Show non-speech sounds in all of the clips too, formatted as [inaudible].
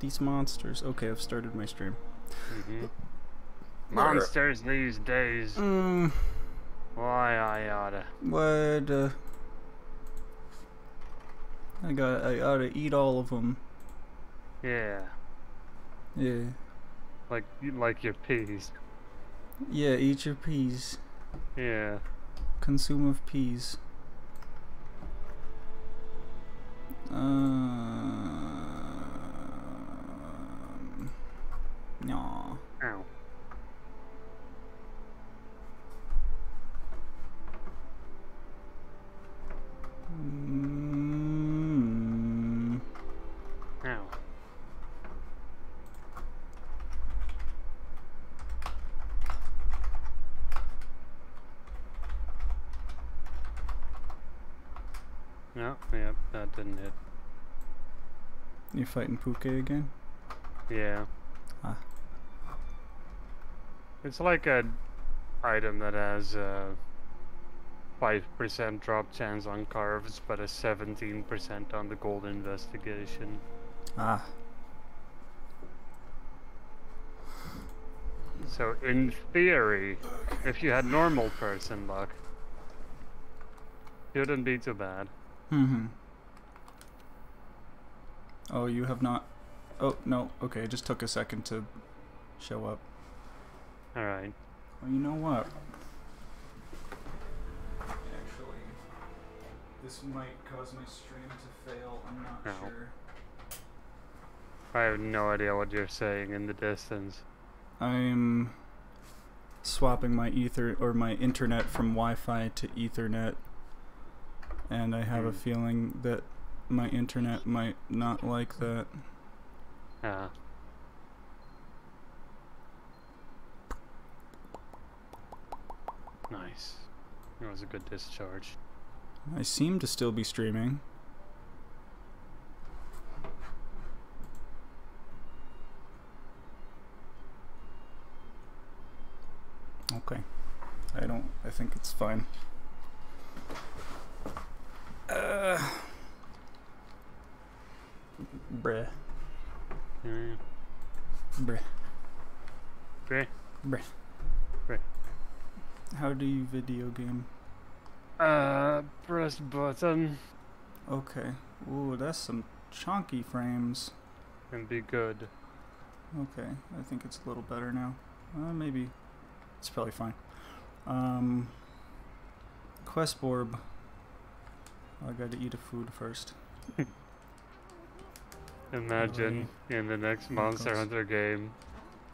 These monsters. Okay, I've started my stream. hmm Monsters these days. Mm, Why I oughta. what? Uh, I got. I ought to eat all of them. Yeah. Yeah. Like you like your peas. Yeah. Eat your peas. Yeah. Consume of peas. Um. No. Ow. Mm. Ow. No, yep, that didn't hit. You fighting Pukei again? Yeah. Ah. It's like a item that has a five percent drop chance on carves, but a seventeen percent on the gold investigation. Ah. So in theory, if you had normal person luck, shouldn't be too bad. Hmm. Oh, you have not. Oh no. Okay, it just took a second to show up. All right. Well, you know what? Actually, this might cause my stream to fail. I'm not No. sure. I have no idea what you're saying in the distance. I'm swapping my ether or my internet from Wi-Fi to Ethernet, and I have a Hmm. feeling that my internet might not like that. Ah. Nice. It was a good discharge. I seem to still be streaming. Okay. I don't. I think it's fine. Uh, bruh. Yeah. Bruh. Okay. Bruh. Bruh. How do you video game? Uh, press button Okay. Ooh, that's some chunky frames. and be good. Okay, I think it's a little better now. Uh, maybe it's probably fine. Um, quest orb. I gotta eat a food first. [laughs] Imagine in the next Monster. Hunter game,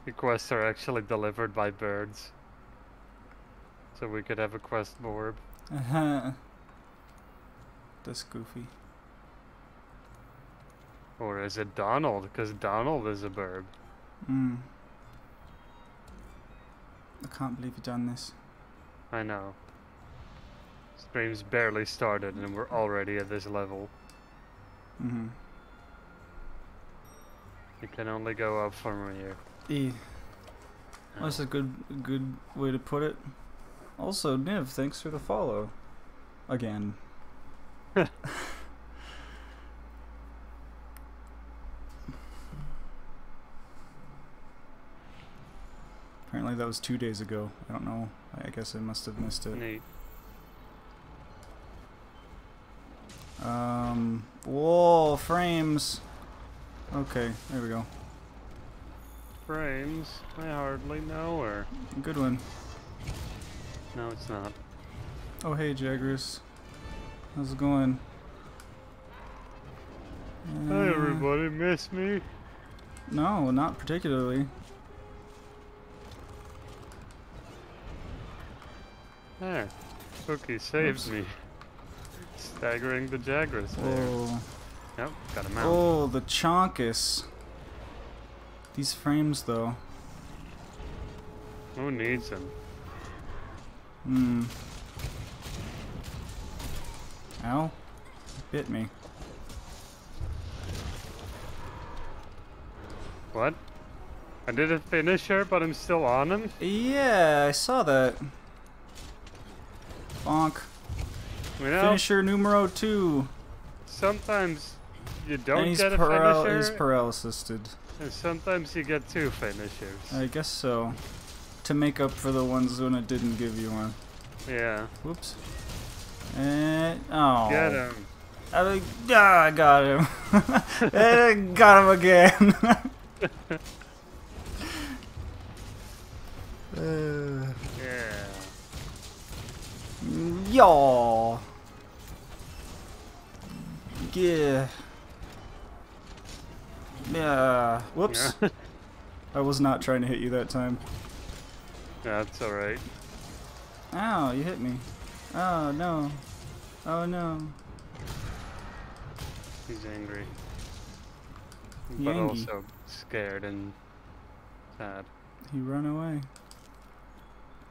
the quests are actually delivered by birds. So we could have a quest orb. That's goofy. Or is it Donald? Because Donald is a bird. Mm. I can't believe you've done this. I know. Stream's barely started and we're already at this level. Mm-hmm. It can only go up from here. E. That's a good good way to put it. Also, Niv, thanks for the follow. Again. [laughs] Apparently that was two days ago. I don't know. I guess I must have missed it. Neat. Um. Whoa, frames. Okay, there we go. Frames? I hardly know her. Good one. No, it's not. Oh, hey, Jagras. How's it going? Hi Uh, everybody, miss me? No, not particularly. There. Cookie saves Oops. me. Staggering the Jagras there. Oh, Yep, got him out. oh, the chonkus. These frames, though. Who needs them? Hmm. Ow. Bit me. What? I did a finisher, but I'm still on him? Yeah, I saw that. Bonk. You know, Finisher numero two. sometimes you and don't he's, get a paral- finisher, he's paralysis and sometimes you get two finishers. I guess so. To make up for the ones when it didn't give you one. yeah. Whoops. And oh, Get him. I, ah, I got him. [laughs] I got him again. uh, [laughs] Yeah. [sighs] Yaw. Yeah. Yeah. Whoops. Yeah. [laughs] I was not trying to hit you that time. That's alright. Ow, you hit me. Oh no. Oh no. He's angry. He but angry. also scared and sad. He run away.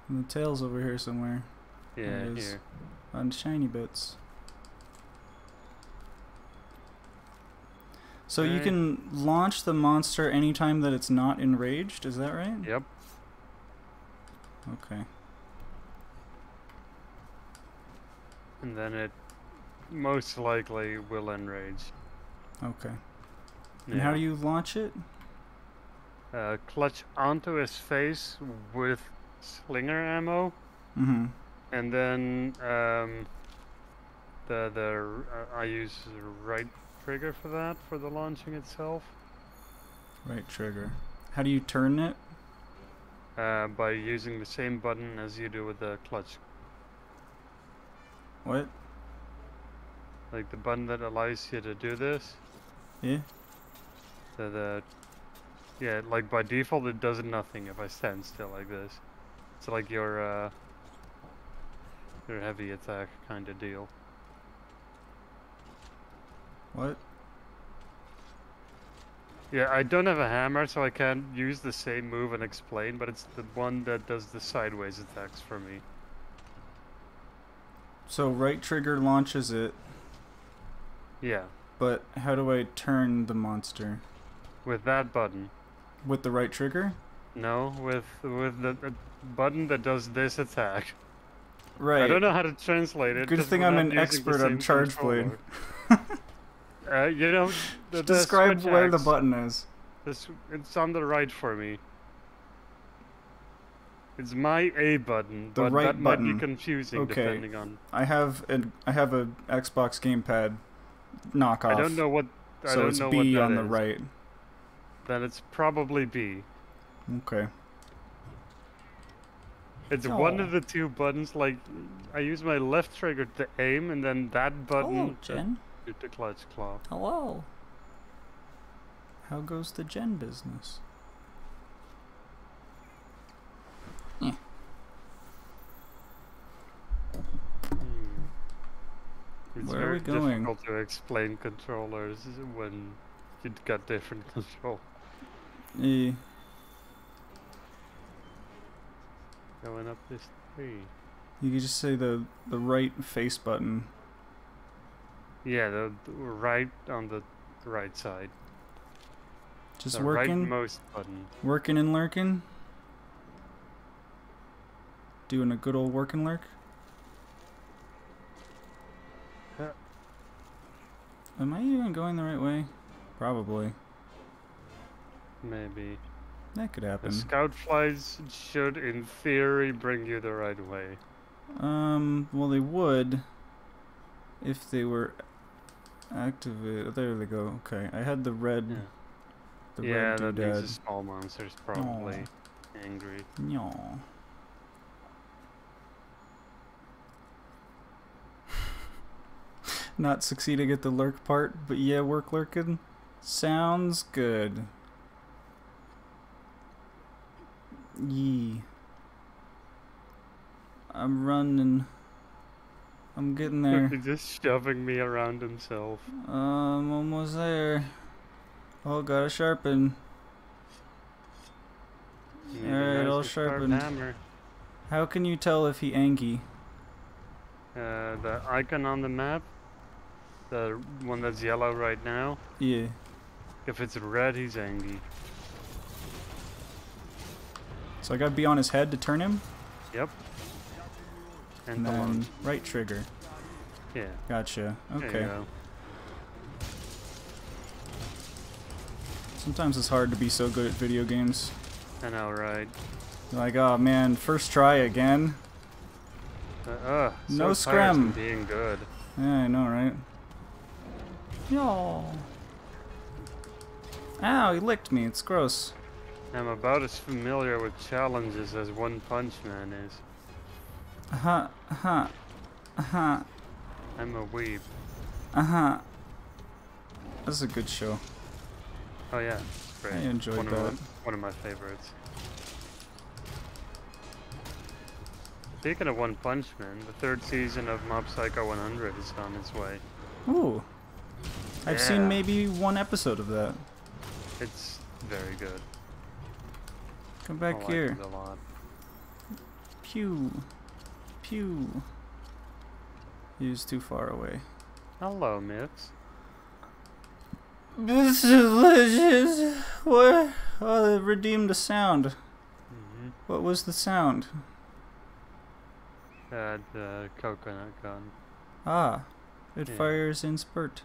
And the tail's over here somewhere. Yeah, here. On shiny bits. So you can launch the monster anytime that it's not enraged, is that right? Yep. Okay. And then it most likely will enrage. Okay. And how do you launch it? uh, clutch onto his face with slinger ammo, Mm-hmm. and then um, the the uh, I use the right trigger for that for the launching itself Right trigger. How do you turn it? uh, by using the same button as you do with the clutch, What? like the button that allows you to do this. Yeah? The the yeah, like by default it does nothing if I stand still like this. It's like your uh, your heavy attack kind of deal. What? Yeah, I don't have a hammer, so I can't use the same move and explain, but it's the one that does the sideways attacks for me. So right trigger launches it, Yeah, but how do I turn the monster? with that button. With the right trigger? No, with with the, the button that does this attack. Right. I don't know how to translate it. Good thing I'm an expert on Charge Blade. [laughs] uh, you know, the, the Describe where the button is. the sw- it's on the right for me. It's my A button, The but right that might button. be confusing Okay. depending on. I have an I have a Xbox gamepad knockoff. I don't know what. I so don't it's know B on the is. right. Then it's probably B. Okay. It's one of the two buttons. Like I use my left trigger to aim, and then that button to Jen. The clutch claw. Hello. How goes the Gen business? Hmm. It's Where are very we going? difficult to explain controllers when you've got different [laughs] control. Eh, Going up this tree. you could just say the the right face button. Yeah, the, the right on the right side. Just the working, rightmost button. working and lurking. Doing a good old work and lurk. Uh. Am I even going the right way? Probably. Maybe. That could The happen. scout flies should, in theory, bring you the right way. Um, well, they would if they were activated. Oh, there they go. Okay, I had the red, Yeah. the yeah, red that means the small monster's probably angry. Yaw. [laughs] Not succeeding at the lurk part, but yeah, work lurking. Sounds good. Yee. I'm running. I'm getting there. He's just shoving me around himself. I'm almost there. Oh, gotta sharpen. A Alright, all sharpened. Hammer. How can you tell if he angy? Uh, the icon on the map, the one that's yellow right now. Yeah. If it's red, he's angry. So I gotta be on his head to turn him, Yep. And, and right trigger. Yeah. Gotcha. There you Okay. go. Sometimes it's hard to be so good at video games. I know, right? Like, oh man, first try again. Uh, uh, so No scrum. Being good. Yeah, I know, right? Yo. Ow, he licked me. It's gross. I'm about as familiar with challenges as One Punch Man is. Uh huh. Uh huh. Uh huh. I'm a weeb. Uh huh. This is a good show. Oh yeah, it's great. I enjoyed one that. Of my, one of my favorites. Speaking of One Punch Man, the third season of Mob Psycho 100 is on its way. Ooh. I've Yeah. seen maybe one episode of that. It's very good. Come I back like here. it a lot. Pew. Pew. He was too far away. Hello, Mix. This is delicious. What? Oh, they redeemed the sound. Mm-hmm. What was the sound? Uh, coconut gun. Ah, it Yeah. fires in spurt.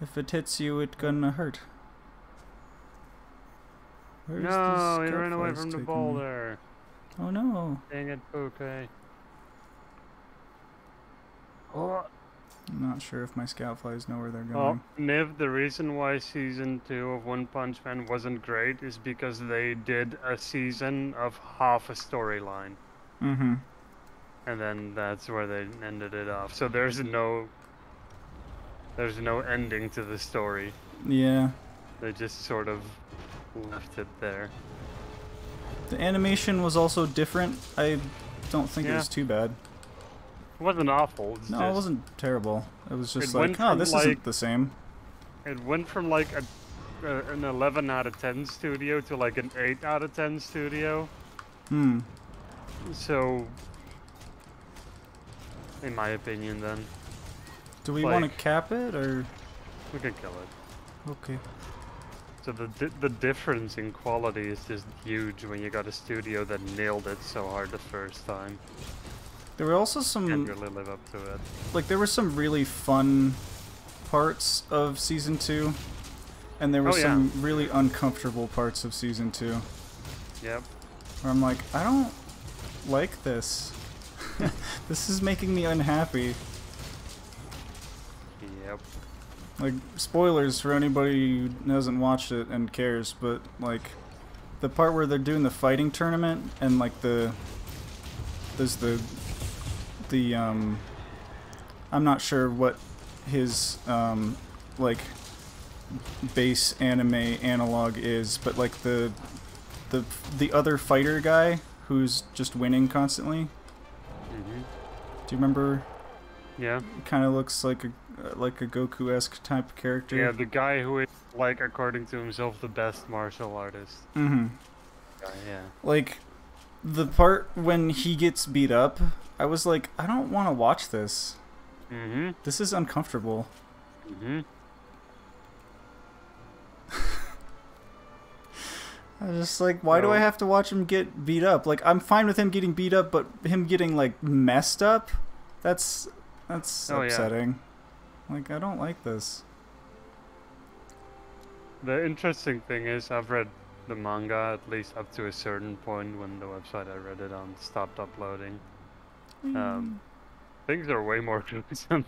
If it hits you, it gonna hurt. Where's no, he ran away from the boulder. Oh no. Dang it, okay. Oh, I'm not sure if my scoutflies know where they're going. Niv, the reason why season two of One Punch Man wasn't great is because they did a season of half a storyline. Mm-hmm. And then that's where they ended it off. So there's no there's no ending to the story. Yeah. They just sort of left it there. The animation was also different. I don't think it was too bad. It wasn't awful. It's No, just, it wasn't terrible. It was just It like, oh, this like- isn't the same. It went from like a, uh, an 11 out of 10 studio to like an 8 out of 10 studio. Hmm. So, in my opinion, then Do we want to cap it or? we could kill it. Okay. So the di the difference in quality is just huge when you got a studio that nailed it so hard the first time. There were also Can't some really live up to it. like there were some really fun parts of season two, and there were Oh, yeah. some really uncomfortable parts of season two. Yep. Where I'm like, I don't like this. [laughs] this is making me unhappy. Yep. Like spoilers for anybody who hasn't watched it and cares, but like the part where they're doing the fighting tournament and like the there's the the um I'm not sure what his um like base anime analog is, but like the the the other fighter guy who's just winning constantly. Mhm. Do you remember? Yeah. Kind of looks like a uh, like a Goku-esque type character. Yeah. The guy who is like, according to himself, the best martial artist. Mm-hmm. Guy, yeah. Like the part when he gets beat up, I was like, I don't want to watch this. Mhm. This is uncomfortable. Mhm. [laughs] I was just like, why do I have to watch him get beat up? Like, I'm fine with him getting beat up, but him getting like messed up, that's that's Oh, yeah. Like, I don't like this. The interesting thing is, I've read the manga at least up to a certain point when the website I read it on stopped uploading. Um, things are way more [laughs] gruesome.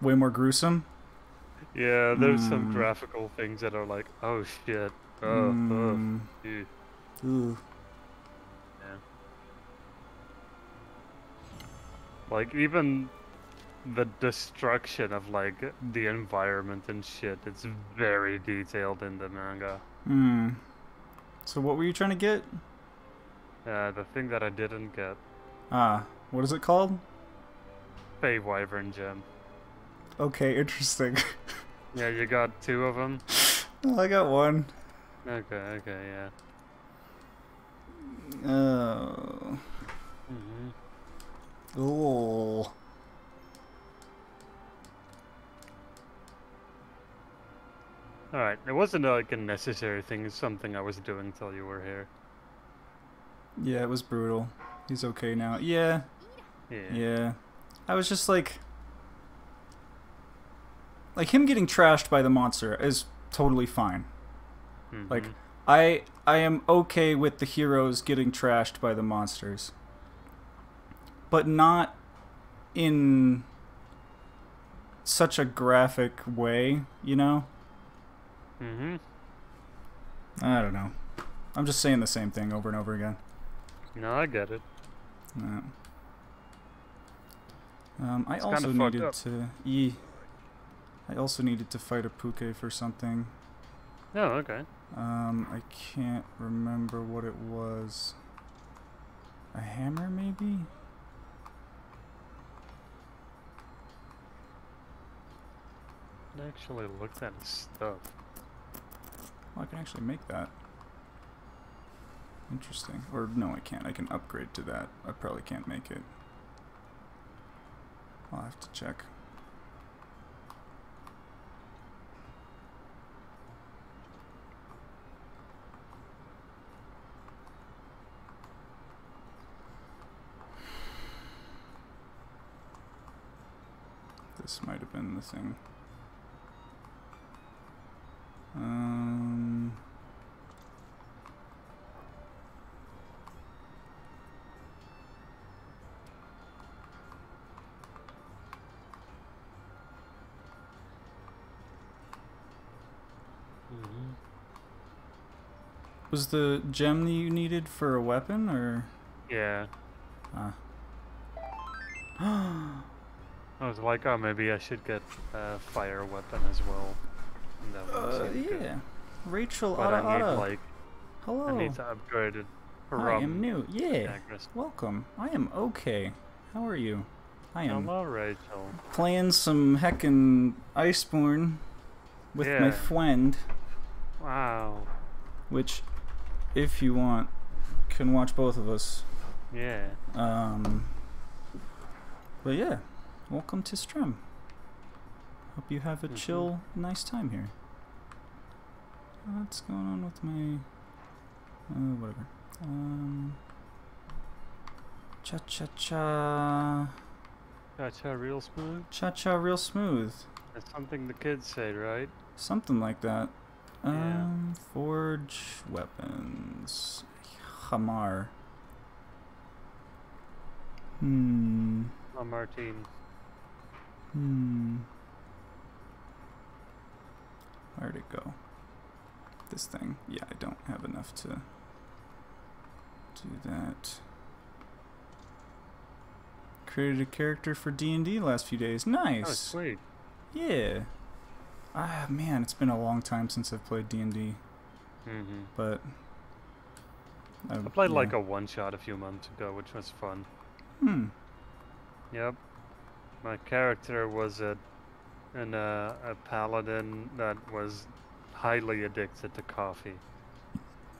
Way more gruesome. yeah, there's some Mm. graphical things that are like, oh shit, oh, oh, Mm, ew. ooh. Like even the destruction of like the environment and shit, it's very detailed in the manga. Hmm. So what were you trying to get? Uh, the thing that I didn't get, Ah, what is it called? Fey Wyvern Gem. Okay, interesting. [laughs] Yeah, you got two of them. oh, I got one. Okay, okay, yeah. Oh. Mm -hmm. Oh. All right, it wasn't like a necessary thing. It's something I was doing till you were here. Yeah, it was brutal. He's okay now. Yeah, Yeah. yeah. I was just like. Like, him getting trashed by the monster is totally fine. Like Mhm. I I am okay with the heroes getting trashed by the monsters. But not in such a graphic way, you know? Mhm. I don't know. I'm just saying the same thing over and over again. No, I get it. Yeah. Um, I It's also needed to. Ye, I also needed to fight a Pukei for something. Oh, okay. Um, I can't remember what it was. A hammer, maybe? Actually looked at his stuff. Oh, I can actually make that. Interesting. Or no, I can't. I can upgrade to that. I probably can't make it. I'll have to check. This might have been the thing. Um. Was the gem that you needed for a weapon, or? Yeah. Ah. [gasps] I was like, oh, maybe I should get a fire weapon as well. And that uh, seemed good. yeah. Rachel But I need Ada. like Hello. I need to upgrade it. I am new. Yeah. Welcome. I am okay. How are you? I am Hello, Rachel. playing some heckin' Iceborne with my friend, Wow. which, if you want, can watch both of us. Yeah. Um, but yeah, welcome to Strem. Hope you have a Mhm. chill, nice time here. What's going on with my? Uh, whatever. Um... Cha-cha-cha... Cha-cha real smooth. cha cha, real smooth. That's something the kids say, right? Something like that. Yeah. Um, forge weapons. Hamar. Hmm. Oh, Martine. Hmm. Where'd it go? This thing. Yeah, I don't have enough to do that. Created a character for D&D last few days. Nice. Oh, sweet. yeah. Ah, man, it's been a long time since I've played D&D, Mm-hmm. but I played like a one shot a few months ago, which was fun. Hmm. Yep. My character was a an uh, a paladin that was highly addicted to coffee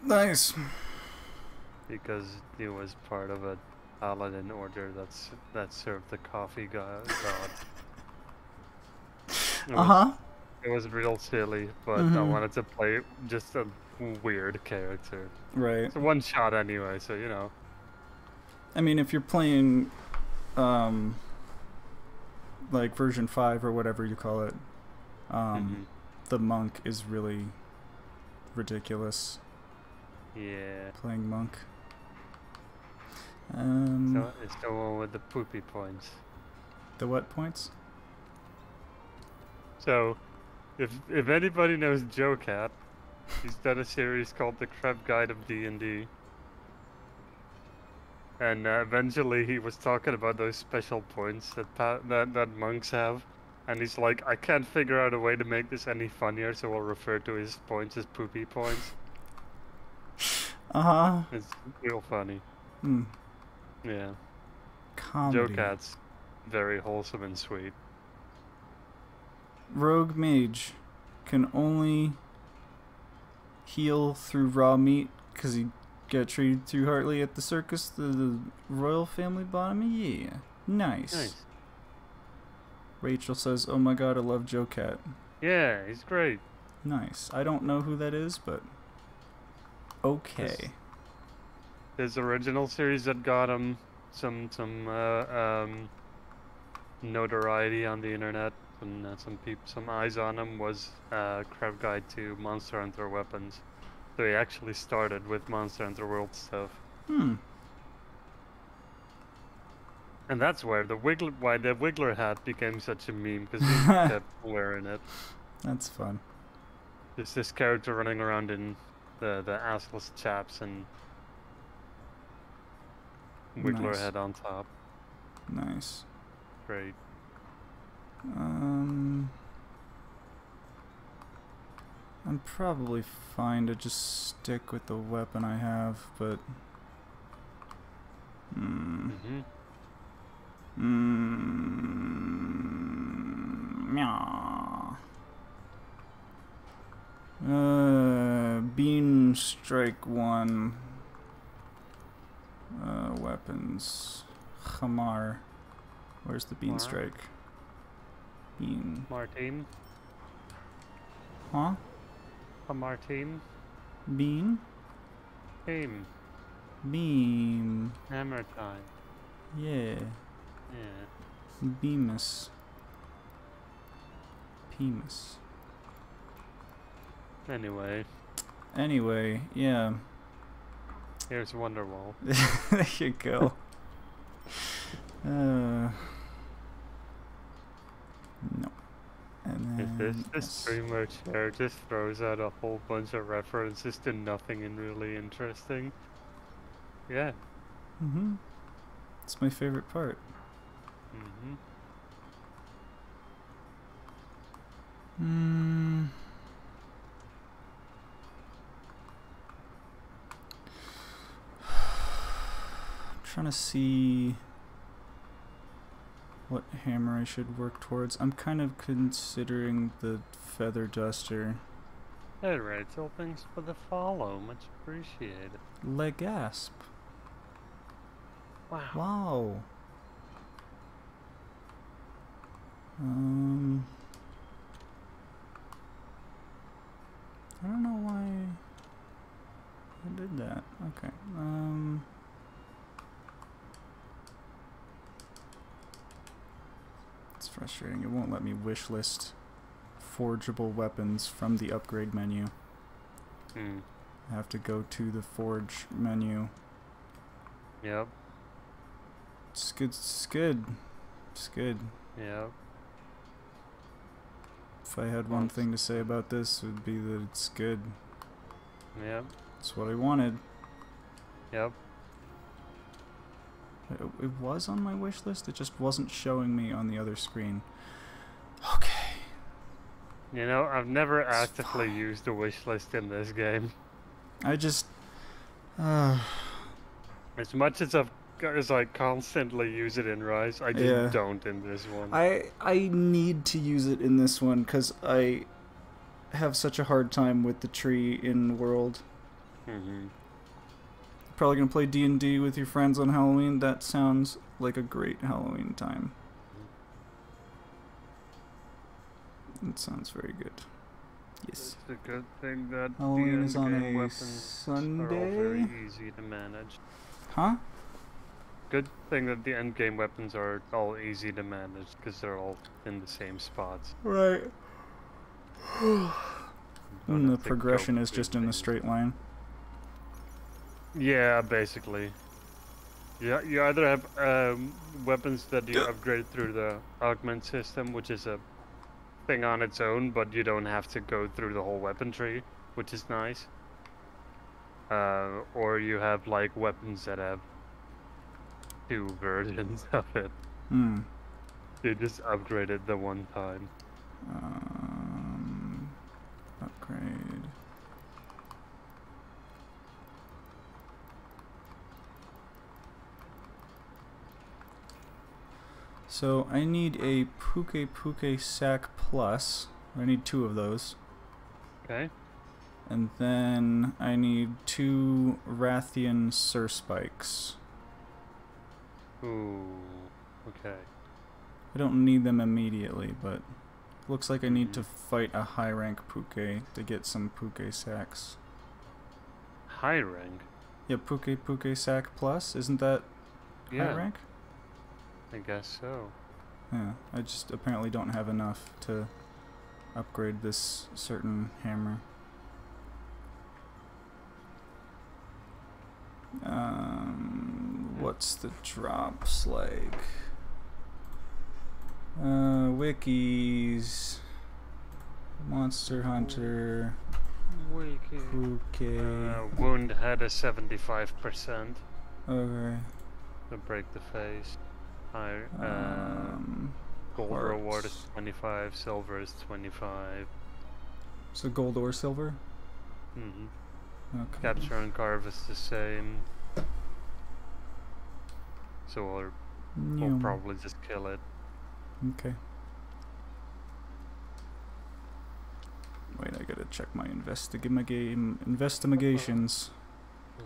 Nice. because he was part of a paladin order that's that served the coffee god. [laughs] Uh-huh. It was real silly, but I Mhm. wanted to play just a weird character. Right. It's a one shot anyway, so you know. I mean, if you're playing, um, like version five or whatever you call it, um, Mhm. the monk is really ridiculous. Yeah. Playing monk. Um, So it's the one with the poopy points. the what points? So, if if anybody knows JoeCat, he's done a series called The Crap Guide of D and D. And uh, eventually, he was talking about those special points that pa- that that monks have, and he's like, I can't figure out a way to make this any funnier, so we'll refer to his points as poopy points. Uh huh. It's real funny. Hmm. Yeah, Comedy. JoeCat's very wholesome and sweet. Rogue mage can only heal through raw meat because he got treated too hardly at the circus, the, the royal family bottom. Yeah, nice. Nice. Rachel says, "Oh my god, I love JoeCat." Yeah, he's great. Nice. I don't know who that is, but okay. his original series that got him some some uh, um, notoriety on the internet. And uh, some peop some eyes on him was uh, Crap Guide to Monster Hunter weapons. So he actually started with Monster Hunter World stuff, Hmm. and that's where the Wiggler why the Wiggler hat became such a meme because he [laughs] kept wearing it. That's fun. There's this character running around in the the assless chaps and Wiggler Nice. head on top. Nice. Great. Um, I'm probably fine to just stick with the weapon I have, but. Hmm. hmm Mm, meow. Uh, beam strike one. Uh, weapons. Hamar. Where's the beam strike? Beam. Martin. Huh? A Martin. Beam? Team. Beam. Hammer time. Yeah. Yeah. Beamus. Penis. Anyway, Anyway, yeah. here's Wonderwall. [laughs] there you go. [laughs] uh, no. Then this, this yes. streamer chair just throws out a whole bunch of references to nothing and really interesting. Yeah. Mm-hmm. It's my favorite part. Mm-hmm. Mm. [sighs] I'm trying to see what hammer I should work towards. I'm kind of considering the feather duster. Alright, so thanks for the follow. Much appreciated. Legasp. Wow. Wow. Um. I don't know why I did that. Okay. Um. Frustrating. It won't let me wish list forgeable weapons from the upgrade menu. Hmm. I have to go to the forge menu. Yep. It's good. It's good. It's good. Yep. If I had one thing to say about this, it would be that it's good. Yep. It's what I wanted. Yep. It, it was on my wish list. It just wasn't showing me on the other screen. Okay. You know, I've never It's actively fine. used a wish list in this game. I just. Uh, As much as I've as I constantly use it in Rise, I just Yeah. don't in this one. I I need to use it in this one because I have such a hard time with the tree in world. hmm Probably gonna play D and D with your friends on Halloween. That sounds like a great Halloween time. That sounds very good. Yes. It's a good thing that Halloween is on a all very Sunday. easy to manage. Huh? Good thing that the endgame weapons are all easy to manage because they're all in the same spots. Right. And the have to go progression is just in a straight line. Yeah, basically. Yeah, you either have um, weapons that you upgrade through the augment system, which is a thing on its own, but you don't have to go through the whole weapon tree, which is nice. Uh, or you have like weapons that have two versions [laughs] of it. Hmm. You just upgrade it the one time. Um, upgrade. So I need a Pukei-Pukei Sack Plus. I need two of those. Okay. And then I need two Rathian Surspikes. Ooh. Okay. I don't need them immediately, but looks like I need Mhm. to fight a high rank Pukei to get some Pukei Sacks. High rank. Yeah, Pukei-Pukei Sack Plus, isn't that Yeah. high rank? I guess so. Yeah, I just apparently don't have enough to upgrade this certain hammer. Um, what's the drops like? Uh, wikis, Monster Hunter, Wiki. Pukei. Uh, wound had a 75% okay. to break the face. High, uh, Um, gold reward is 25, silver is 25. so gold or silver? Mm-hmm. Okay. Capture and carve is the same. So we'll, we'll Nyum. probably just kill it. Okay. Wait, I gotta check my investigame investigations.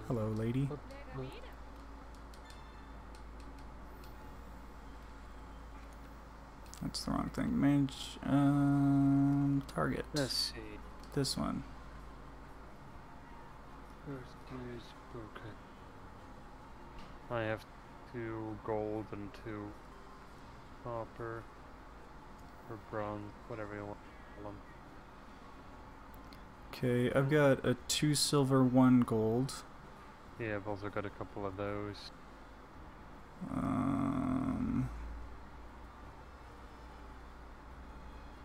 Hello, lady. That's the wrong thing. Manage um target. Let's see. This one. First use okay. I have two gold and two copper or bronze, whatever you want. to call them. Okay, I've got a two silver, one gold. Yeah, I've also got a couple of those. Um,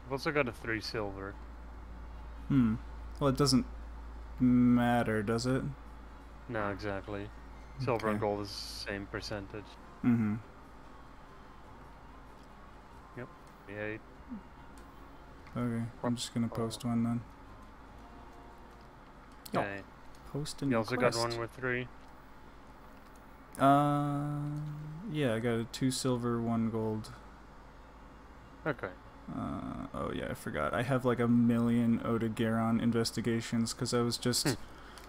I've also got a three silver. hmm. Well, it doesn't matter, does it? No, exactly. Silver and gold is the same percentage. Mm-hmm. Eight. Okay, I'm just gonna post one then. Yo. Okay. Post and You also got one with three. Uh, yeah, I got a two silver, one gold. Okay. Uh, oh yeah, I forgot. I have like a million Oda investigations because I was just Hmm.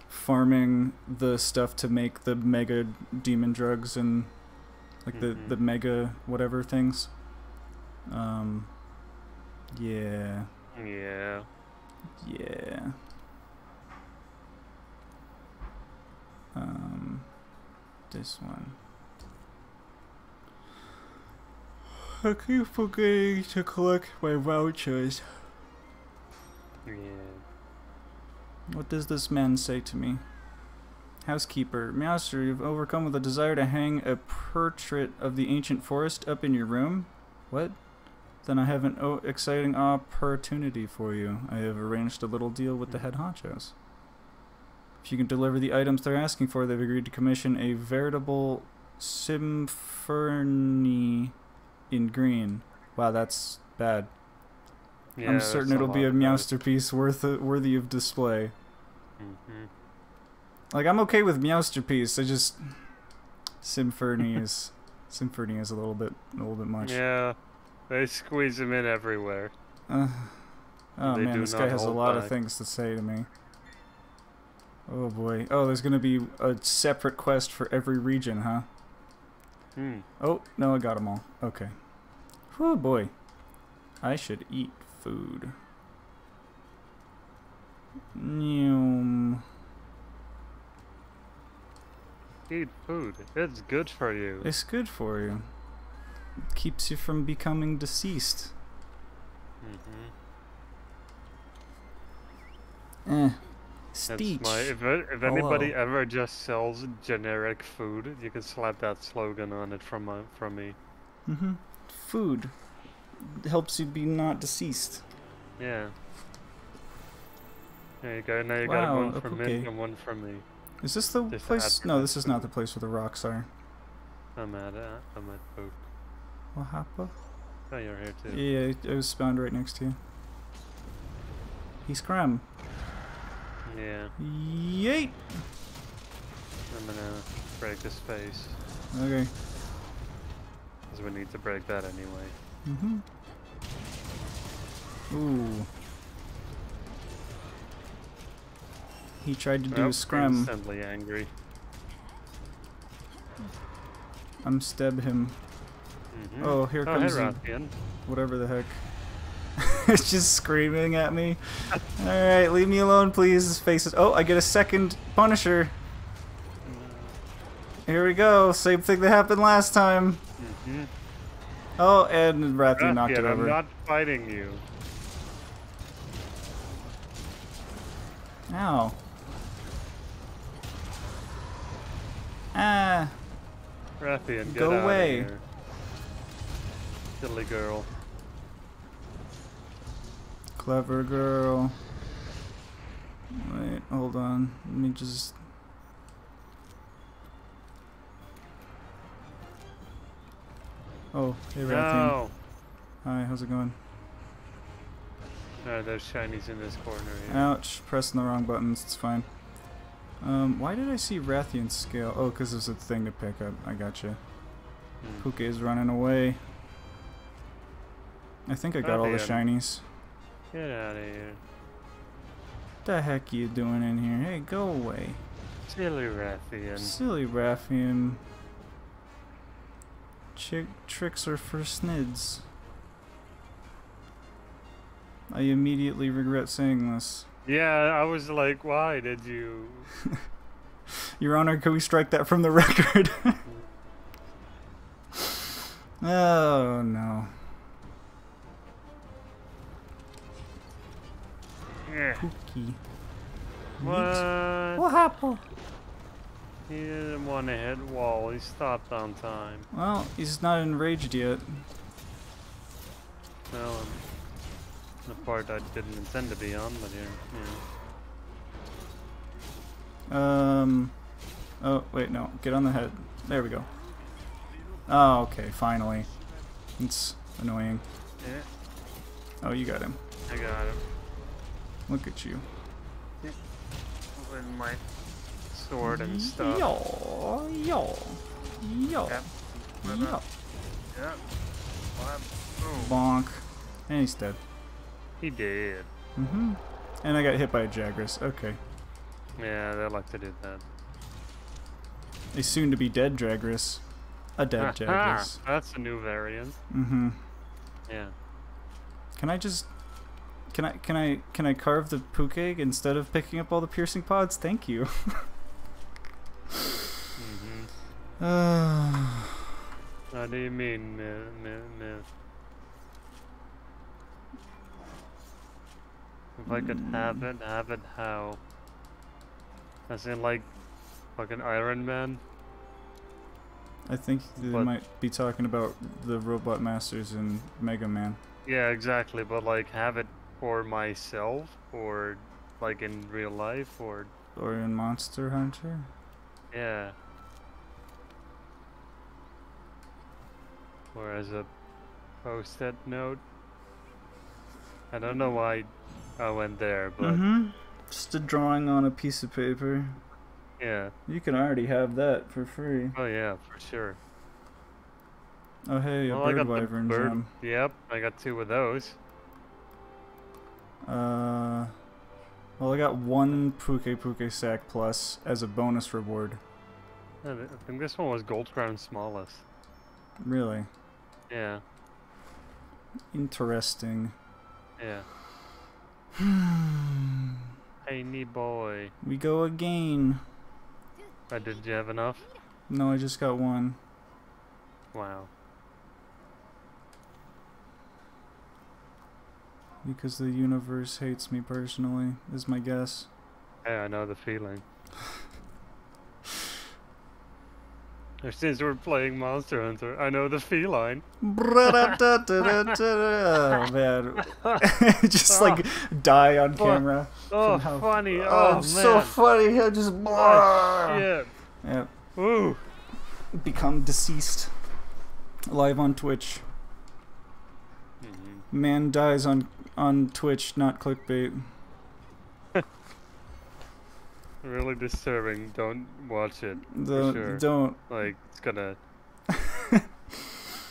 farming the stuff to make the mega demon drugs and like the Mhm. the mega whatever things. Um, yeah, Yeah. yeah. Um, this one. I keep forgetting to collect my vouchers. Yeah. What does this man say to me? Housekeeper, Master, you've overcome with a desire to hang a portrait of the ancient forest up in your room? What? Then I have an o- exciting opportunity for you. I have arranged a little deal with the hmm. head honchos. If you can deliver the items they're asking for, they've agreed to commission a veritable symphony in green. Wow, that's bad. yeah I'm certain it'll be a masterpiece worth worthy of display. Mm-hmm. Like I'm okay with Meowsterpiece. I just Symphony is [laughs] Symphony is a little bit a little bit much. Yeah. They squeeze them in everywhere. Uh, oh They man, this guy has a lot of things to say to me. Oh boy. Oh, there's gonna be a separate quest for every region, huh? Hmm. Oh no, I got them all. Okay. Oh boy. I should eat food. Nyum. Eat food. It's good for you. It's good for you. It keeps you from becoming deceased. Mm-hmm. Eh. My. If, if anybody Hello. ever just sells generic food, you can slap that slogan on it from my, from me. Mm-hmm. Food helps you be not deceased. Yeah. There you go. Now you Wow, got one from okay. me and one from me. Is this the Just place? No, this is not the place where the rocks are. I'm at uh, I'm at Oak. What happened? Oh, you're here too. Yeah, it was spawned right next to you. He's Scram. Yeah. Yeet! I'm gonna break his face. Okay. Because we need to break that anyway. Mm-hmm. Ooh. He tried to do Well, a scrum. Instantly angry. I'm stab him. Mhm. Oh, here oh, comes hey, Rathian. whatever the heck. It's [laughs] just screaming at me. Alright, leave me alone, please. His face is. Oh, I get a second Punisher. Here we go. Same thing that happened last time. Mhm. Oh, and Rathian knocked it I'm over. not fighting you. Ow. Ah. Rathian, get Go away. Silly girl. Clever girl. Wait, hold on. Let me just. Oh, hey Rathian. No. Hi, how's it going? No, there's shinies in this corner here. Ouch, pressing the wrong buttons, it's fine. Um, why did I see Rathian scale? Oh, because there's a thing to pick up. I gotcha. Hmm. Puke is running away. I think I got all the shinies. Get out of here. What the heck are you doing in here? Hey, go away. Silly Rathian. Silly Rathian. Chick tricks are for snids. I immediately regret saying this. Yeah, I was like, why did you? [laughs] Your Honor, can we strike that from the [laughs] record? [laughs] oh no. Yeah. Pookie. What? What happened? He didn't want to hit wall. He stopped on time. Well, he's not enraged yet. Well, um, the part I didn't intend to be on, but here, yeah. Um. Oh, wait, no. Get on the head. There we go. Oh, okay, finally. It's annoying. Yeah, Oh, you got him. I got him. Look at you. With my sword and stuff. Yo, yo, yo, Yep. yo. Yeah. Boom. Bonk. And he's dead. He did. Mm-hmm. And I got hit by a Jagras. Okay. Yeah, they like to do that. A soon-to-be dead Jagras. A dead [laughs] Jagras. That's a new variant. Mm-hmm. Yeah. Can I just... Can I can I can I carve the puke egg instead of picking up all the piercing pods? Thank you. [laughs] Mm-hmm. [sighs] Uh, What do you mean, myth? myth, myth? If I could have it, have it how? As in, like, fucking Iron Man? I think they But- might be talking about the Robot Masters in Mega Man. Yeah, exactly, but like, have it for myself, or like in real life, or. Or in Monster Hunter? Yeah. Or as a post-it note. I don't know why I went there, but Mm-hmm. Just a drawing on a piece of paper. yeah. You can already have that for free. Oh yeah, for sure. Oh hey, a Well, I bird wyvern bird-. Yep, I got two of those. Uh, well, I got one Pukei-Pukei Sack Plus as a bonus reward. I think this one was Gold Crown smallest. Really Yeah, interesting. yeah. [sighs] Hey, knee boy. we go again. Uh, did you have enough? No, I just got one. Wow. Because the universe hates me personally, is my guess. Yeah, I know the feeling. Since we're playing Monster Hunter, I know the feline. [laughs] [laughs] oh man. just like die on camera. Oh, how- funny. Oh, Oh, so funny. I just Oh, shit. Yep. Ooh. Become deceased. Live on Twitch. Mhm. Man dies on on Twitch, not clickbait. [laughs] Really disturbing. Don't watch it. The, sure. Don't. Like, it's gonna. [laughs]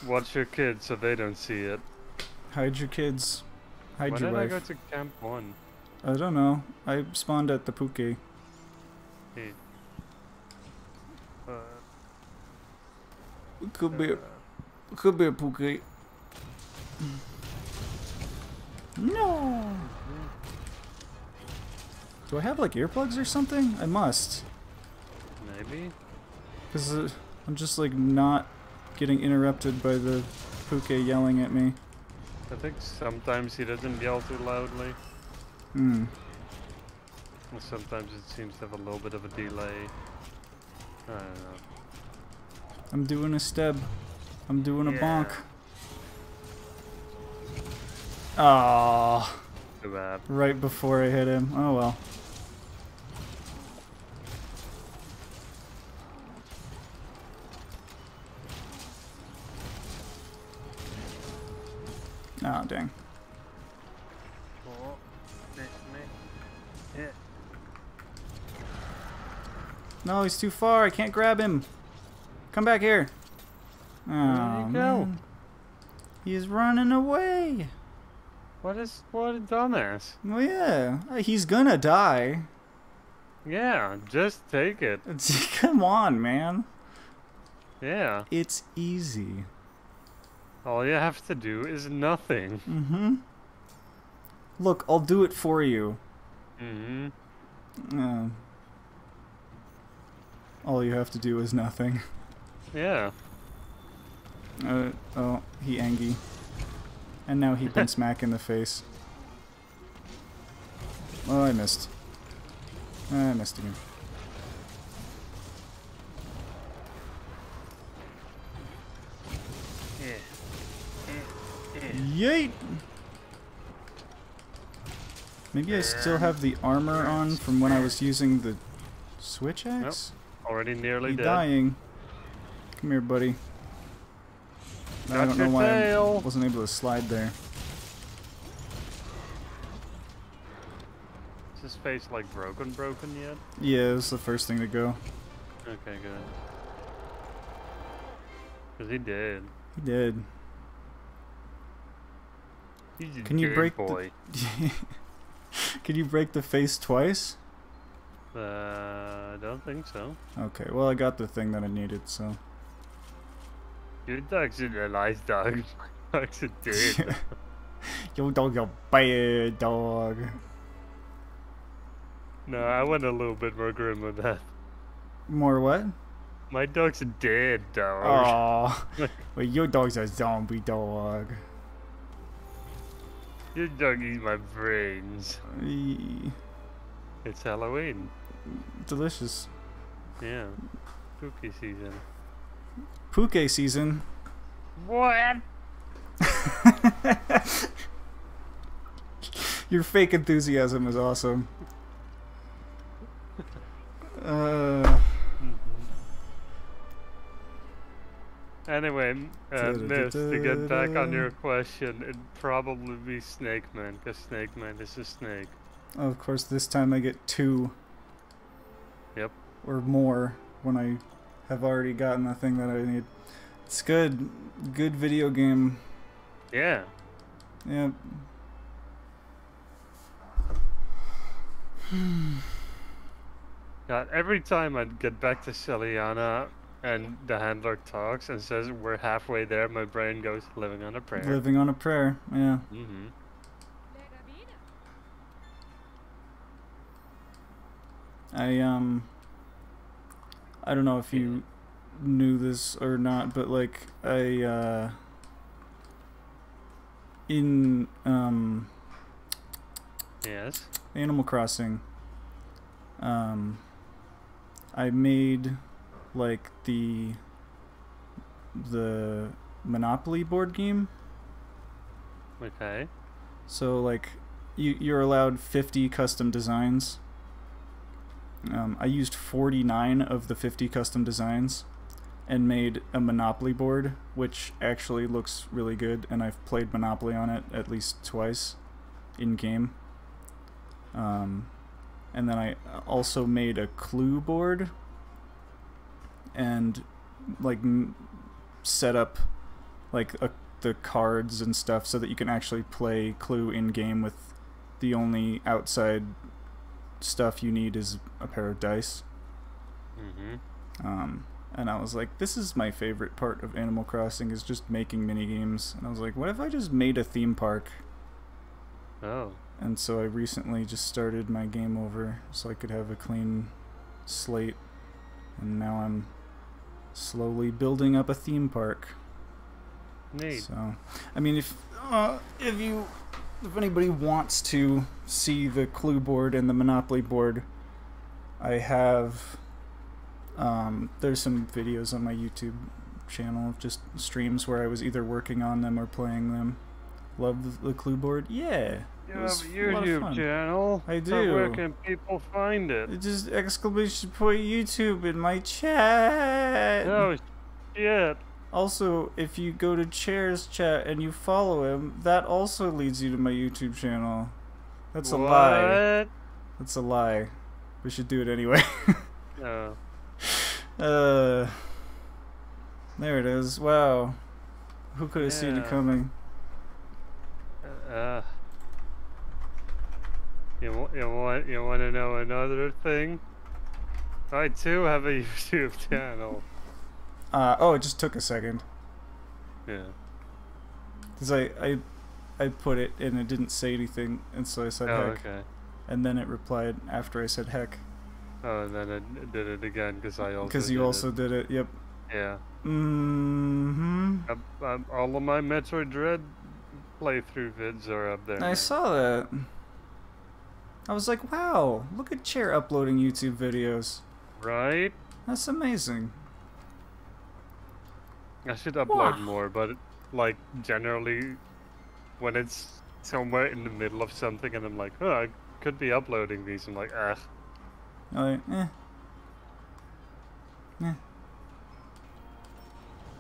watch your kids so they don't see it. Hide your kids. Hide Why your did I go to Camp 1? I don't know. I spawned at the Puke. Hey. Uh, Could be. uh, Could be a Puke. No. Do I have like earplugs or something? I must. maybe? Because uh, I'm just like not getting interrupted by the Puke yelling at me. I think sometimes he doesn't yell too loudly. Hmm. and Sometimes it seems to have a little bit of a delay. I don't know. I'm doing a steb. I'm doing a bonk. Ah, Too bad. right before I hit him. Oh well. Oh dang. Oh, meh, meh. No, he's too far. I can't grab him. Come back here. Oh, Where'd he go? man. He's running away. What is what a dumbass? Well, yeah. Uh, He's gonna die. Yeah, just take it. [laughs] Come on, man. Yeah. It's easy. All you have to do is nothing. Mm-hmm. Look, I'll do it for you. Mm-hmm. Uh, all you have to do is nothing. Yeah. Uh, oh, he Angie. And now he been smack in the face. Oh, I missed. Ah, I missed again. Yeet! Maybe I still have the armor on from when I was using the switch axe? Already nearly dying. Come here, buddy. I don't know why tail. I wasn't able to slide there. Is his face like broken broken yet? Yeah, it was the first thing to go. Okay, good. Cause he did. He did. He's a Can you good break the- [laughs] Can you break the face twice? Uh, I don't think so. Okay, well I got the thing that I needed, so. Your dog's a nice dog. My dog's a dead. Your dog, a bad dog. no, I went a little bit more grim with that. More what? My dog's a dead dog. Oh, [laughs] well your dog's a zombie dog. Your dog eats my brains. It's Halloween. delicious. Yeah. Spooky season. Puke season. What? [laughs] Your fake enthusiasm is awesome. Uh, Anyway, m- uh, Miss, to get back on your question, it'd probably be Snake Man, because Snake Man is a snake. of course, this time I get two. Yep. Or more when I have already gotten the thing that I need. It's good. Good video game. Yeah. Yep. God, every time I get back to Seliana and the handler talks and says we're halfway there, my brain goes living on a prayer. Living on a prayer. Yeah. mm-hmm. I um I don't know if you knew this or not, but like I uh in um Yes. Animal Crossing um I made like the the Monopoly board game. Okay. So like you you're allowed 50 custom designs. Um, I used 49 of the 50 custom designs and made a Monopoly board, which actually looks really good, and I've played Monopoly on it at least twice in game. Um, and then I also made a Clue board and like set up like a, the cards and stuff so that you can actually play Clue in game with the only outside stuff you need is a pair of dice. Mm-hmm. Um, and I was like, this is my favorite part of Animal Crossing is just making mini games. And I was like, what if I just made a theme park? Oh. And so I recently just started my game over so I could have a clean slate. And now I'm slowly building up a theme park. Neat. So, I mean, if uh, if you if anybody wants to see the clue board and the monopoly board, I have um, there's some videos on my YouTube channel of just streams where I was either working on them or playing them. Love the clue board? Yeah. You have a a lot of YouTube channel. I So where can people find it? It just exclamation point YouTube in my chat. Oh shit! Also, if you go to Chair's chat and you follow him, that also leads you to my YouTube channel. That's a lie. That's a lie. We should do it anyway. [laughs] Oh. uh, there it is. Wow. Who could have seen it coming? Uh, you, wa- you want you want to know another thing? I too have a [laughs] YouTube channel. Uh, oh, it just took a second. Yeah. Because I, I, I put it and it didn't say anything, and so I said Oh, heck. okay. And then it replied after I said heck. Oh, and then I did it again because I also. Because you did also It. did it. Yep. Yeah. Mm-hmm. Um, all of my Metroid Dread playthrough vids are up there. I saw that. I was like, wow, look at Chair uploading YouTube videos. Right? That's amazing. I should upload Wow. more, but like generally, when it's somewhere in the middle of something and I'm like, oh, I could be uploading these, I'm like, ah. Like, eh.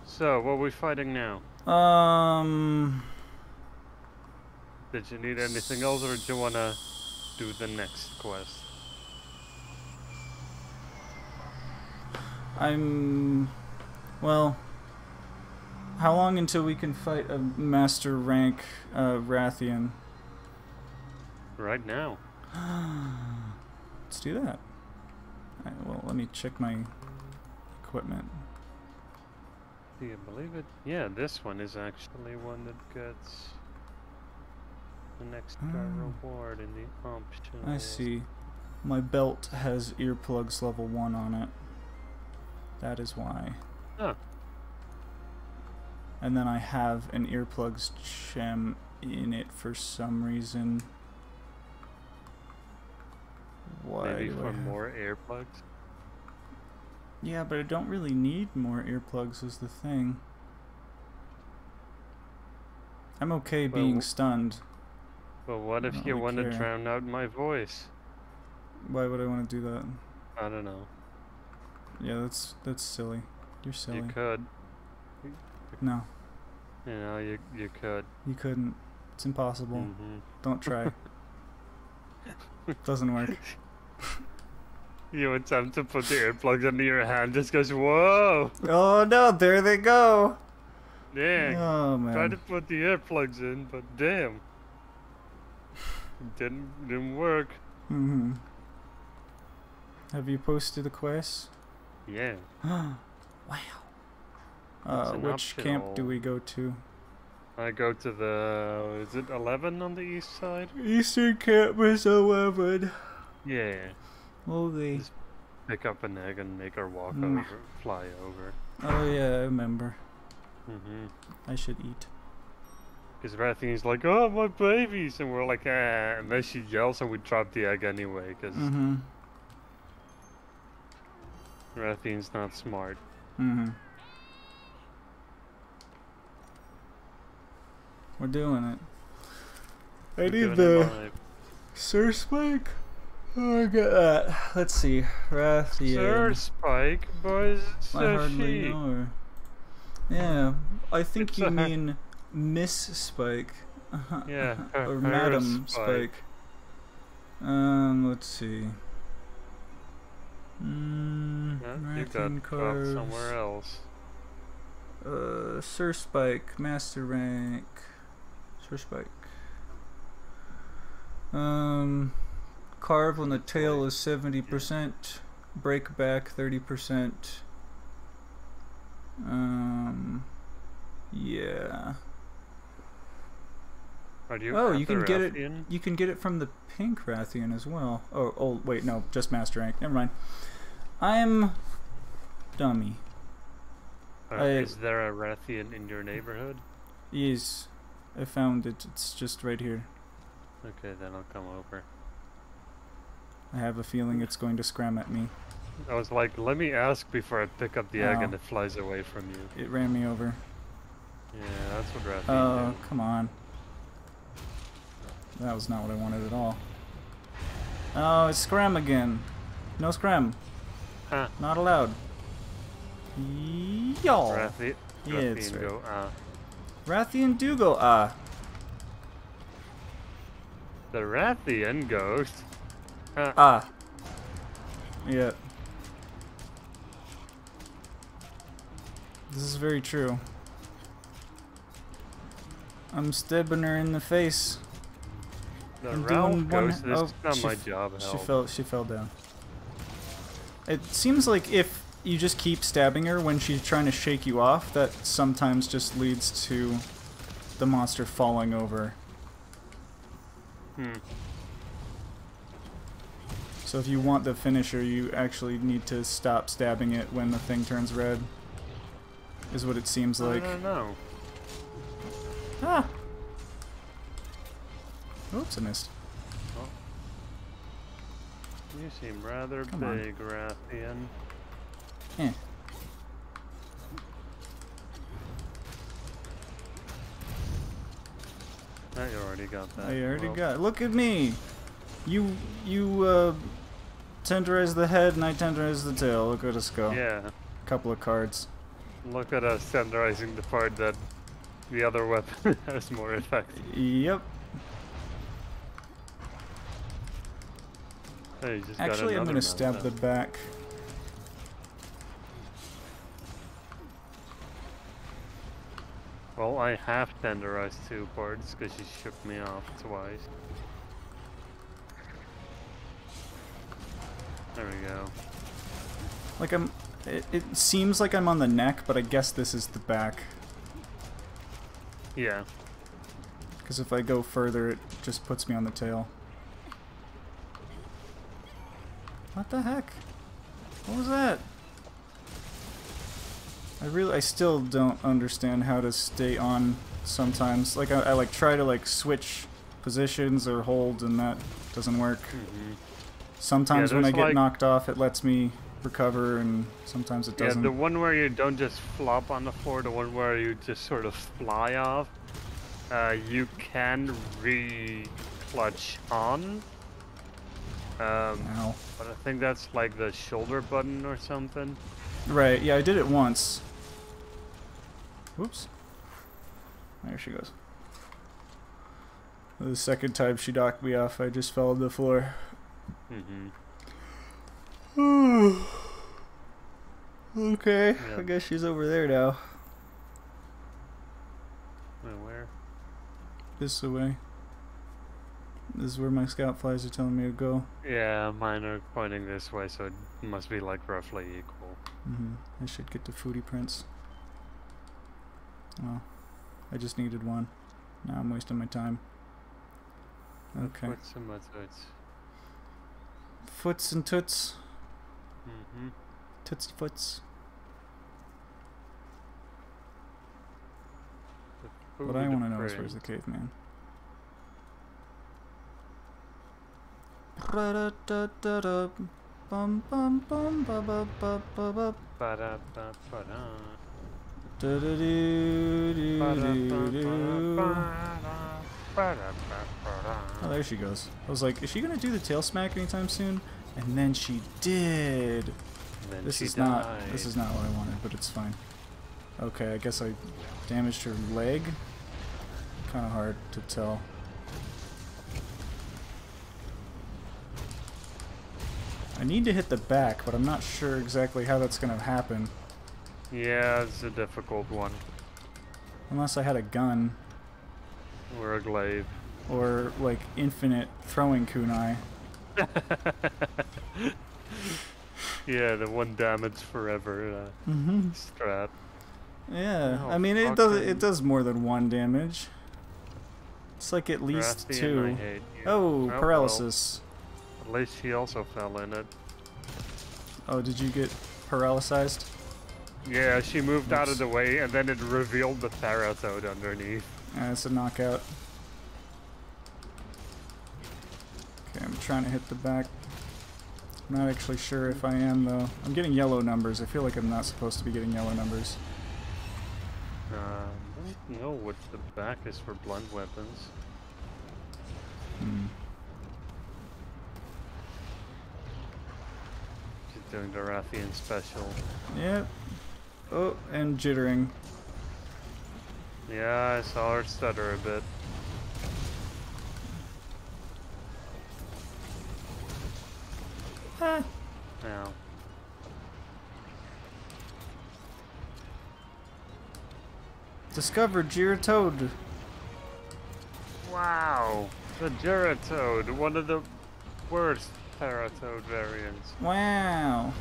So, what are we fighting now? Um, Did you need anything else, or do you wanna do the next quest? I'm. Well. How long until we can fight a master rank uh, Rathian? Right now. [gasps] Let's do that. Alright, well, let me check my equipment. Do you believe it? Yeah, this one is actually one that gets the next Ah. reward in the options. I see. My belt has earplugs level 1 on it. That is why. Ah. And then I have an earplugs gem in it for some reason. Why Maybe for more earplugs. Yeah, but I don't really need more earplugs is the thing. I'm okay Well, being stunned. But what if you really want to drown out my voice? Why would I want to do that? I don't know. Yeah, that's that's silly. You're silly. You could. No, You know, you you could. you couldn't. It's impossible. hmm Don't try. [laughs] Doesn't work. [laughs] You attempt to put the earplugs under your hand, just goes whoa. Oh no, there they go. Yeah. Oh man. Tried to put the earplugs in, but damn. Didn't didn't work. hmm Have you posted a quest? Yeah. [gasps] wow. Uh, which camp do we go to? I go to the is it eleven on the east side? Eastern Camp is 11. Yeah. Okay. Just pick up an egg and make her walk Mm. over fly over. Oh yeah, I remember. Mm-hmm. I should eat. Because Rathian's like, oh my babies and we're like, ah and then she yells and we drop the egg anyway, because Mm-hmm. Rathian's not smart. Mm-hmm. We're doing it. I We're need the. Surspike. Oh, I got that. Let's see. Rathian. Surspike, boys, I hardly she. know her. Yeah, I think It's you mean Miss Spike. Yeah, her- or her Madam Spike. Spike. Um, let's see. Mm, Yeah, you got Rathian dropped somewhere else. Uh, Surspike, Master Rank. Surspike. Um, carve on the tail is 70%, break back 30%. Um, yeah. Are you Oh, you can get it- You can get it from the pink Rathian as well. Oh, oh, wait, no, just Master Rank. Never mind. I'm dummy. Uh, I- is there a Rathian in your neighborhood? Yes. I found it. It's just right here. Okay, then I'll come over. I have a feeling it's going to scram at me. I was like, let me ask before I pick up the egg and it flies away from you. It ran me over. Yeah, that's what Rafi Oh, did. come on. That was not what I wanted at all. Oh, it's scram again. No scram. Huh. Not allowed. Y'all. Yeah, it's right. go, ah. Rathian do go ah. The Rathian ghost. Huh. Ah. Yeah. This is very true. I'm stabbing her in the face. the I'm doing one- ghost. This oh, is not she my job. She help. fell. She fell down. It seems like if you just keep stabbing her when she's trying to shake you off, that sometimes just leads to the monster falling over. Hmm. So if you want the finisher, you actually need to stop stabbing it when the thing turns red. Is what it seems like. I don't know. Ah. Oops, I missed. You seem rather Come on. big, Rathian. Eh. Oh, you already got that. I already Well, got. Look at me. You you uh, tenderize the head, and I tenderize the tail. Look at us go. Yeah. Couple of cards. Look at us tenderizing the part that the other weapon [laughs] has more effect. Yep. Hey, you just got Actually, I'm gonna stab the back. Well, I have tenderized two parts because she shook me off twice. There we go. Like I'm. It, it seems like I'm on the neck, but I guess this is the back. Yeah. Because if I go further, it just puts me on the tail. What the heck? What was that? I really, I still don't understand how to stay on sometimes. Like, I, I like try to like switch positions or hold and that doesn't work. hmm Sometimes when I get like- knocked off, it lets me recover and sometimes it doesn't. Yeah, the one where you don't just flop on the floor, the one where you just sort of fly off, uh, you can re-clutch on. Um, Ow. but I think that's like the shoulder button or something. Right, yeah, I did it once. Whoops. There she goes. The second time she knocked me off, I just fell on the floor. hmm [sighs] okay, Yeah. I guess she's over there now. Where? This way. This is where my scout flies are telling me to go. Yeah, mine are pointing this way, so it must be like roughly equal. Hmm I should get the foodie prints. Oh, I just needed one. Now I'm wasting my time. Okay. What's some methods? Foots and toots. Mm-hmm. Tootsy foots. What I want to know is where's the caveman. Ra-da-da-da-da. Bum bum bum ba ba ba ba ba. Ba-da-ba-ba-da. Da-da-doo-doo-doo-doo. Oh, there she goes. I was like, is she gonna do the tail smack anytime soon? And then she did. Then This she is not. This is not what I wanted, but it's fine. Okay, I guess I damaged her leg. Kind of hard to tell. Need to hit the back, but I'm not sure exactly how that's gonna happen. Yeah, it's a difficult one. Unless I had a gun Or a glaive. or like infinite throwing kunai. [laughs] yeah, the one damage forever uh, Mm-hmm. strat. Yeah, Oh, I mean it does it does more than one damage. It's like at least Rathian, two. Oh, well, paralysis. At least he also fell in it. Oh, did you get paralyzed? Yeah, she moved out of the way, and then it revealed the Paratoad underneath. It's a knockout. Okay, I'm trying to hit the back. I'm not actually sure if I am, though. I'm getting yellow numbers. I feel like I'm not supposed to be getting yellow numbers. Uh, I don't know what the back is for blunt weapons. Hmm. She's doing the Rathian special. Yep. Oh, and jittering. Yeah, I saw her stutter a bit. Ah. Now, Discovered Giratoad. wow, the Geratoad, one of the worst Paratoad variants. Wow.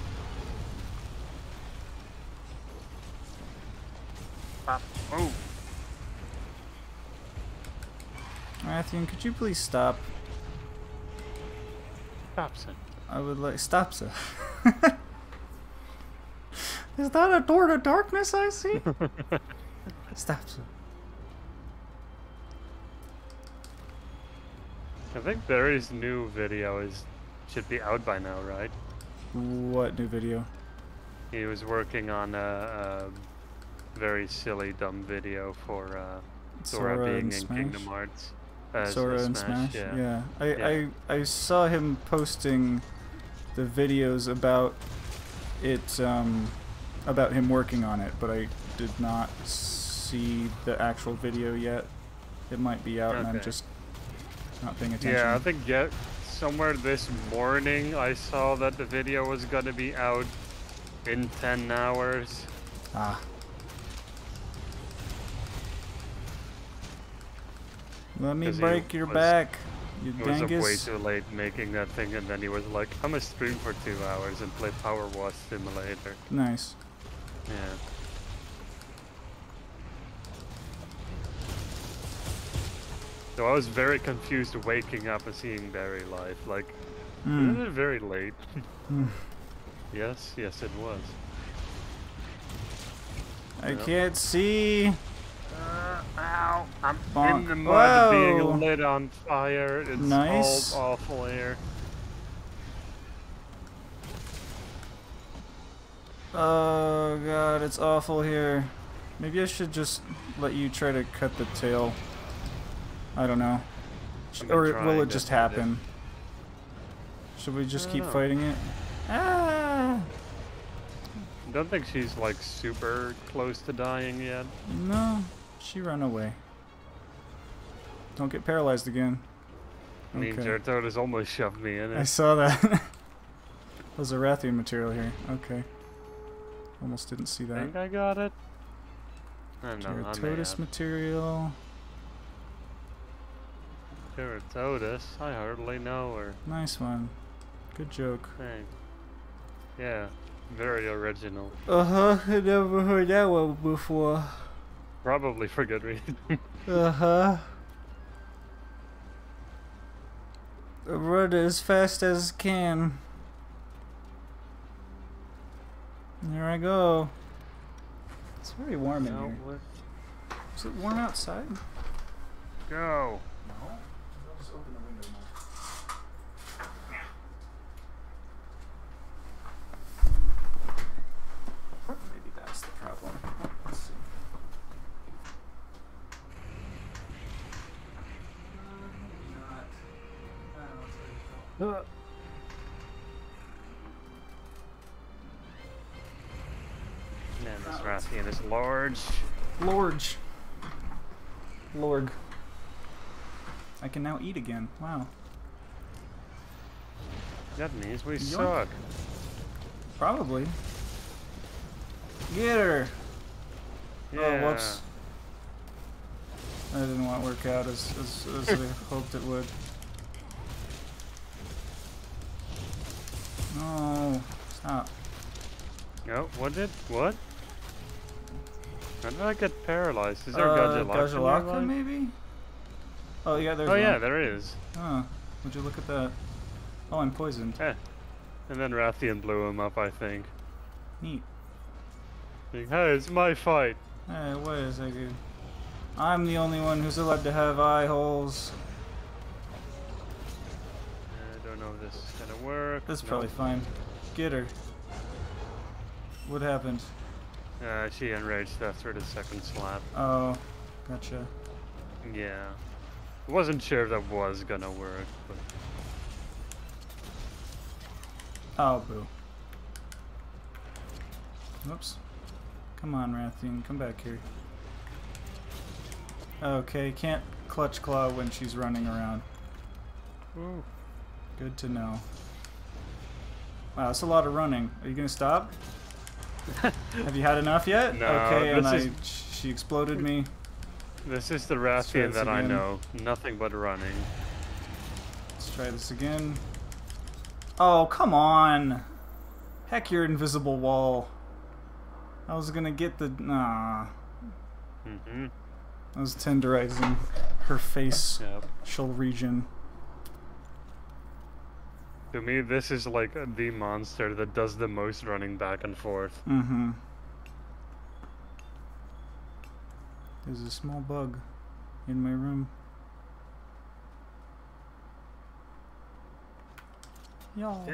Oh, Rathian, could you please stop? Thompson. I would like stop, sir. [laughs] Is that a door to darkness I see? [laughs] stop, sir. I think Barry's new video is should be out by now, right? What new video? He was working on a, a very silly, dumb video for uh, Sora, Sora being in Smash? Kingdom Hearts. Uh, Sora S- and Smash. yeah. I, Yeah. I I saw him posting the videos about it um about him working on it, but I did not see the actual video yet. It might be out and I'm just not paying attention. Yeah, I think yet somewhere this morning I saw that the video was gonna be out in 10 hours. Ah. Let me break your was- back, you It was up way too late making that thing, and then he was like, I'm gonna stream for two hours and play Power Wash Simulator. Nice. Yeah. So I was very confused waking up and seeing Barry live. Like, isn't Hmm. it very late? Hmm. [laughs] yes, yes, it was. I Yeah. can't see. Uh, ow! I'm Bonk. in the mud, Whoa. being lit on fire. It's Nice. all awful here. Oh god, it's awful here. Maybe I should just let you try to cut the tail. I don't know. Or will it just happen? Should we just keep know. fighting it? Ah! Don't think she's like super close to dying yet. No, she ran away. Don't get paralyzed again. I mean, Okay. Gertrude has almost shoved me in it. I saw that. [laughs] There's a Rathian material here. Okay. Almost didn't see that. I think I got it. I don't know. I may Ceratodus have. material. Ceratodus? I hardly know her. Nice one. Good joke. Thanks. Yeah, very original. Uh huh. I never heard that one before. Probably for good reason. Uh huh. Run as fast as can. There I go. It's very warm in No, here. what- Is it warm outside? Go. No. I'll just open the window now. Maybe that's the problem. Let's see. Uh, maybe not. I don't know, it's very cold. Man, this Rathian is large. Lorge. Lorg. I can now eat again. Wow. That means we Yoink. suck. Probably. Get her! Oh, yeah. Oh, whoops. That didn't want to work out as, as, as I [laughs] hoped it would. No. Stop. No, what did? What? How did I get paralyzed? Is there uh, Gajalaka Gajalaka, nearby? maybe? Oh, yeah, there's Oh yeah, there is. Huh. Would you look at that? Oh, I'm poisoned. Yeah. And then Rathian blew him up, I think. Neat. Like, hey, it's my fight. Hey, wait a second. I'm the only one who's allowed to have eye holes. Know if this is gonna work. That's No. probably fine. Get her. What happened? Uh, she enraged after the second slap. Oh, gotcha. Yeah. Wasn't sure if that was gonna work, but Oh, boo. Whoops. Come on, Rathian, come back here. Okay, can't clutch claw when she's running around. Ooh. Good to know. Wow, that's a lot of running. Are you gonna stop? [laughs] Have you had enough yet? No, okay, and I, is- she exploded me. This is the try Rathian this that I know. Nothing but running. Let's try this again. Oh, come on! Heck, your invisible wall. I was gonna get the. Nah. Mm-hmm. I was tenderizing her face Yep. shell region. To me, this is like the monster that does the most running back and forth. Mm-hmm. There's a small bug in my room. Y'all.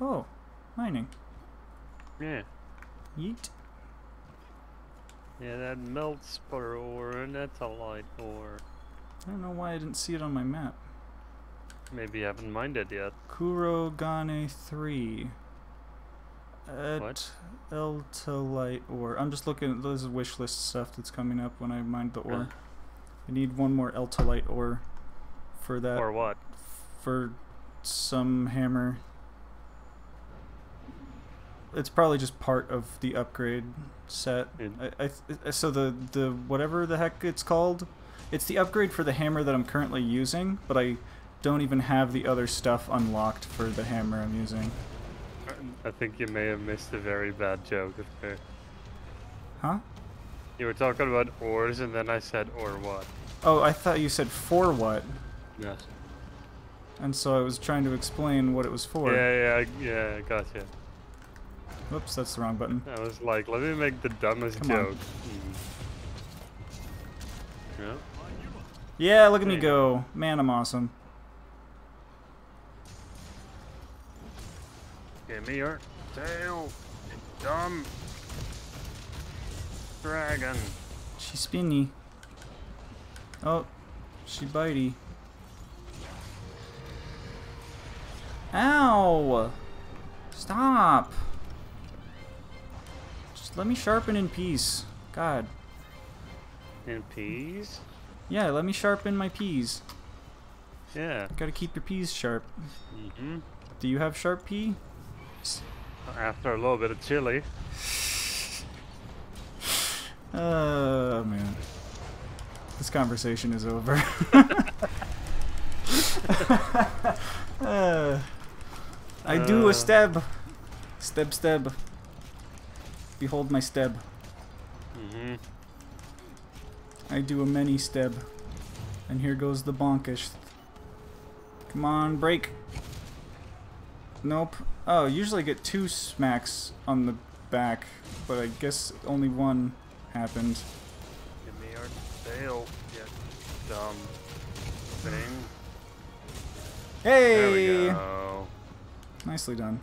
Oh, mining. Yeah. Yeet. Yeah, that Meldspar ore, and that's a light ore. I don't know why I didn't see it on my map. Maybe you haven't mined it yet. Kurogane 3. At What? Eltalite ore. I'm just looking at those wish list stuff that's coming up when I mine the ore. Uh. I need one more Eltalite ore for that. or what? for some hammer. It's probably just part of the upgrade set. I, I so the the whatever the heck it's called, it's the upgrade for the hammer that I'm currently using, but I don't even have the other stuff unlocked for the hammer I'm using. I think you may have missed a very bad joke there. Huh? You were talking about ores, and then I said, or what? Oh, I thought you said for what, Yes. and so I was trying to explain what it was for. Yeah, yeah, yeah, I gotcha. Whoops, that's the wrong button. I was like, let me make the dumbest Come on. joke. Mm. Yeah. Yeah, look at me go. Man, I'm awesome. Give me your tail, you dumb dragon. She spinny. Oh, she bitey. Ow! Stop! Just let me sharpen in peace. God. In peas? Yeah, let me sharpen my peas. Yeah. Gotta keep your peas sharp. Mm-hmm. Do you have sharp pea? After a little bit of chili. Oh, man. This conversation is over. [laughs] Uh, I do a Uh. stab. Steb, steb. Behold my steb. I do a many steb. And here goes the bonkish. Come on, break. Nope. Oh, usually I get two smacks on the back, but I guess only one happened. Give me your tail, you dumb thing. Hey! There we go. Nicely done.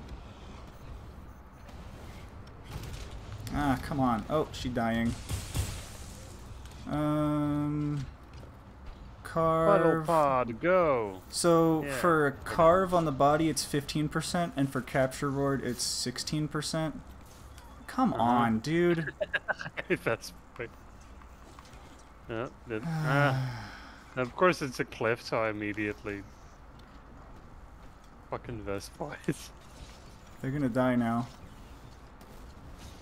Ah, come on. Oh, she dying. Um, Puddle carve. pod, go. So Yeah, for a carve on the body, it's 15%, and for capture ward, it's 16%. Come Uh-huh. on, dude. [laughs] That's. Yeah, that, [sighs] ah. of course it's a cliff, so I immediately fucking vest boys. They're gonna die now.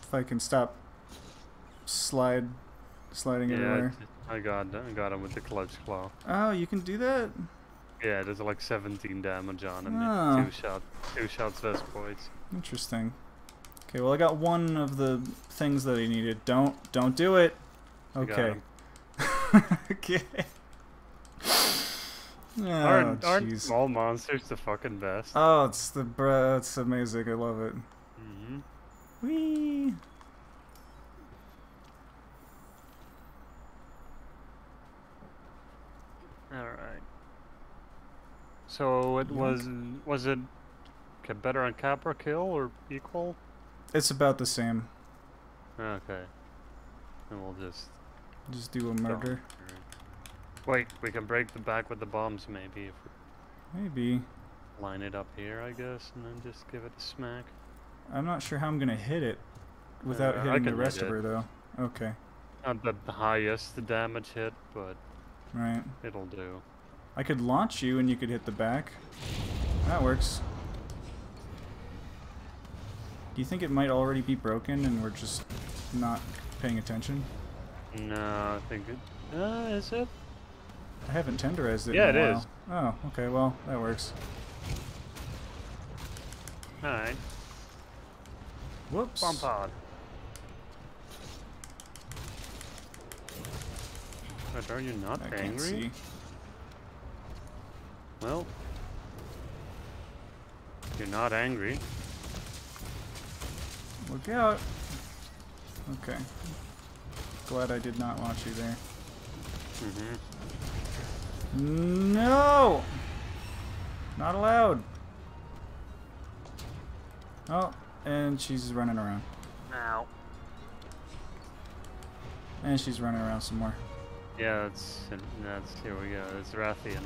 If I can stop slide, sliding Yeah, everywhere. I got I got him with the clutch claw. Oh, you can do that? Yeah, there's like 17 damage on him. Oh. Two shot, two shots vest points. Interesting. Okay, well I got one of the things that he needed. Don't, don't do it. Okay. [laughs] okay. Oh, aren't aren't small monsters the fucking best? Oh, it's the bruh. It's amazing. I love it. hmm Whee! All right. So it Yep. was was it ca- better on Capra kill or equal? It's about the same. Okay. And we'll just Just do a murder. through. Wait, we can break the back with the bombs maybe if Maybe. line it up here, I guess, and then just give it a smack. I'm not sure how I'm gonna hit it without Uh, hitting the rest hit of her, though. Okay. Not the the highest the damage hit, but Right. it'll do. I could launch you and you could hit the back. That works. Do you think it might already be broken and we're just not paying attention? No, I think it. Uh, is it? I haven't tenderized it Yeah, it while. is. Oh, okay, well, that works. All right. Whoops. Bomb pod. But are you not I can't angry? see. Well, you're not angry. Look out. Okay. Glad I did not watch you there. Mm-hmm. No! Not allowed. Oh, and she's running around. Now. And she's running around some more. Yeah, that's that's here we go. It's Rathian.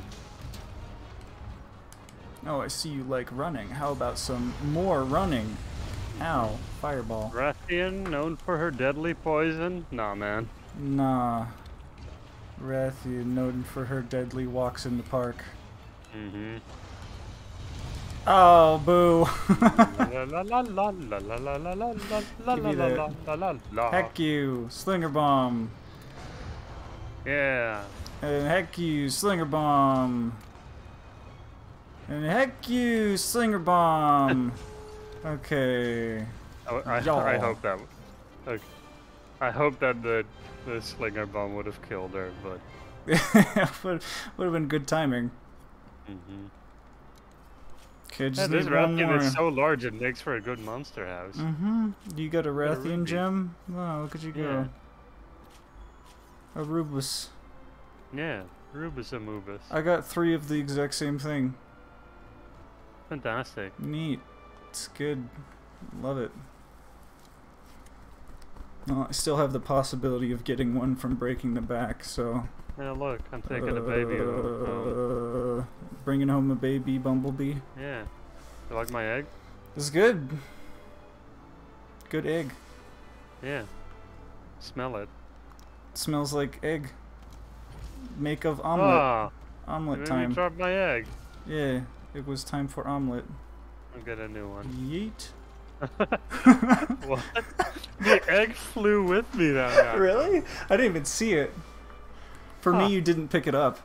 Oh, I see you like running. How about some more running? Ow, fireball. Rathian, known for her deadly poison? Nah, man. Nah. Rathian, known for her deadly walks in the park. Mm-hmm. Oh, boo. Heck you, Slinger Bomb. Yeah. And heck you, Slinger Bomb. And heck you, Slinger Bomb. [laughs] okay. I, I, I hope that. Okay. I hope that the the slinger bomb would have killed her, but. [laughs] would would have been good timing. Mm-hmm. Okay, Yeah, just this need Rathian is so large it makes for a good monster house. Mm-hmm. You got a Rathian gem? Wow, look at you go. Yeah. A Rubus. Yeah, Rubus Amubus. I got three of the exact same thing. Fantastic. Neat. It's good. Love it. Oh, I still have the possibility of getting one from breaking the back, so. Yeah, look, I'm taking a baby. home. Uh, bringing home a baby bumblebee. Yeah. You like my egg? It's good. Good egg. Yeah. Smell it. Smells like egg. Make of omelet. Ah, omelet time. drop my egg. Yeah, it was time for omelet. I'll get a new one. Yeet. [laughs] what? the egg flew with me that night. really? I didn't even see it. For Huh. me, you didn't pick it up.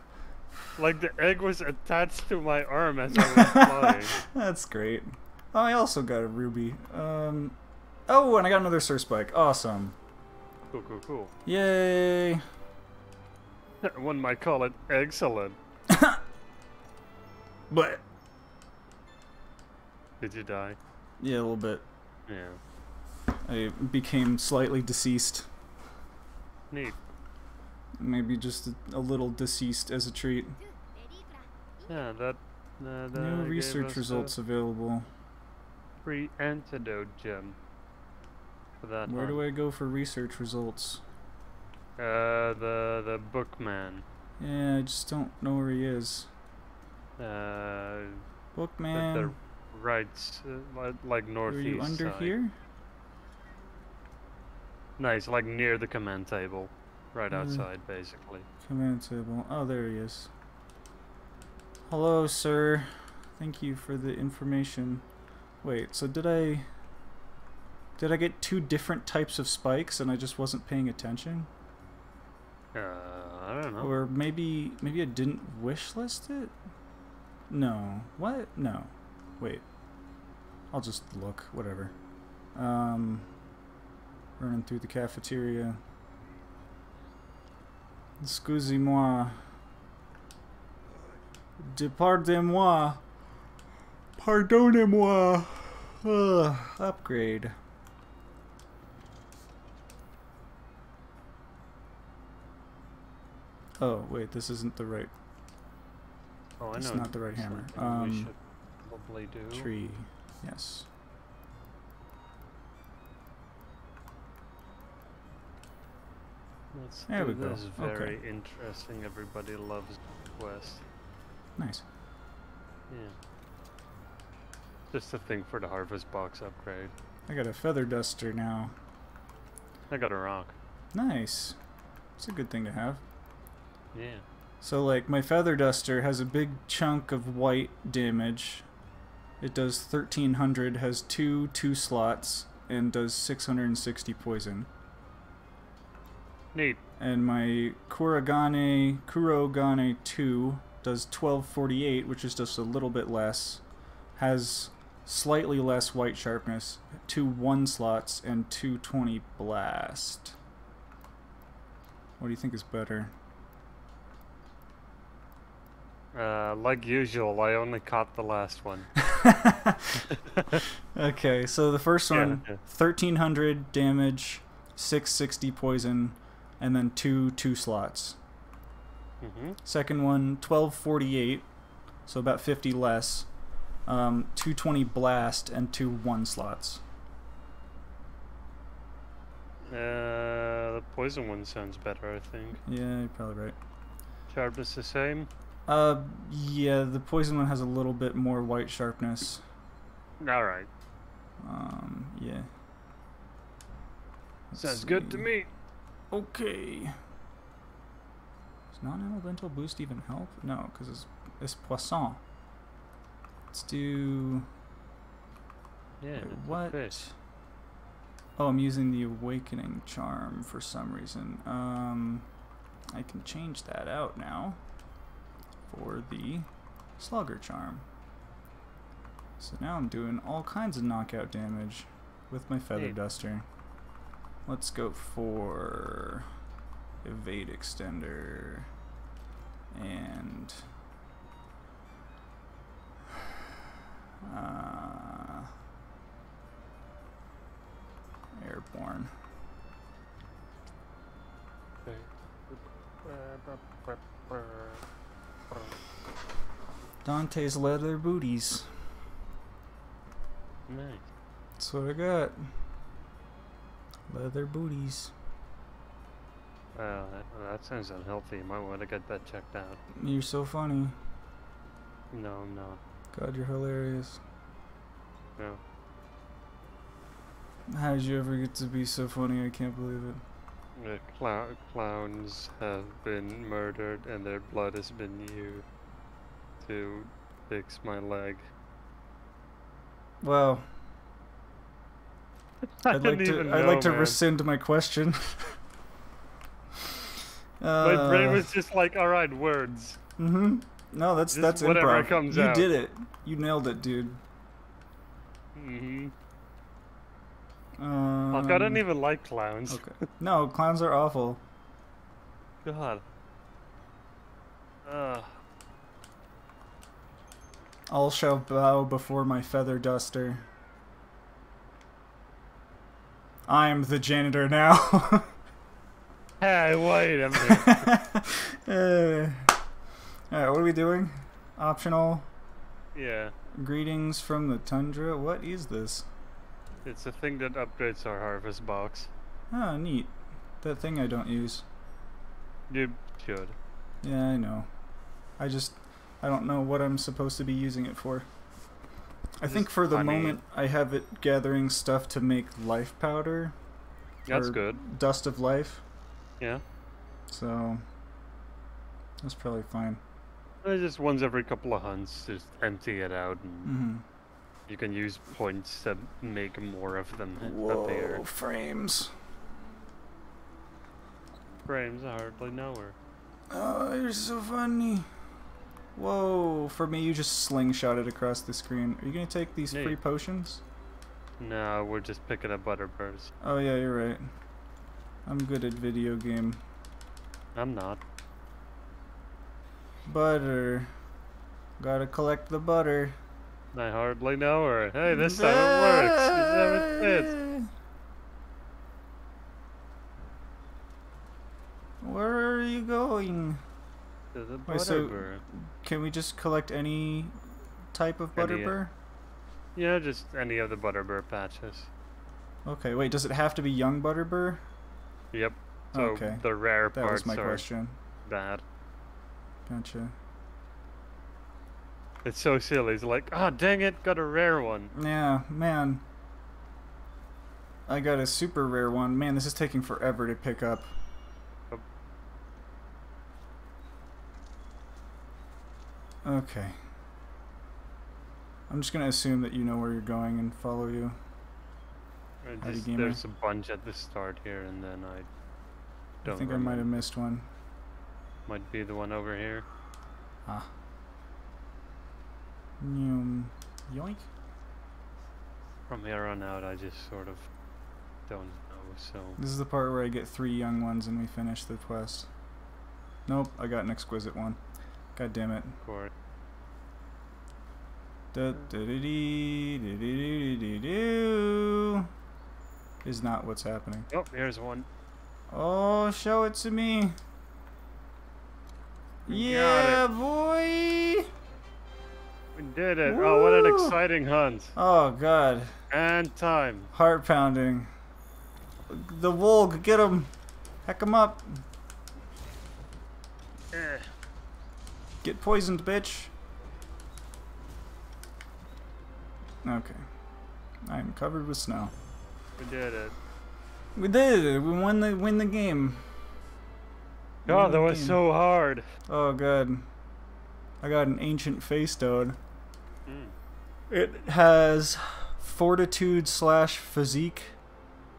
Like the egg was attached to my arm as I was [laughs] flying. That's great. Oh, I also got a ruby. Um, oh, and I got another Surspike. Awesome. Cool, cool, cool. Yay. One might call it excellent. [laughs] But Did you die? yeah, a little bit. Yeah. I became slightly deceased. Neat. Maybe just a, a little deceased as a treat. Yeah, that. Uh, that New research results available. free antidote gem. For that Where do. I go for research results? Uh, the the bookman. Yeah, I just don't know where he is. Uh, the, Bookman, the right, s- uh, li- like are northeast. you under side. here? Nice, like near the command table, right Mm. outside, basically. Command table. Oh, there he is. Hello, sir. Thank you for the information. Wait, so did I... Did I get two different types of spikes and I just wasn't paying attention? Uh, I don't know. Or maybe maybe I didn't wish list it? No. What? No. Wait. I'll just look. Whatever. Um, running through the cafeteria. Excusez-moi. Depardez-moi. Pardonnez-moi. Upgrade. Oh, wait, this isn't the right Oh, I know. It's not the right hammer. Um, we should probably do. tree. Yes. Let's There we go. this Okay. very interesting. Everybody loves quest. Nice. Yeah. Just a thing for the harvest box upgrade. I got a feather duster now. I got a rock. Nice. It's a good thing to have. Yeah. So like my feather duster has a big chunk of white damage. It does 1300, has two two slots, and does 660 poison. Neat. And my Kurogane Kurogane 2 does 1248, which is just a little bit less. Has slightly less white sharpness, two one slots, and 220 blast. What do you think is better? Uh, like usual, I only caught the last one. [laughs] okay, so the first one, yeah. 1300 damage, 660 poison, and then two two slots. Mm-hmm. Second one, 1248, so about 50 less, um, 220 blast, and two one slots. Uh, the poison one sounds better, I think. Yeah, you're probably right. Sharpness the same. Uh, yeah, the poison one has a little bit more white sharpness. All right. Um, yeah. Let's Sounds good to me. Okay. Does non-elemental boost even help? No, because it's, it's poisson. Let's do... Yeah. wait, what? fish. Oh, I'm using the awakening charm for some reason. Um, I can change that out now for the slugger charm. So now I'm doing all kinds of knockout damage with my feather Neat. duster. Let's go for evade extender and [sighs] uh, airborne. Okay. Dante's leather booties. Nice. That's what I got. Leather booties. Uh, well, that, that sounds unhealthy. You might want to get that checked out. You're so funny. No, I'm not. God, you're hilarious. No. How did you ever get to be so funny? I can't believe it. The clou- clowns have been murdered and their blood has been used to fix my leg. Well, [laughs] I I'd like to. even I'd like to man. rescind my question. [laughs] My brain Uh, was just like, alright, words. Mm-hmm. No, that's Just that's whatever improv. comes you out. did it. You nailed it, dude. Mm-hmm. Um, Fuck, I don't even like clowns. Okay. No, clowns are awful. God. Ugh. All shall bow before my feather duster. I'm the janitor now. [laughs] Hey, wait a minute. [laughs] uh, Alright, what are we doing? Optional. yeah, Greetings from the tundra. What is this? It's a thing that upgrades our harvest box. Ah, neat. That thing I don't use. You should. Yeah, I know. I just I don't know what I'm supposed to be using it for. I think for the funny. moment I have it gathering stuff to make life powder, That's good. dust of life. Yeah. So that's probably fine. Uh, Just once every couple of hunts, just empty it out, and hmm you can use points to make more of them Whoa, frames. Frames, I hardly know her. Oh, you're so funny. Whoa, for me, you just slingshot it across the screen. Are you gonna take these free potions? No, we're just picking up butterburs. Oh yeah, you're right. I'm good at video game. I'm not. Butter. Gotta collect the butter. I hardly know her. Hey, this time it works. You seven fits. Where are you going? To the Wait, so- Butterbur. Can we just collect any type of uh, burr? Yeah, just any of the Butterbur patches. Okay, wait, does it have to be young butterbur? Yep. So Okay. the rare That parts was my question. bad. Gotcha. It's so silly. It's like, ah, dang it, got a rare one. Yeah, man. I got a super rare one. Man, this is taking forever to pick up. Okay. I'm just gonna assume that you know where you're going and follow you. Just, there's a bunch at the start here, and then I I don't think I might have missed one. Might be the one over here. Ah. Yum. Yoink. From here on out, I just sort of don't know. So This is the part where I get three young ones and we finish the quest. Nope, I got an exquisite one. God damn it. Da, da, da, dee, da, dee, dee, dee, doo. Is not what's happening. Oh, here's one. Oh, show it to me. You Yeah, boy. We did it. Oh, what an exciting hunt. Oh god, And time. heart pounding. The Volg, get him. Heck him up. Eh. Get poisoned, bitch. Okay. I'm covered with snow. We did it. We did it. We won the win the game. God, that was game. so hard. Oh god. I got an ancient face toad. It has fortitude slash physique.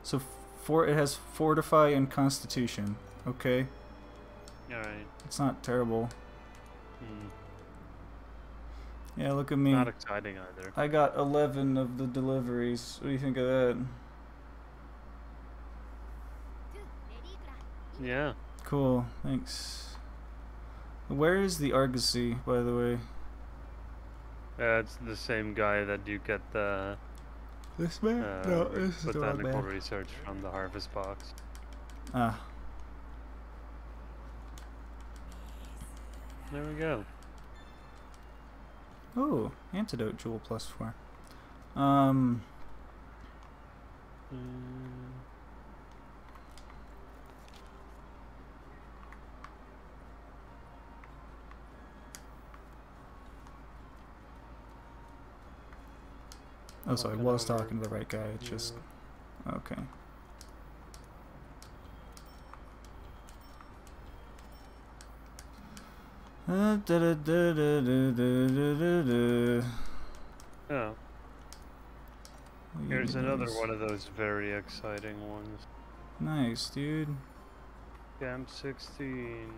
So for it has fortify and constitution. Okay, Alright. it's not terrible. Mm. Yeah, look at me. Not exciting either. I got 11 of the deliveries. What do you think of that? Yeah. Cool, thanks. Where is the Argosy, by the way? Uh, it's the same guy that you get the This man? uh, botanical research from the harvest box. Ah, There we go. oh, antidote jewel plus four. Um, Mm. Oh, sorry, I was talking to the right guy. It's just... Okay. Oh. Here's another one of those very exciting ones. Nice, dude. Camp 16.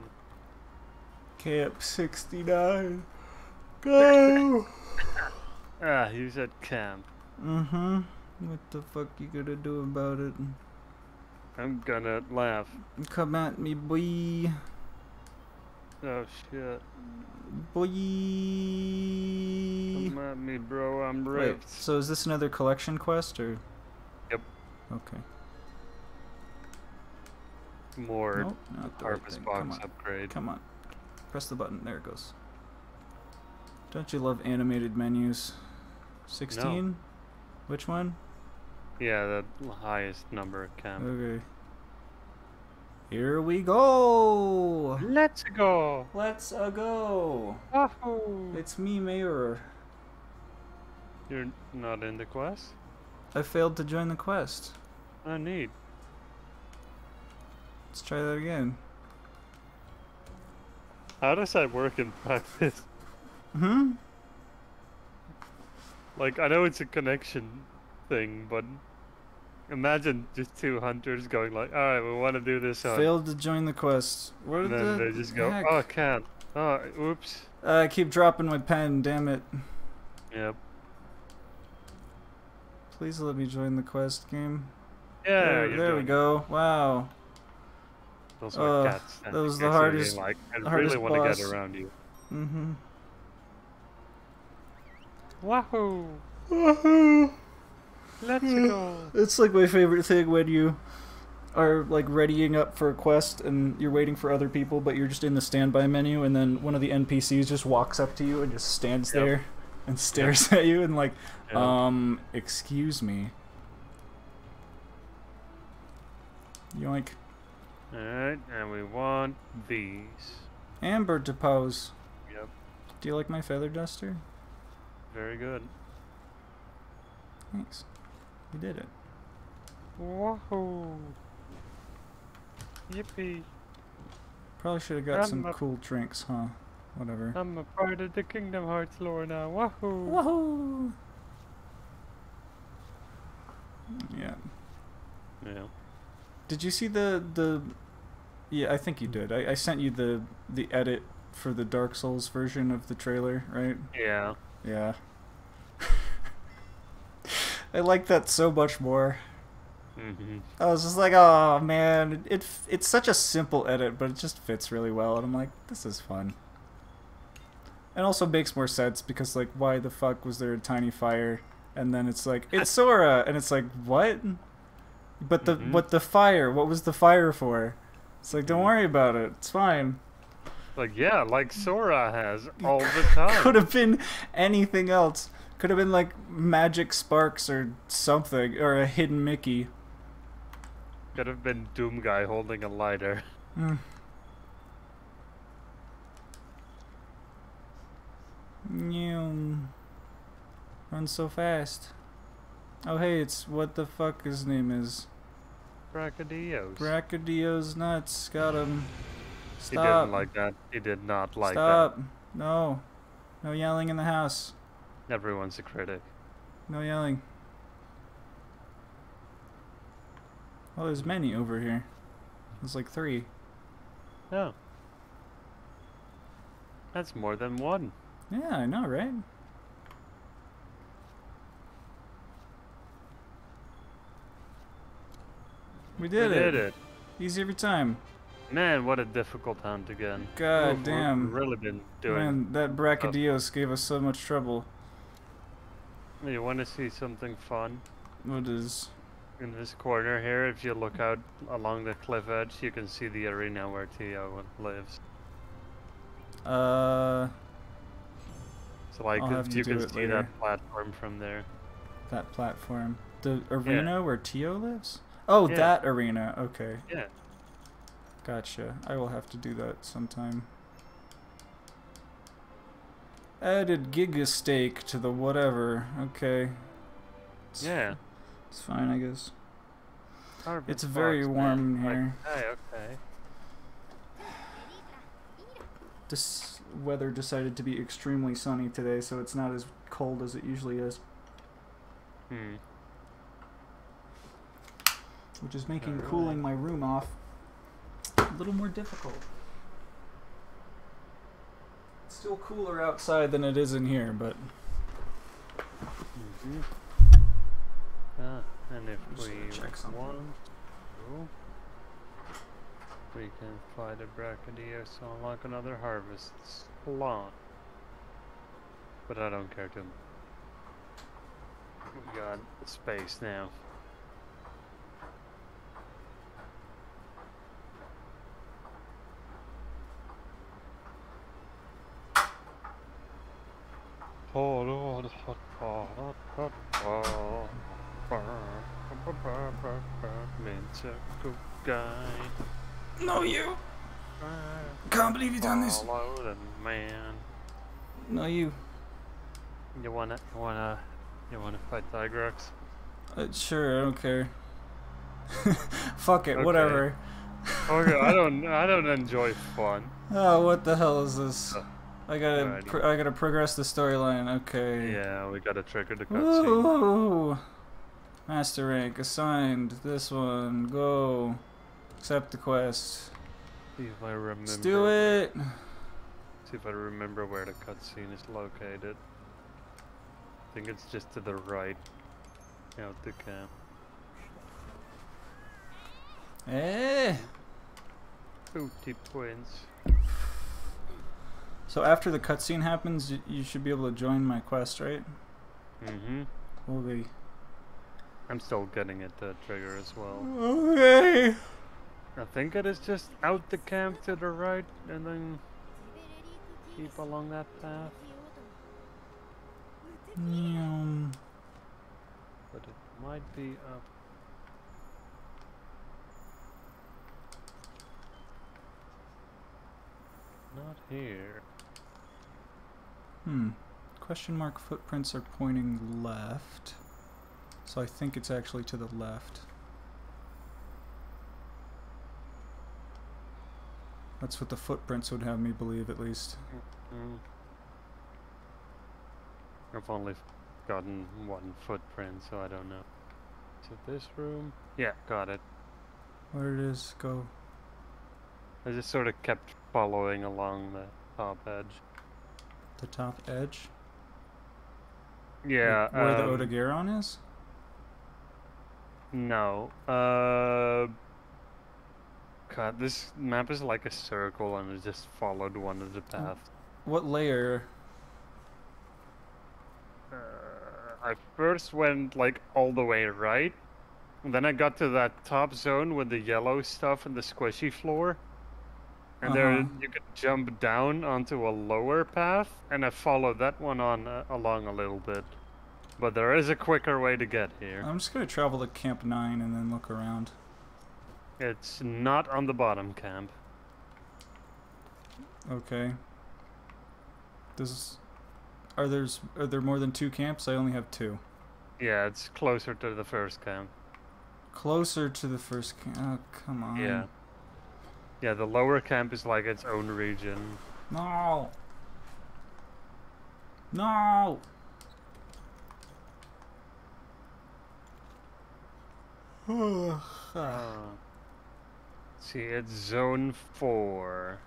Camp 69. Go! [laughs] ah, he said at camp mm-hmm. What the fuck you gonna do about it? I'm gonna laugh. Come at me, boy. Oh shit. Boy. Come at me, bro. I'm Wait, so is this another collection quest or? Yep. Okay. More Nope, not the right harvest. Come box upgrade. Come on. Press the button. There it goes. Don't you love animated menus? 16? Which one? Yeah, the highest number of camp. Okay. Here we go! Let's go. Let's uh, go! It's me, Mayor. You're not in the quest? I failed to join the quest. I need. Let's try that again. How does that work in practice? Hmm? Like, I know it's a connection thing, but imagine just two hunters going like, "All right, we want to do this hunt," Failed to join the quest. What and the they just go, heck? "Oh, can't." Oh, oops. Uh, I keep dropping my pen, damn it. Yep. Please let me join the quest game. Yeah. there, there we go. Wow. Those are Uh, cats. that was the standing there, so you're hardest- Like, I really hardest want to get around you. Mm-hmm. Wahoo! Woohoo! Let's go! It's like my favorite thing when you are like readying up for a quest and you're waiting for other people, but you're just in the standby menu, and then one of the NPCs just walks up to you and just stands Yep. there and stares at you and like, Yeah. um, excuse me. Yoink. Alright, and we want these. Amber to pose. Yep, Do you like my feather duster? Very good. Thanks. You did it. Wahoo! Yippee! Probably should have got I'm some cool drinks, huh? Whatever. I'm a part of the Kingdom Hearts lore now. Wahoo! Wahoo! Yeah. Yeah. Did you see the the? Yeah, I think you did. I, I sent you the the edit for the Dark Souls version of the trailer, right? Yeah. Yeah. [laughs] I like that so much more. Mm-hmm. I was just like, oh man, it it's such a simple edit, but it just fits really well, and I'm like, this is fun. It also makes more sense because like, why the fuck was there a tiny fire? And then it's like, it's Sora, and it's like, what? But the Mhm. what the fire? What was the fire for? It's like, don't Mhm. worry about it. It's fine. Like, yeah, like Sora has [laughs] all the [laughs] time. Could have been anything else. Could have been like magic sparks or something, or a hidden Mickey. Could have been Doom Guy holding a lighter. [laughs] Mm. Nyum. Run so fast. Oh hey, it's what the fuck his name is. Brachydios. Brachydio's nuts. Got him. He didn't like that. He did not like that. Stop. No. No yelling in the house. Everyone's a critic. No yelling. Well, there's many over here. There's like three. Oh. That's more than one. Yeah, I know, right? We did, we it. did it. Easy every time. Man, what a difficult hunt again. God We've damn. really been doing. Man, that Brachydios gave us so much trouble. You want to see something fun? What is? In this corner here, if you look out along the cliff edge, you can see the arena where Tio lives. Uh, So like I'll have to you do can see later. that platform from there. that platform. The arena where Tio lives? Oh, Yeah. that arena. Okay. Yeah. Gotcha. I will have to do that sometime. Added Giga Steak to the whatever. Okay. It's, Yeah. It's fine, I guess. Harvest It's very Fox, warm in man. Like, here. Hey, okay. This weather decided to be extremely sunny today, so it's not as cold as it usually is, Hmm. which is making cooling my room off a little more difficult. It's still cooler outside than it is in here, but hmm Ah, and if I'm just gonna we check want to, we can fly to Brachydios to unlock another harvest slot. But I don't care too much. We got space now. No, you can't believe you done this. Man. No, you. You wanna, you wanna, you wanna fight Tigrex? Uh, sure, I don't care. [laughs] Fuck it, Okay. whatever. Okay, I [laughs] don't, I don't enjoy fun. Oh, what the hell is this? I gotta, alrighty. I gotta progress the storyline. Okay. Yeah, we gotta trigger the cutscene. Master rank assigned. This one. Go. Accept the quest. See if I remember. Let's do it. See if I remember where the cutscene is located. I think it's just to the right. Out the camp. Eh. Booty points. So after the cutscene happens, you should be able to join my quest, right? Mm-hmm. Okay. I'm still getting it to trigger as well. Okay. I think it is just out the camp to the right and then keep along that path. Um, But it might be up. Not here. Hmm. Question mark footprints are pointing left. So I think it's actually to the left. That's what the footprints would have me believe, at least. Mm. I've only gotten one footprint, so I don't know. Is it this room? Yeah, got it. Where it is, go. I just sort of kept following along the top edge. The top edge? Yeah. Where um, the Odogaron is? No. Uh. God, this map is like a circle, and it just followed one of the paths. What layer? Uh, I first went like all the way right, and then I got to that top zone with the yellow stuff and the squishy floor. And there Uh-huh. you could jump down onto a lower path, and I followed that one on uh, along a little bit. But there is a quicker way to get here. I'm just gonna travel to Camp 9 and then look around. It's not on the bottom camp. Okay. Does are there's are there more than two camps? I only have two. Yeah, it's closer to the first camp. Closer to the first camp. Oh, come on. Yeah. Yeah, the lower camp is like its own region. No. No. [sighs] See, it's zone four.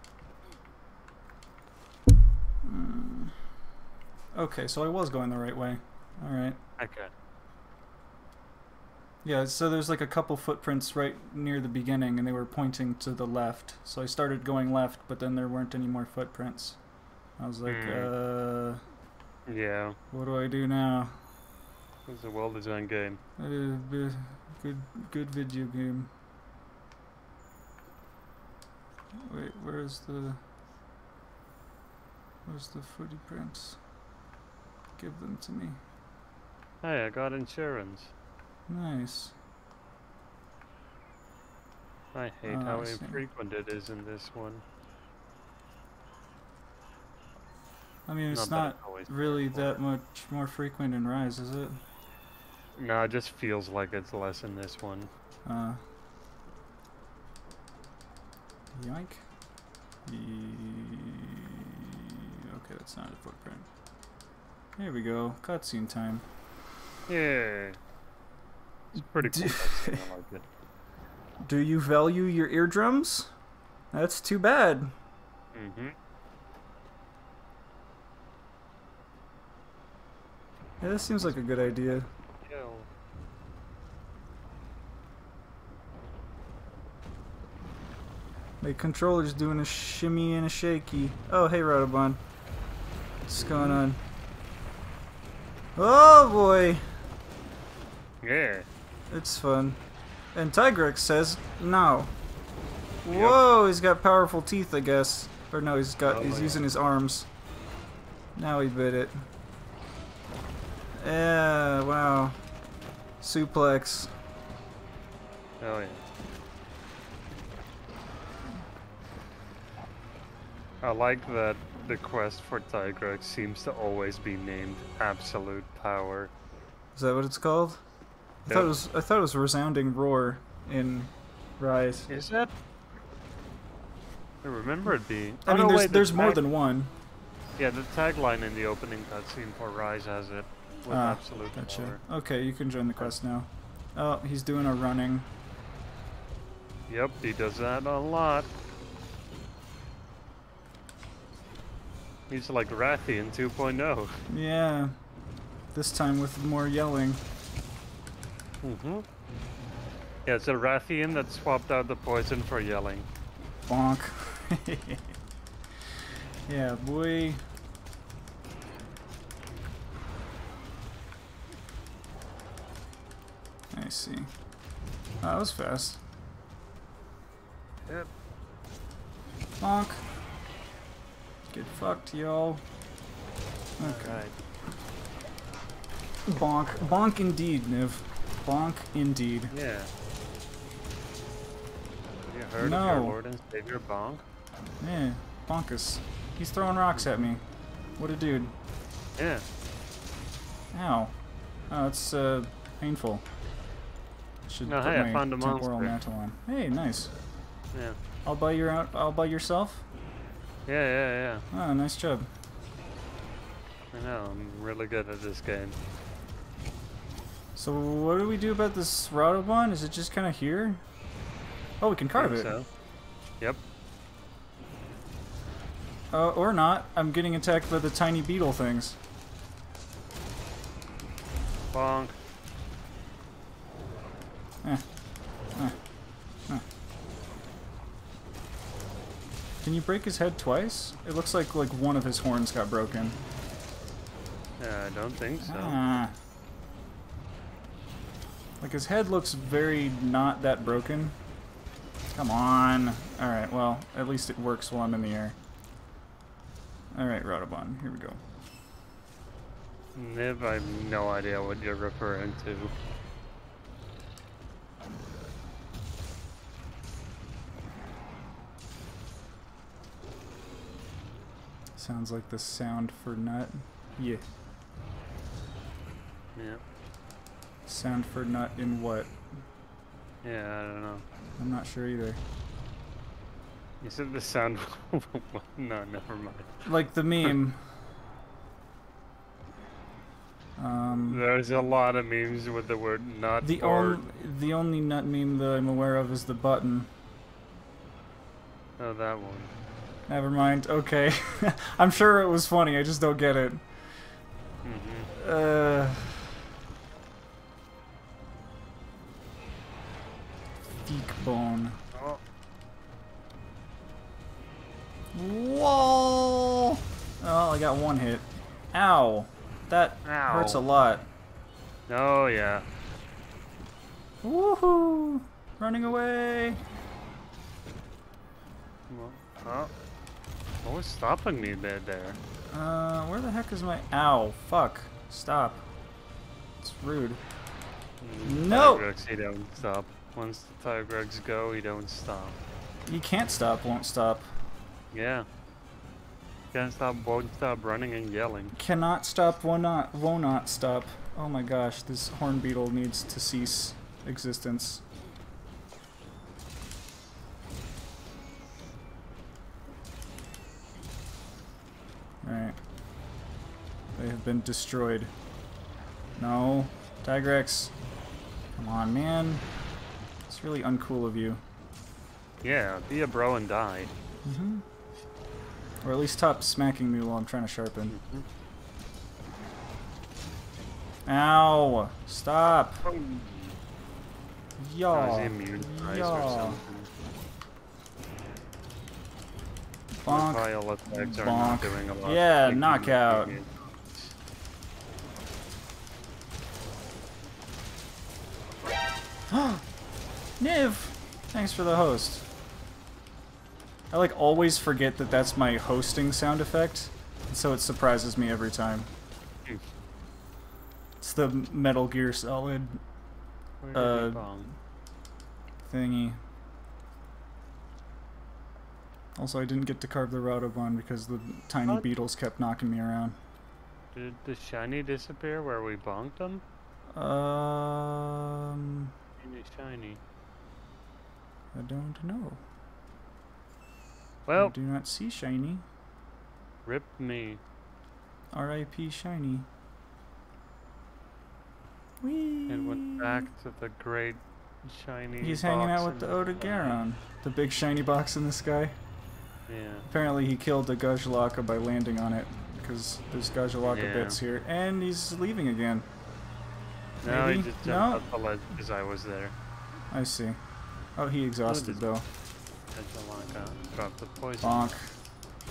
Mm. Okay, so I was going the right way. All right. Okay. Yeah, so there's like a couple footprints right near the beginning, and they were pointing to the left. So I started going left, but then there weren't any more footprints. I was like, uh, Yeah, what do I do now? it's a well-designed game. Uh, good, good video game. Wait, where's the, where's the footy prints? Give them to me. Hey, I got insurance. Nice. I hate Oh, how I infrequent it is in this one. I mean, it's that not always really that much more frequent in Rise, is it? No, it just feels like it's less in this one. Uh. Yoink. Okay, that's not a footprint. Here we go. Cutscene time. Yeah. It's pretty cool. D- cutscene, I like it. [laughs] Do you value your eardrums? That's too bad. Mm-hmm. Yeah, this seems like a good idea. My controller's doing a shimmy and a shaky. Oh, hey, Radobaan. What's going on? Oh, boy. Yeah. It's fun. And Tigrex says no. Whoa, he's got powerful teeth, I guess. Or no, he's got Oh, he's yeah. using his arms. Now he bit it. Yeah, wow. Suplex. Oh yeah. I like that the quest for Tigrex seems to always be named Absolute Power. Is that what it's called? I thought it was I thought it was resounding roar in Rise. Is that? I remember it being. I oh, mean no, there's wait, the more tag- than one. Yeah, the tagline in the opening cutscene for Rise has it with Ah, Absolute Gotcha. Power. Okay, you can join the quest now. Oh, he's doing a running. Yep, he does that a lot. He's like Rathian 2.0. Yeah. This time with more yelling. Mm-hmm. Yeah, it's a Rathian that swapped out the poison for yelling. Bonk. [laughs] yeah, boy. I see. Oh, that was fast. Yep. Bonk. Get fucked, yo. Okay. Alright. Bonk. Bonk indeed, Niv. Bonk indeed. Yeah. Have you heard of No. your Lord and Savior Bonk? Yeah, bonkus. He's throwing rocks at me. What a dude. Yeah. Ow. Oh, it's uh, painful. Should No, put hey, I my found a temporal mantle on. Hey, nice. Yeah. All by your own, all by yourself? Yeah, yeah, yeah. Oh, nice job. I know, I'm really good at this game. So what do we do about this Radobaan? Is it just kind of here? Oh, we can carve it. So. Yep. Uh, or not. I'm getting attacked by the tiny beetle things. Bonk. Eh. Eh. Eh. Can you break his head twice? It looks like like one of his horns got broken. Yeah, I don't think so. Ah. Like his head looks very not that broken. Come on. Alright, well, at least it works while I'm in the air. Alright, Radobaan, here we go. Niv, I have no idea what you're referring to. Sounds like the sound for nut. Yeah. Yeah. Sound for nut in what? Yeah, I don't know. I'm not sure either. You said the sound. [laughs] no, never mind. Like the [laughs] meme. Um, There's a lot of memes with the word nut the or only the only nut meme that I'm aware of is the button. oh that one. Never mind. Okay, [laughs] I'm sure it was funny. I just don't get it. hmm Uh. Feek bone. Oh, Whoa! Oh, I got one hit. Ow! That hurts a lot. oh yeah. Woohoo! Running away! Oh. What was stopping me there? there? Uh, where the heck is my. Ow! Fuck! Stop. It's rude. Mm, No! Tigrex, he don't stop. Once the Tigrex go, he don't stop. You can't stop, won't stop. Yeah. Can't stop, won't stop running and yelling. Cannot stop, will not, will not stop. Oh my gosh, this horn beetle needs to cease existence. Alright. They have been destroyed. No. Tigrex. Come on, man. It's really uncool of you. Yeah, be a bro and die. Mm-hmm. Or at least stop smacking me while I'm trying to sharpen. Mhm. Ow! Stop! Oh, Yaw! is he immune to ice or Yaw! Bonk. My vile attacks are not Bonk. doing a lot. Yeah, knockout. thank you. Niv! Thanks for the host. I like always forget that that's my hosting sound effect, so it surprises me every time. Hmm. It's the Metal Gear Solid Uh, thingy. Also, I didn't get to carve the Radobaan because the tiny What? beetles kept knocking me around. Did the shiny disappear where we bonked him? Um, Shiny, shiny. I don't know. Well, I do not see shiny. rip me. R.I.P. Shiny. Whee! And went back to the great shiny. He's hanging out with the sky. Odogaron, the big shiny box in the sky. Yeah. Apparently, he killed the Gajalaka by landing on it because there's Gajalaka Yeah. bits here, and he's leaving again. No, he Maybe? just No? jumped up the ledge because I was there. I see. Oh, he exhausted though. Gajalaka the poison. Bonk,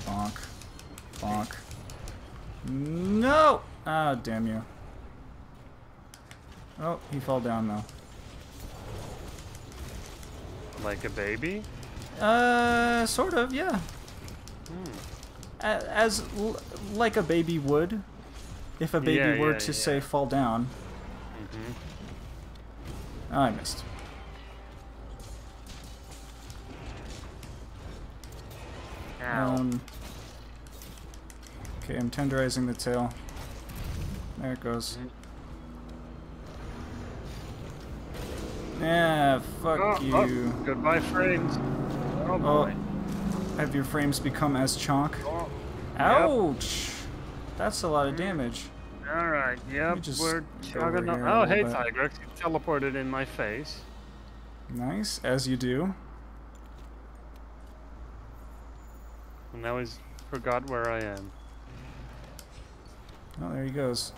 bonk, bonk. No! Ah, damn you. Oh, he fell down though. Like a baby? Uh, sort of, yeah. Hmm. As like a baby would, if a baby Yeah, were yeah, to yeah. say fall down. Mm-hmm. Oh, I missed. Okay, I'm tenderizing the tail. There it goes. Mm-hmm. Yeah, fuck Oh, you. oh, goodbye frames. Oh Oh. Have your frames become as chonk? Oh. Ouch! That's a lot of mm-hmm. damage. Alright, yep, just we're chugging over on. here a Oh, hey, bit. Tigrex, you teleported in my face. Nice, as you do. And now he's forgot where I am. Oh, there he goes.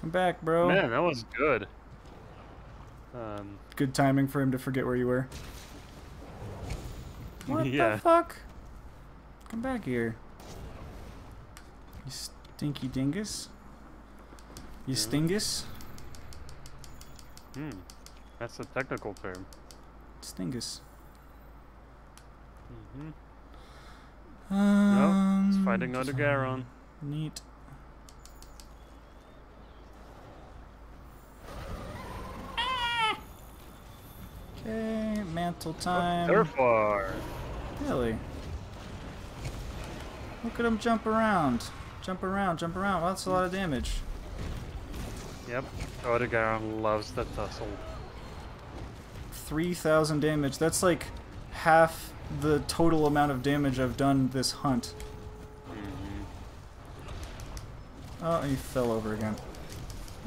Come back, bro. Man, that was good. Um, Good timing for him to forget where you were. [laughs] What Yeah. the fuck? Come back here. You stinky dingus. You Yeah. stingus? hmm, that's a technical term. Stingus. hmm Um, It's fighting Odogaron. Neat. Okay, mantle time. Turfar. Really? Look at him jump around. Jump around, jump around. Well, that's a lot of damage. Yep, Odogaron loves the tussle. 3,000 damage. That's like half the total amount of damage I've done this hunt. hmm Oh, he fell over again.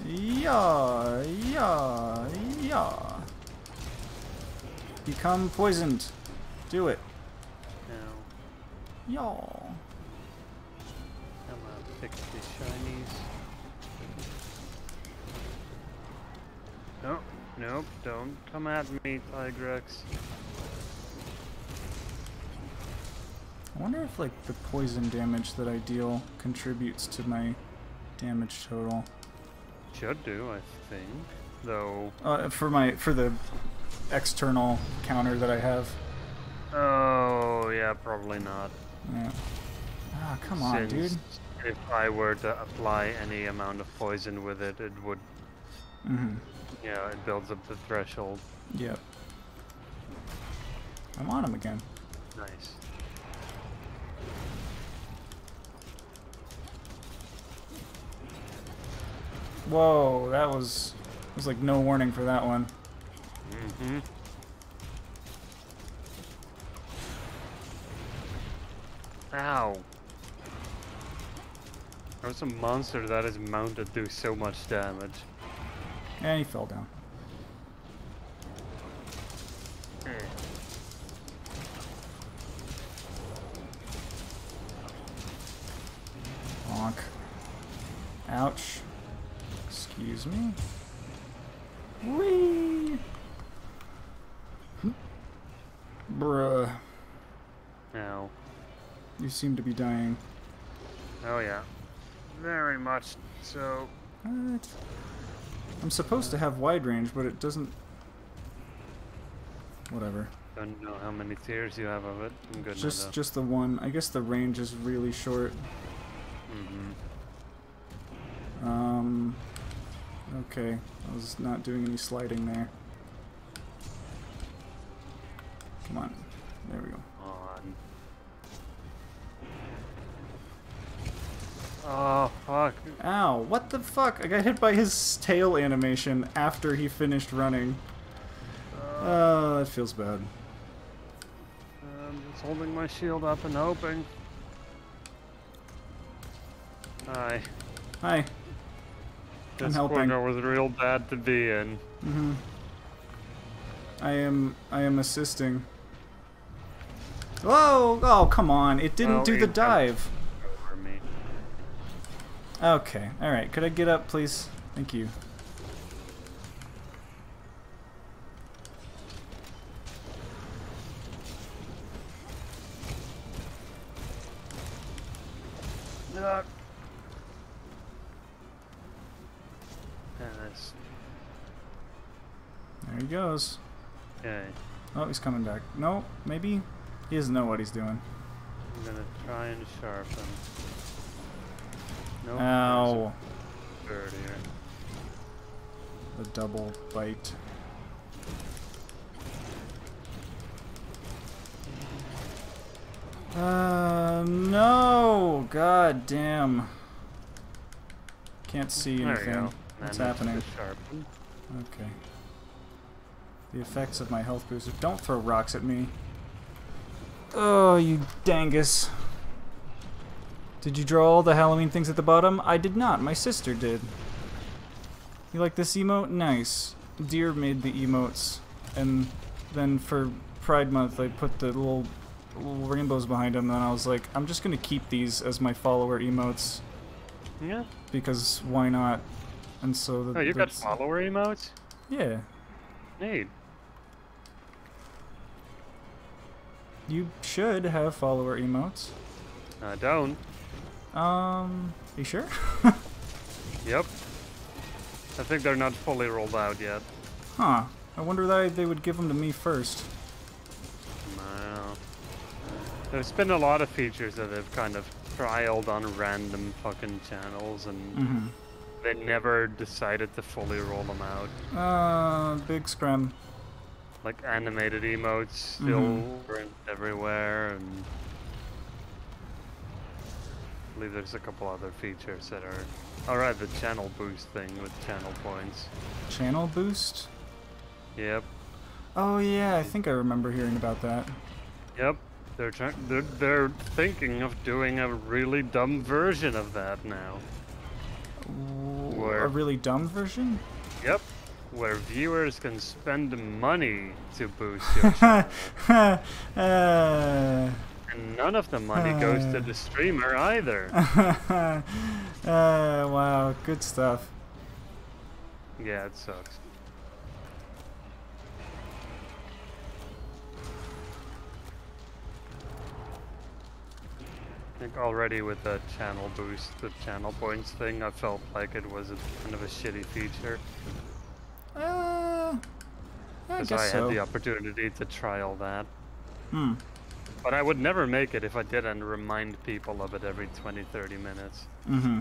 Yeah, yeah, yeah. Become poisoned. Do it. Now, Y'all. I'm gonna pick the shinies. Nope, nope, don't come at me, Tigrex. I wonder if like the poison damage that I deal contributes to my damage total. Should do, I think. Though, Uh, for my for the external counter that I have. oh yeah, probably not. Yeah. Ah, come on, dude. Since If I were to apply any amount of poison with it, it would, Mm-hmm. yeah, it builds up the threshold. Yep. I'm on him again. Nice. Whoa, that was was like no warning for that one. Mm-hmm. Ow. There's a monster that is mounted to do so much damage. And he fell down. Eh. Bonk. Ouch. Excuse me. Whee! Bruh. Ow. You seem to be dying. Oh yeah. Very much so. What? I'm supposed to have wide range, but it doesn't. Whatever. Don't know how many tiers you have of it. I'm good Just, just the one. I guess the range is really short. hmm Um. Okay, I was not doing any sliding there. Come on. There we go. On. Oh fuck. Ow, what the fuck? I got hit by his tail animation after he finished running. Uh, Oh, that feels bad. I'm just holding my shield up and hoping. Hi. Hi. This helping. corner was real bad to be in. Mm-hmm. I am I am assisting. Whoa! Oh, come on. It didn't Well, do the dive. Me. Okay. All right. Could I get up, please? Thank you. Yeah. There he goes. Okay. Oh, he's coming back. No, maybe he doesn't know what he's doing. I'm gonna try and sharpen. Nope. Ow. bird here. The double bite. Uh, no! God damn. Can't see There you anything. go. What's happening? Okay. The effects of my health booster. Don't throw rocks at me. Oh, you dangus. Did you draw all the Halloween things at the bottom? I did not. My sister did. You like this emote? Nice. Deer made the emotes. And then for Pride Month, I put the little, little rainbows behind them. And I was like, I'm just going to keep these as my follower emotes. Yeah. Because why not? And so the, Oh, you got follower emotes? Yeah. Neat. You should have follower emotes. I don't. Um, you sure? [laughs] Yep. I think they're not fully rolled out yet. huh. I wonder why they would give them to me first. No. There's been a lot of features that they've kind of trialed on random fucking channels and Mm-hmm. they never decided to fully roll them out. Uh, big scrum. Like animated emotes still Mhm. everywhere and I believe there's a couple other features that are alright, the channel boost thing with channel points. Channel boost? Yep. Oh yeah, I think I remember hearing about that. Yep. They're trying they're they're thinking of doing a really dumb version of that now. A really dumb version? Yep. Where viewers can spend money to boost [laughs] your channel. uh, and none of the money goes to the streamer either. [laughs] uh, wow, good stuff. Yeah, it sucks. I think already with the channel boost, the channel points thing, I felt like it was a kind of a shitty feature. Uh, I Because guess I so. had the opportunity to trial that. Hmm. But I would never make it if I didn't remind people of it every 20, 30 minutes. Mm-hmm.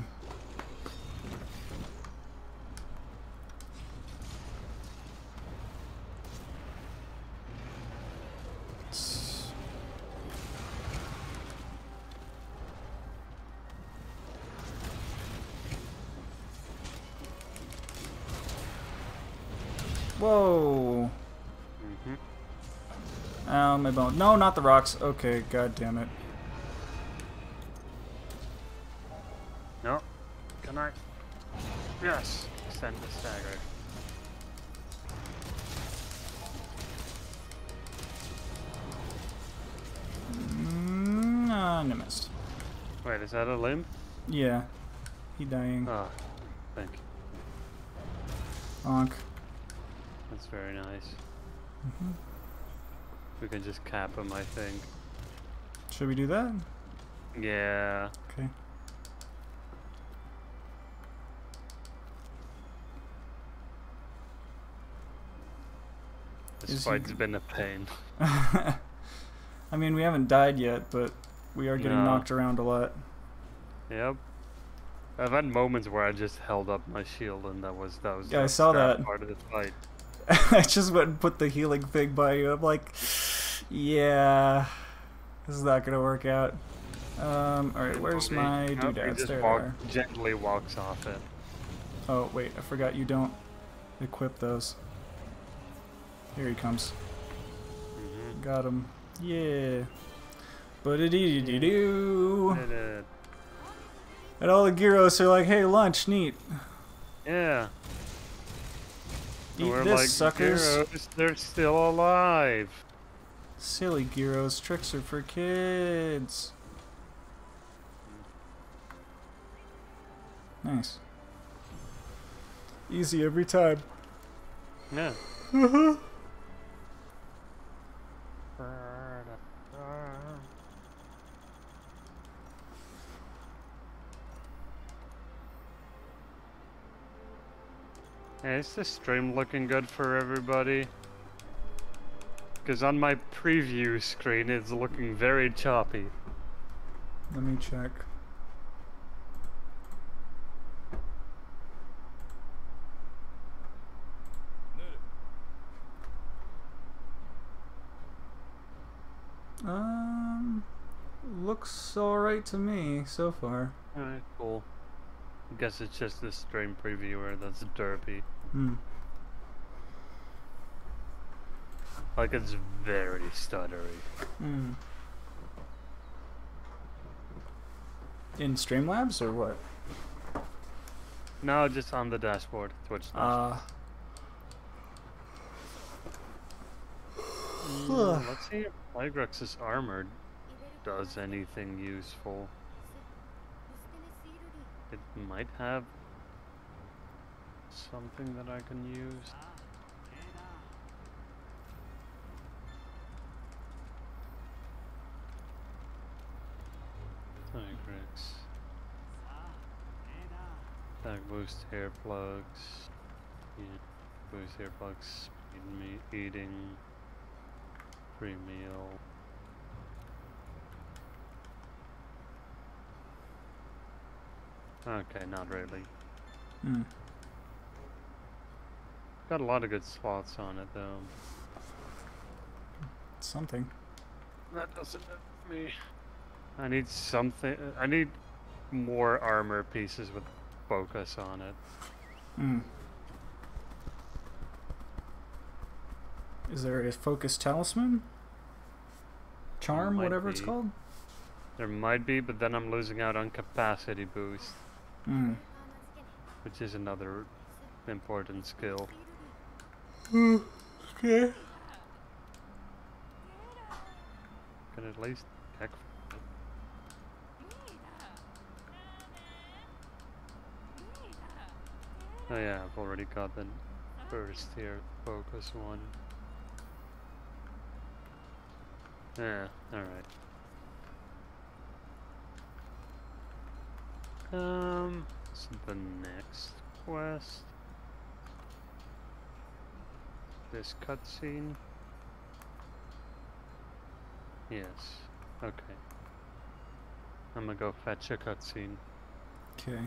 Whoa! hmm Ow, my bone. No, not the rocks. Okay, god damn it. No. Can I? Yes. Send the stagger. Mm, uh, no missed. Wait, is that a limb? Yeah. He dying. Oh, thank you. Onk. That's very nice. Mhm. We can just cap him, I think. Should we do that? Yeah. Okay. This Is he fight's g- been a pain. [laughs] I mean, we haven't died yet, but we are getting No. knocked around a lot. Yep. I've had moments where I just held up my shield and that was that was Yeah, I saw that. part of the fight. [laughs] I just went and put the healing thing by you. I'm like, yeah, this is not gonna work out. Um, all right, where's my Nope, doodads? just There walk- are. gently walks off it. Oh wait, I forgot you don't equip those. Here he comes. hmm Got him. Yeah. But it dee dee doo. And all the Girros are like, hey, lunch, neat. Yeah. Eat We're this, like, suckers. "Girros, they're still alive. Silly Girros, tricks are for kids. Nice. Easy every time. Yeah. [laughs] Hey, is this stream looking good for everybody? Because on my preview screen, it's looking very choppy. Let me check. Um, looks alright to me so far. Alright, cool. I guess it's just the stream previewer that's derpy. Hmm. Like it's very stuttery. Hmm. In Streamlabs or what? No, just on the dashboard. Twitch. Uh, Mm, let's see if Lygrex's armor does anything useful. It might have something that I can use. Lygrix. Back boost hair plugs. Yeah. Boost hair plugs. Eating. Free meal. Okay, not really. hmm. Got a lot of good slots on it though. Something. That doesn't help me. I need something. I need more armor pieces with focus on it. Hmm. Is there a focus talisman? Charm, whatever it's called? There might be, but then I'm losing out on capacity boost, Hmm. which is another important skill. Okay. Can at least check. Oh yeah, I've already got the first here focus one. Yeah, alright. Um, so the next quest. This cutscene. Yes. Okay. I'm gonna go fetch a cutscene. Okay.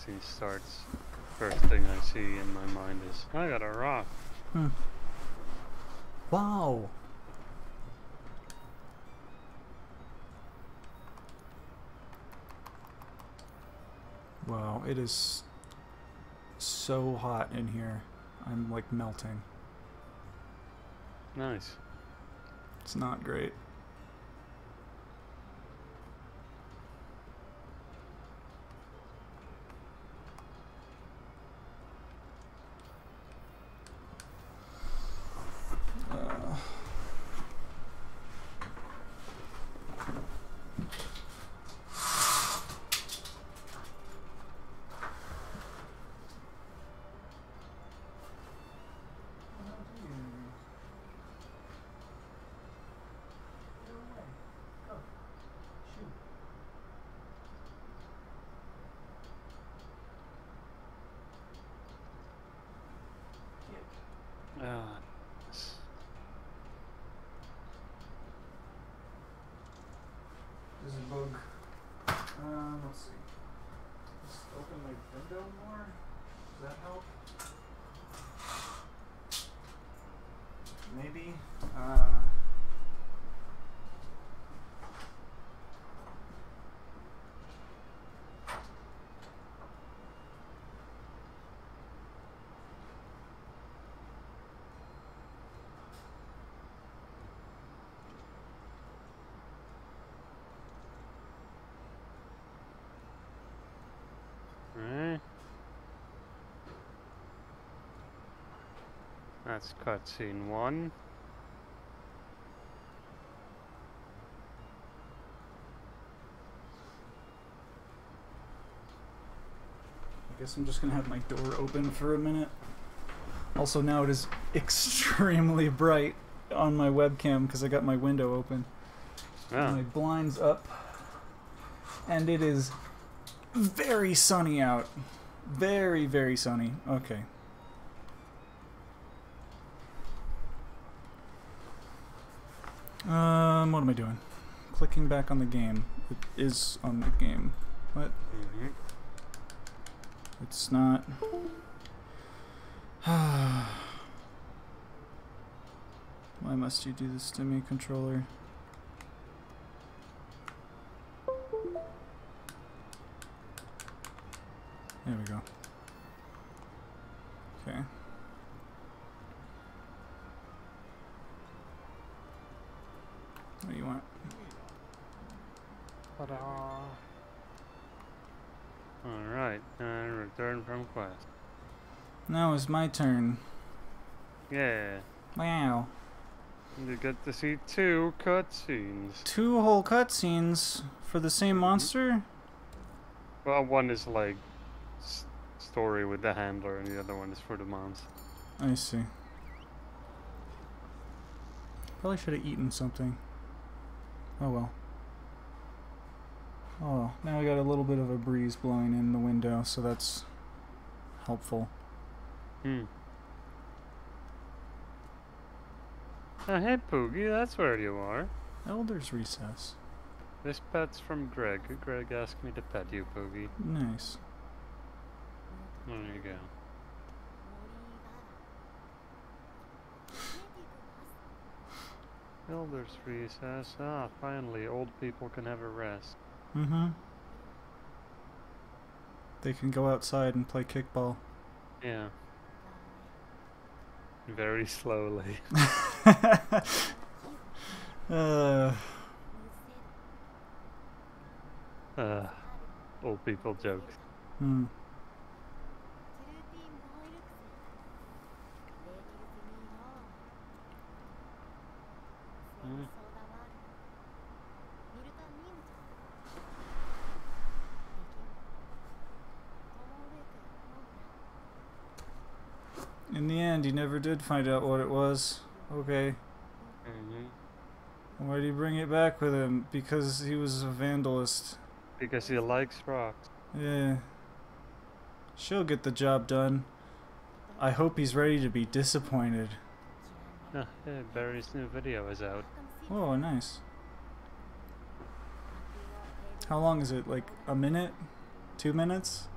Cutscene starts. First thing I see in my mind is I got a rock. Hmm. Wow. Wow, it is so hot in here. I'm like melting. Nice. It's not great. Uh, Ah, s- There's a bug. Um, let's see. Just open my window more. Does that help? Maybe. Uh, Alright. That's cutscene one. I guess I'm just gonna have my door open for a minute. Also, now it is [laughs] extremely bright on my webcam because I got my window open. Yeah. My blinds up. And it is very sunny out. Very, very sunny. Okay. Clicking back on the game. It is on the game. What? hmm It's not. [sighs] Why must you do this to me, controller? It's my turn. Yeah. Wow. You get to see two cutscenes. Two whole cutscenes for the same mm-hmm. monster? Well, one is like s- story with the handler, and the other one is for the monster. I see. Probably should have eaten something. Oh well. Oh, now we got a little bit of a breeze blowing in the window, so that's helpful. Hmm. Oh, hey, Poogie, that's where you are. Elder's Recess. This pet's from Greg. Greg asked me to pet you, Poogie. Nice. There you go. Elder's recess. Ah, finally, old people can have a rest. Mm-hmm. They can go outside and play kickball. Yeah. Very slowly. [laughs] uh, Uh, old people jokes. hmm. He never did find out what it was. Okay. hmm Why did he bring it back with him? Because he was a vandalist. Because he likes rocks. Yeah. She'll get the job done. I hope he's ready to be disappointed. Ah, [laughs] yeah, Barry's new video is out. Oh, nice. How long is it? Like a minute? Two minutes?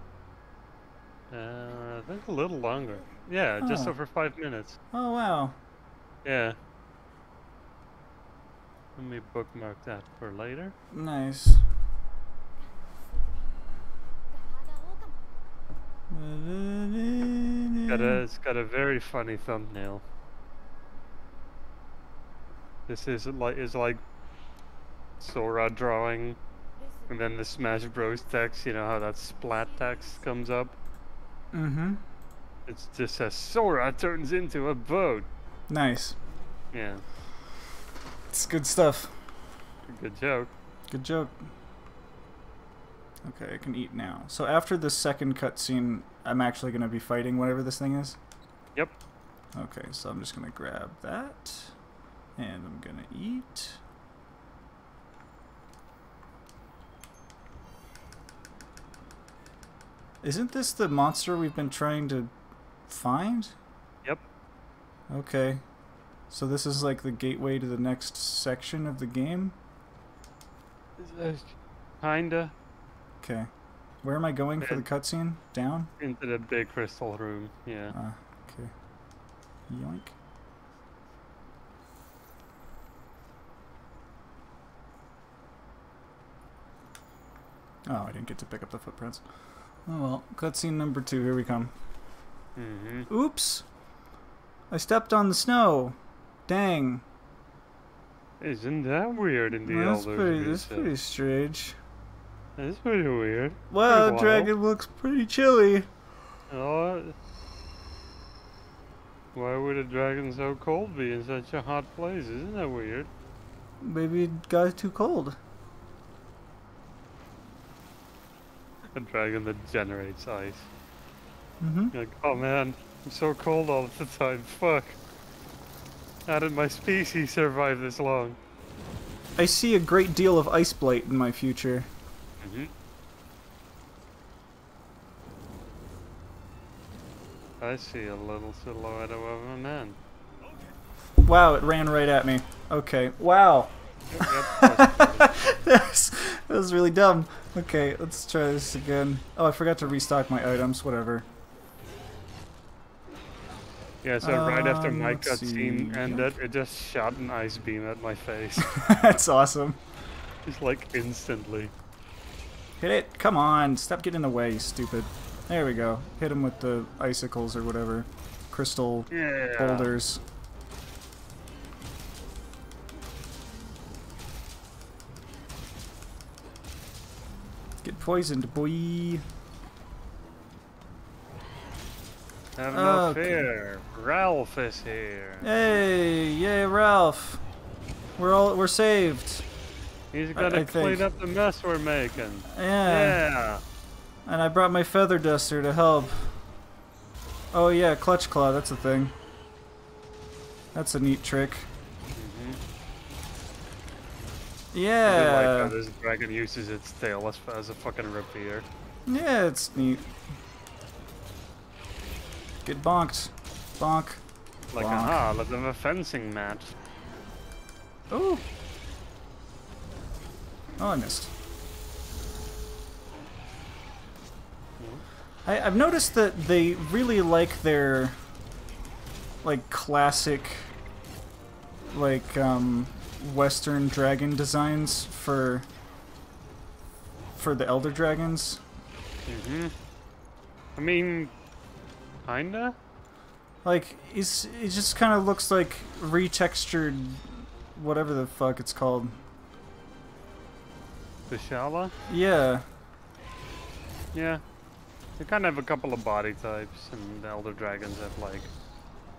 Uh, I think a little longer. Yeah, just Oh. over five minutes. Oh, wow. Yeah. Let me bookmark that for later. Nice. Got a, it's got a very funny thumbnail. This is like is like Sora drawing, and then the Smash Bros text. You know how that splat text comes up. Mm-hmm. It just says Sora turns into a boat. Nice. Yeah, It's good stuff. good joke. Good joke. Okay, I can eat now. So after the second cutscene, I'm actually going to be fighting whatever this thing is? Yep. Okay, so I'm just going to grab that. And I'm going to eat. Isn't this the monster we've been trying to find? Yep. Okay. So this is like the gateway to the next section of the game? Kinda Okay. Where am I going for the cutscene? Down? into the big crystal room. Yeah. Ah, okay. Yoink. Oh, I didn't get to pick up the footprints. Oh well, cutscene number two, here we come. Mm-hmm. Oops! I stepped on the snow! Dang. Isn't that weird in the that's Elder pretty, that's Recess? pretty strange. That's pretty weird. Wow, wild. dragon looks pretty chilly. Oh. Why would a dragon so cold be in such a hot place? Isn't that weird? Maybe it got too cold. A dragon that generates ice. Mm-hmm. Like, oh man, I'm so cold all the time. Fuck. How did my species survive this long? I see a great deal of ice blight in my future. Mm-hmm. I see a little silhouette of a man. Wow, it ran right at me. Okay. Wow. Yep, [laughs] that was really dumb. Okay, let's try this again. Oh, I forgot to restock my items. Whatever. Yeah, so right after Um, my cutscene ended, it just shot an ice beam at my face. [laughs] That's awesome. just like instantly. Hit it. Come on. Stop getting in the way, you stupid. There we go. Hit him with the icicles or whatever. Crystal Yeah. boulders. Poisoned, boy. Have no Okay. fear. Ralph is here. Hey, yay, Ralph. We're all we're saved. He's gonna I clean think. up the mess we're making. Yeah. Yeah. And I brought my feather duster to help. Oh yeah, clutch claw. That's a thing. That's a neat trick. Mhm. I like Yeah. how this dragon uses its tail as, as a fucking rapier. Yeah, it's neat. Get bonked. Bonk. Like, Bonk. aha, let's have a fencing match. Ooh. Oh, I missed. I, I've noticed that they really like their, like, classic, like, um, Western dragon designs for, for the Elder Dragons. hmm I mean, kinda? Like, it's it just kind of looks like retextured, whatever the fuck it's called. The Shala? Yeah. Yeah. They kind of have a couple of body types, and the Elder Dragons have, like,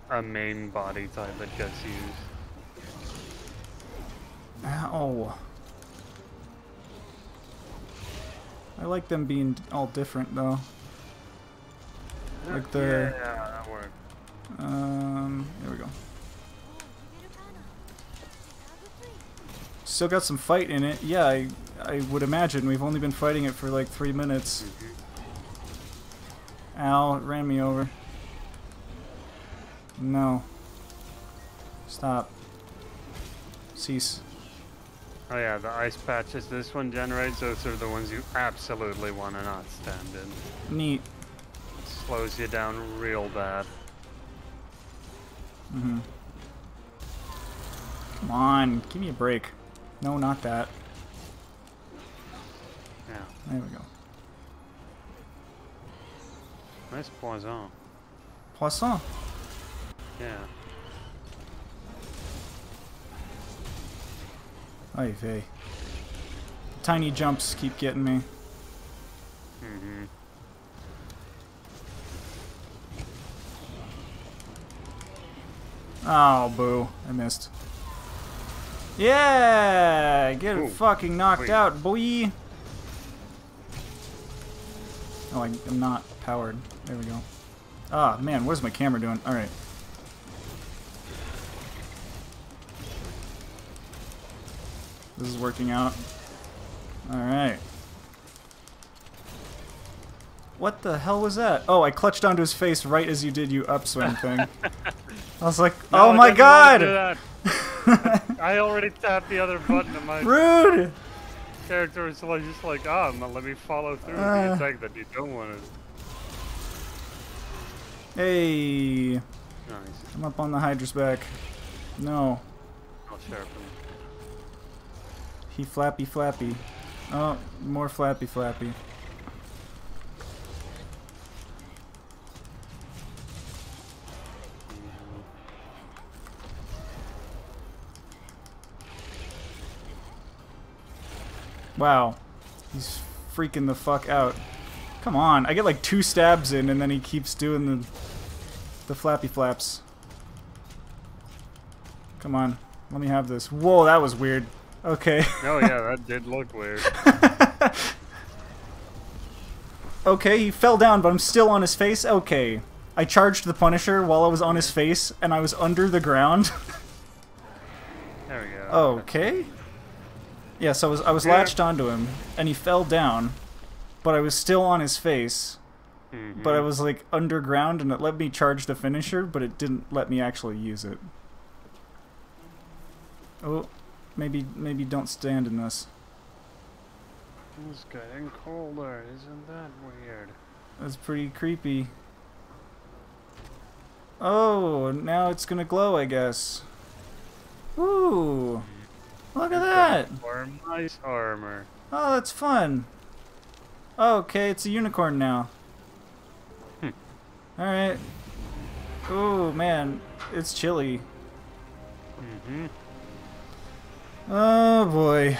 a main body type that gets used. Ow. I like them being all different though. Like the- Yeah, that worked. Um, there we go. Still got some fight in it. Yeah, I, I would imagine. We've only been fighting it for like three minutes. Ow, it ran me over. No. Stop. Cease. Oh yeah, the ice patches this one generates, those are the ones you absolutely want to not stand in. Neat. Slows you down real bad. Mm-hmm. Come on, give me a break. No, not that. Yeah. There we go. Nice poison. Poisson. Yeah. Ay vey. Tiny jumps keep getting me. Mm-hmm. Oh, boo. I missed. Yeah! Get Ooh, fucking knocked wait. out, boy! Oh, I, I'm not powered. There we go. Ah, man, what is my camera doing? Alright. This is working out. Alright. What the hell was that? Oh, I clutched onto his face right as you did you upswing [laughs] thing. I was like, No, oh my didn't wanna do god! [laughs] I already tapped the other button and my Rude! character was like, just like, ah, oh, let me follow through Uh. the attack that you don't want to. Hey, Nice. I'm up on the Hydra's back. No, I'll sharpen. He flappy flappy. Oh, more flappy flappy. Wow, he's freaking the fuck out. Come on, I get like two stabs in and then he keeps doing the the flappy flaps. Come on, let me have this. Whoa, that was weird. Okay. [laughs] Oh yeah, that did look weird. [laughs] okay, he fell down, but I'm still on his face. Okay. I charged the Punisher while I was on his face, and I was under the ground. [laughs] There we go. okay. Yeah, so I was I was Yeah. latched onto him, and he fell down, but I was still on his face. Mhm. But I was like underground, and it let me charge the finisher, but it didn't let me actually use it. Oh, maybe maybe don't stand in this. It's getting colder. Isn't that weird? That's pretty creepy. Oh, now it's gonna glow, I guess. Ooh, look at that! Nice armor. Oh, that's fun. Oh, okay, it's a unicorn now. Hmm. Alright. Oh man, it's chilly. Mm-hmm. Oh boy.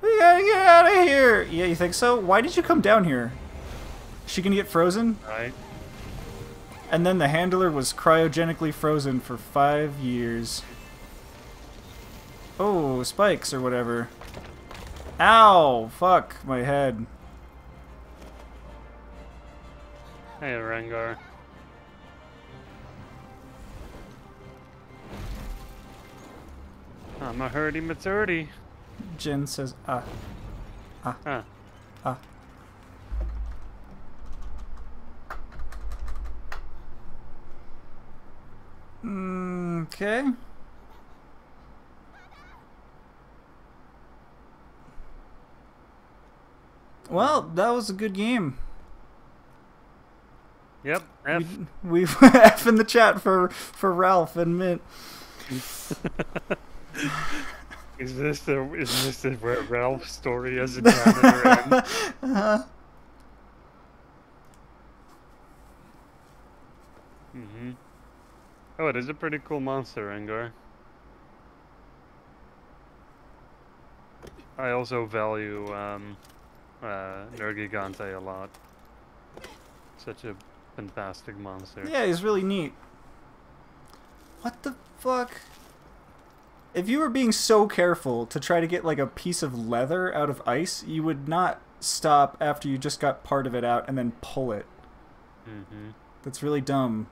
We gotta get out of here! Yeah, you think so? Why did you come down here? She gonna get frozen? Right. And then the handler was cryogenically frozen for five years. Oh, spikes or whatever. Ow! Fuck my head. Hey, Rengar. I'm a hurdy maturdy. Jen says, ah. Huh. Ah. Mm, Okay. Well, that was a good game. Yep. F. We, we [laughs] F in the chat for for Ralph and Mint. [laughs] [laughs] Is this the is this the Ra- Ralph story as a janitor? [laughs] Uh-huh. Mm-hmm. Oh, it is a pretty cool monster, Rengar. I also value um, uh, Nergigante a lot. Such a fantastic monster. Yeah, he's really neat. What the fuck? If you were being so careful to try to get like a piece of leather out of ice, you would not stop after you just got part of it out and then pull it. Mm-hmm. That's really dumb.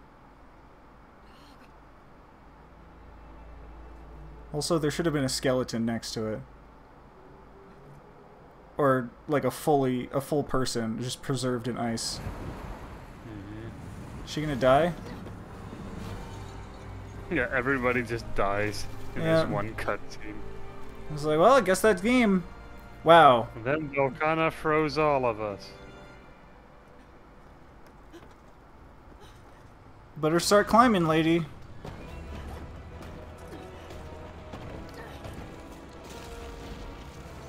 Also, there should have been a skeleton next to it. Or like a fully a full person just preserved in ice. Mm-hmm. Is she gonna die? Yeah, everybody just dies Yeah. this one cutscene. I was like, well, I guess that's game. Wow. And then Velkhana froze all of us. Better start climbing, lady.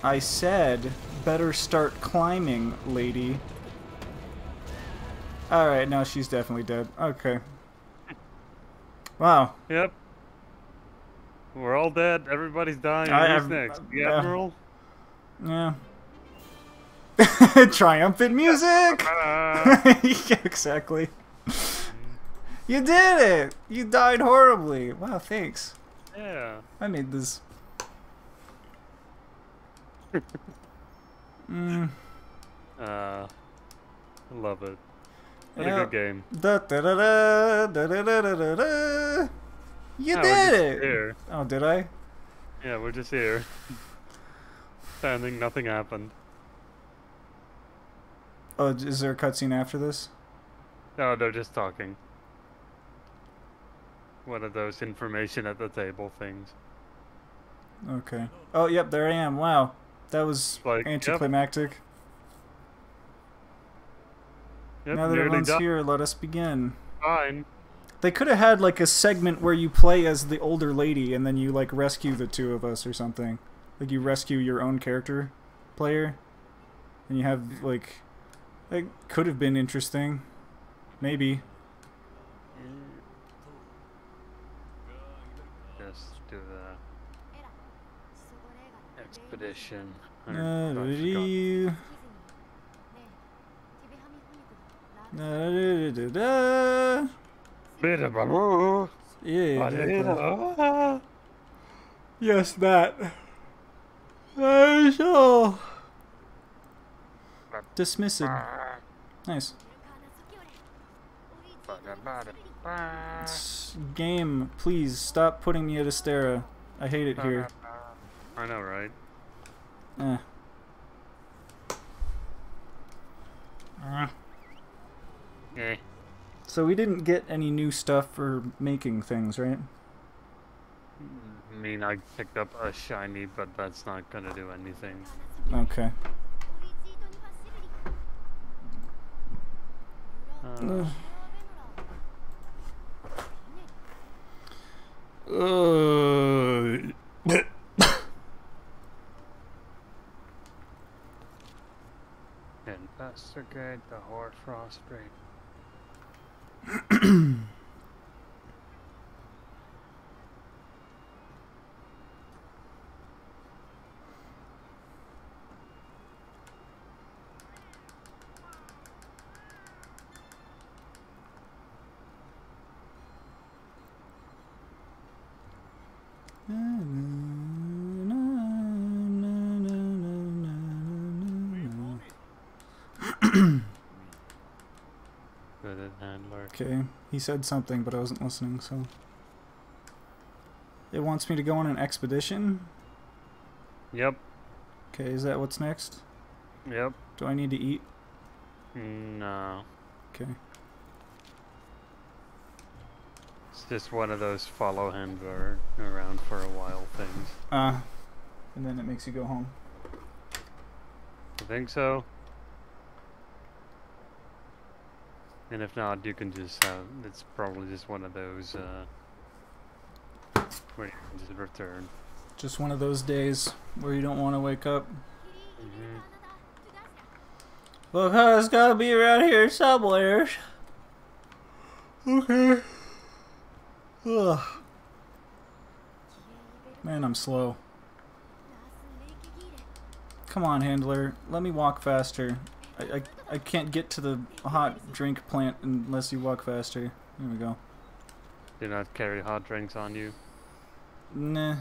I said, better start climbing, lady. Alright, now she's definitely dead. Okay. Wow. Yep. We're all dead. Everybody's dying. I Who's have- next? The uh, Admiral? Yeah. [laughs] Triumphant music! Ah. [laughs] yeah, [laughs] exactly. You did it! You died horribly. Wow, thanks. yeah. I made this. mm, Uh, I love it. What Yeah. a good game. da, da, da, You No, did it! Here. Oh, did I? Yeah, we're just here. Standing, nothing happened. Oh, is there a cutscene after this? No, they're just talking. One of those information at the table things. Okay. Oh, yep, there I am. Wow. That was Like, anticlimactic. Yep, now that everyone's done. here, let us begin. Fine. They could have had like a segment where you play as the older lady and then you like rescue the two of us or something. Like you rescue your own character player and you have like it could have been interesting. Maybe. Do the expedition. I Uh, forgot- I forgot. Do- Bit of a- Yeah, exactly. Ah. Yes, that. I shall dismiss it. Nice. S- Game, please stop putting me at Astera. I hate it here. I know, right? Eh. Ah. Eh. So we didn't get any new stuff for making things, right? I mean, I picked up a shiny, but that's not gonna do anything. Okay. Uh, Uh, [coughs] investigate the Hoarfrost Ring. Good at handler. Okay, he said something, but I wasn't listening, so. It wants me to go on an expedition? Yep, Okay, is that what's next? yep. Do I need to eat? No. Okay. It's just one of those follow handler around for a while things. Uh, and then it makes you go home. I think so. And if not, you can just have, it's probably just one of those, uh, where you can just return. Just one of those days where you don't want to wake up. Look, huh, it's gotta be around here somewhere. Okay. Ugh. Man, I'm slow. Come on, handler. Let me walk faster. I, I, I can't get to the hot drink plant unless you walk faster. There we go. Do not carry hot drinks on you. Nah.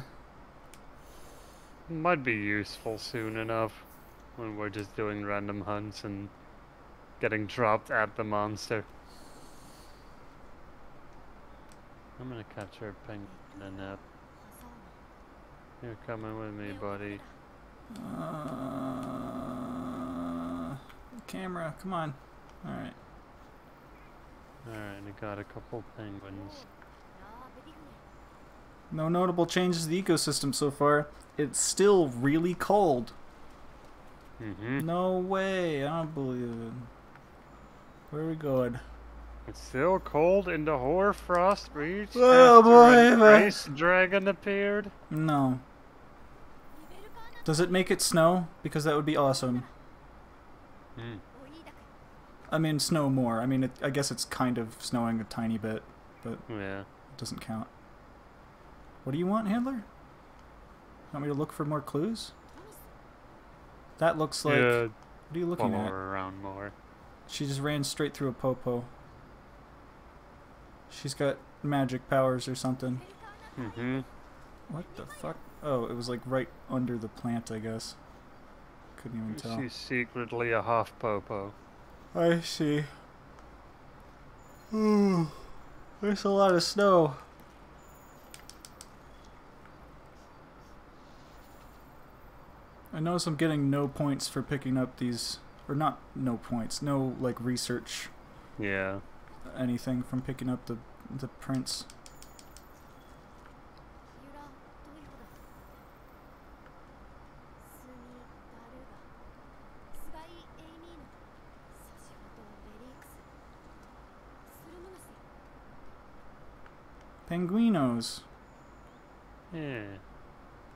Might be useful soon enough when we're just doing random hunts and getting dropped at the monster. I'm gonna catch a penguin nap. You're coming with me, buddy. Uh, camera, come on. Alright. Alright, I got a couple penguins. No notable changes to the ecosystem so far. It's still really cold. Mm-hmm. No way, I don't believe it. Where are we going? It's still cold in the Hoarfrost Reach Oh, boy, a ice dragon appeared. No. Does it make it snow? Because that would be awesome. Hmm. I mean, snow more. I mean, it, I guess it's kind of snowing a tiny bit. Yeah. It doesn't count. What do you want, Handler? Want me to look for more clues? That looks like... yeah, What are you looking at? around more. She just ran straight through a popo. She's got magic powers or something. Mm-hmm. What the fuck? Oh, it was like right under the plant, I guess. Couldn't even tell. She's secretly a half popo. I see. Ooh, there's a lot of snow. I notice I'm getting no points for picking up these, or not no points, no like research Yeah. anything from picking up the the prints. Penguinos, Yeah.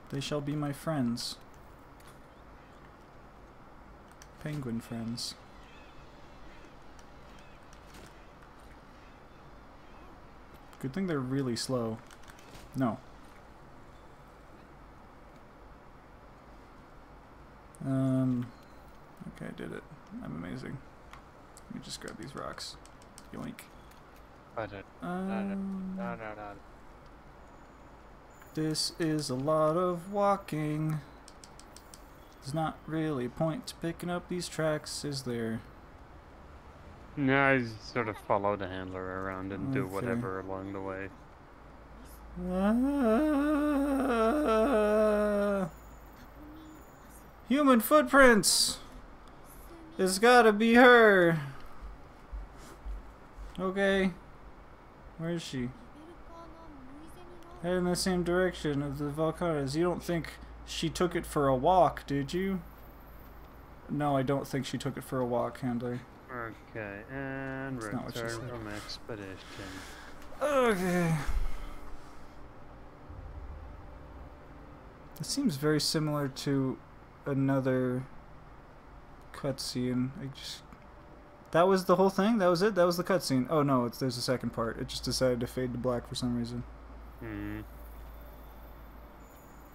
they shall be my friends. Penguin friends. Good thing they're really slow. No. Um. Okay, I did it. I'm amazing. Let me just grab these rocks. Yoink. I don't. Um, No, no, no. This is a lot of walking. There's not really a point to picking up these tracks, is there? No, I just sort of follow the handler around and do whatever along the way. Ah. human footprints. It's gotta be her. Okay. Where is she? Head in the same direction of the volcanoes. You don't think she took it for a walk, did you? No, I don't think she took it for a walk, handler. Okay, and That's not what she return from expedition. Okay. It seems very similar to another cutscene. I just that was the whole thing. That was it. That was the cutscene. Oh no, it's there's a second part. It just decided to fade to black for some reason. Hmm.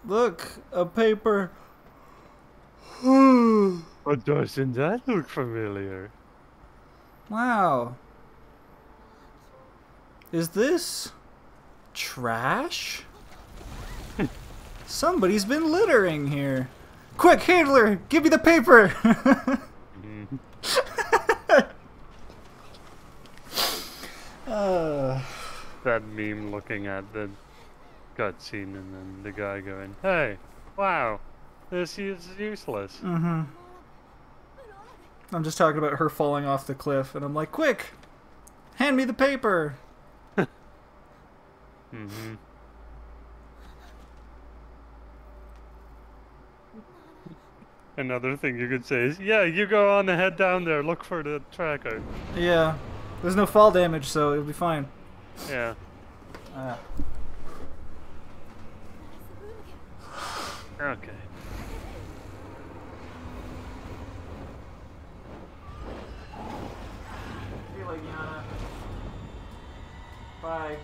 Look, a paper. [sighs] wow. But doesn't that look familiar? Wow. Is this trash? [laughs] Somebody's been littering here. Quick, handler, give me the paper. Mhm. [laughs] [laughs] uh, [sighs] that meme looking at the cutscene and then the guy going, "Hey, wow, this is useless." mm-hmm. I'm just talking about her falling off the cliff, and I'm like, quick, hand me the paper. [laughs] Mm-hmm. Another thing you could say is, "Yeah, you go on ahead down there, look for the tracker." Yeah, there's no fall damage, so it'll be fine. Yeah. Ah. Okay. Bye.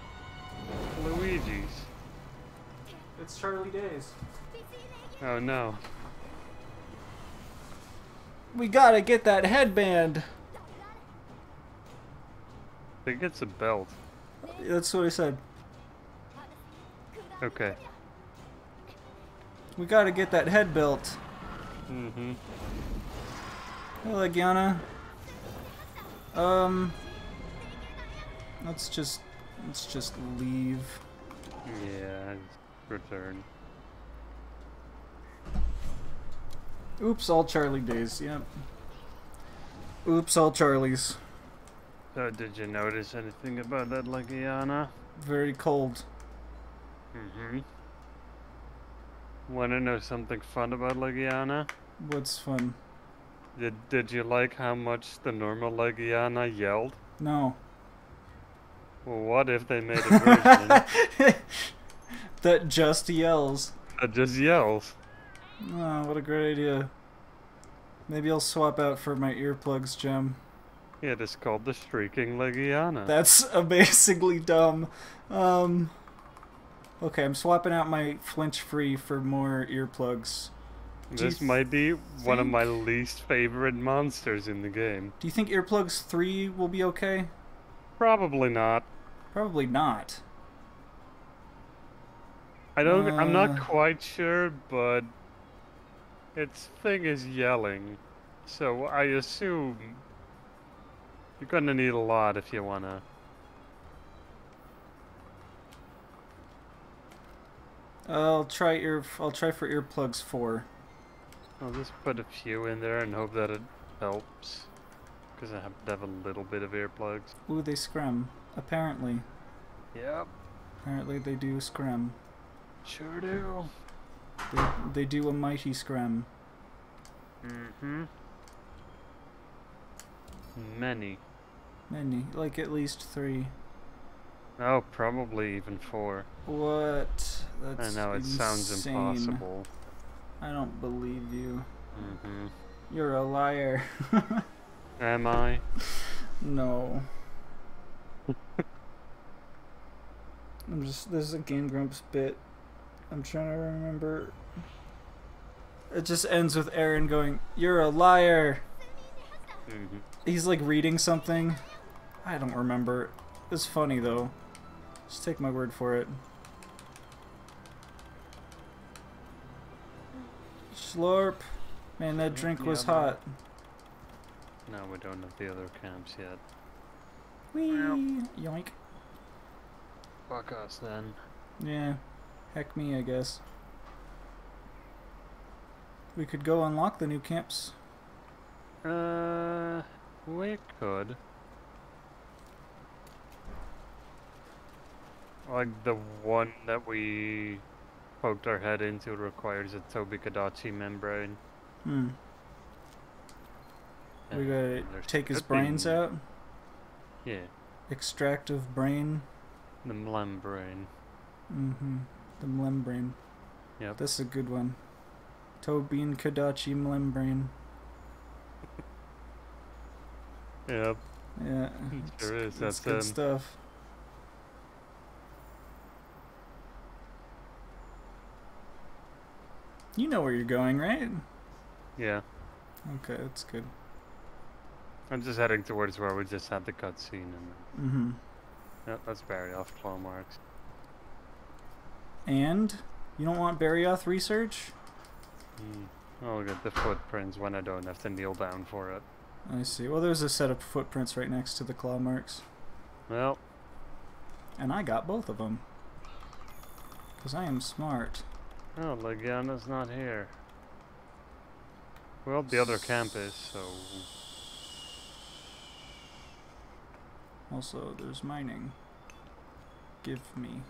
Luigi's. It's Charlie Days. Oh no. We gotta get that headband. I think it's a belt. That's what I said. Okay. We gotta get that head built. Mm-hmm. Hey, Legiana. Um. Let's just let's just leave. Yeah, return. Oops, all Charlie days. Yep. Oops, all Charlies. So, did you notice anything about that Legiana? Very cold. Mm-hmm. Want to know something fun about Legiana? What's fun? Did Did you like how much the normal Legiana yelled? No. Well, what if they made a version [laughs] that just yells. that just yells? Oh, what a great idea. Maybe I'll swap out for my earplugs, Gem. Yeah, it's called the Shrieking Legiana. That's [laughs] amazingly dumb. Um, okay, I'm swapping out my flinch free for more earplugs. this might be one of my least favorite monsters in the game. Do you think earplugs 3 will be okay? Probably not. Probably not. I don't. I'm not Uh. quite sure, but its thing is yelling, so I assume you're gonna need a lot if you wanna. I'll try ear. I'll try for earplugs 4. I'll just put a few in there and hope that it helps, because I have to have a little bit of earplugs. Ooh, they scrum. Apparently. Yep, Apparently they do scrum. sure do. They, they do a mighty scrum. Mm-hmm. Many. Many. Like at least three. Oh, probably even four. What? That's I know it sounds impossible. I don't believe you. Mm-hmm. You're a liar. [laughs] Am I? no. I'm just this is a Game Grumps bit. I'm trying to remember. It just ends with Arin going, "You're a liar." Mm-hmm. He's like reading something. I don't remember. It's funny though. Just take my word for it. Slurp. Man, that drink was yeah, man. hot. No, we don't have the other camps yet. Whee! Well. Yoink. Fuck us then. Yeah. Heck me, I guess. We could go unlock the new camps. Uh, we could. Like the one that we poked our head into requires a Tobi-Kadachi membrane. Hmm. We and gotta take his brains be- out. Yeah, Extractive brain. the membrane. Mm-hmm. The membrane. Yep. This is a good one. Tobi-Kadachi membrane. [laughs] Yep. Yeah. Sure is. It's That's good um, stuff. You know where you're going, right? yeah. Okay, that's good. I'm just heading towards where we just had the cutscene, and Mm-hmm. yep, that's Barrioth claw marks. And you don't want Barrioth research? Hmm. I'll get the footprints when I don't have to kneel down for it. I see. Well, there's a set of footprints right next to the claw marks, Well, and I got both of them. Cause I am smart. Oh, Legiana's not here. Well, the other camp is, so Also, there's mining. Give me.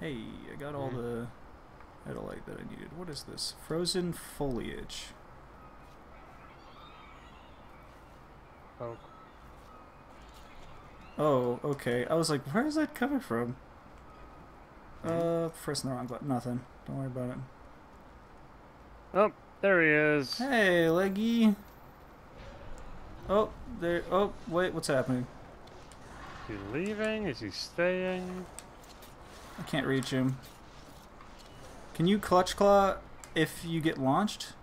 Hey, I got all Mhm. the Edolite that I needed. What is this? Frozen foliage. oh, Oh, okay. I was like, where is that coming from? Mhm. Uh, pressing the wrong button. Nothing. Don't worry about it. oh, there he is. Hey, Leggy. Oh, there. Oh, wait. What's happening? Is he leaving? Is he staying? I can't reach him. Can you clutch claw if you get launched?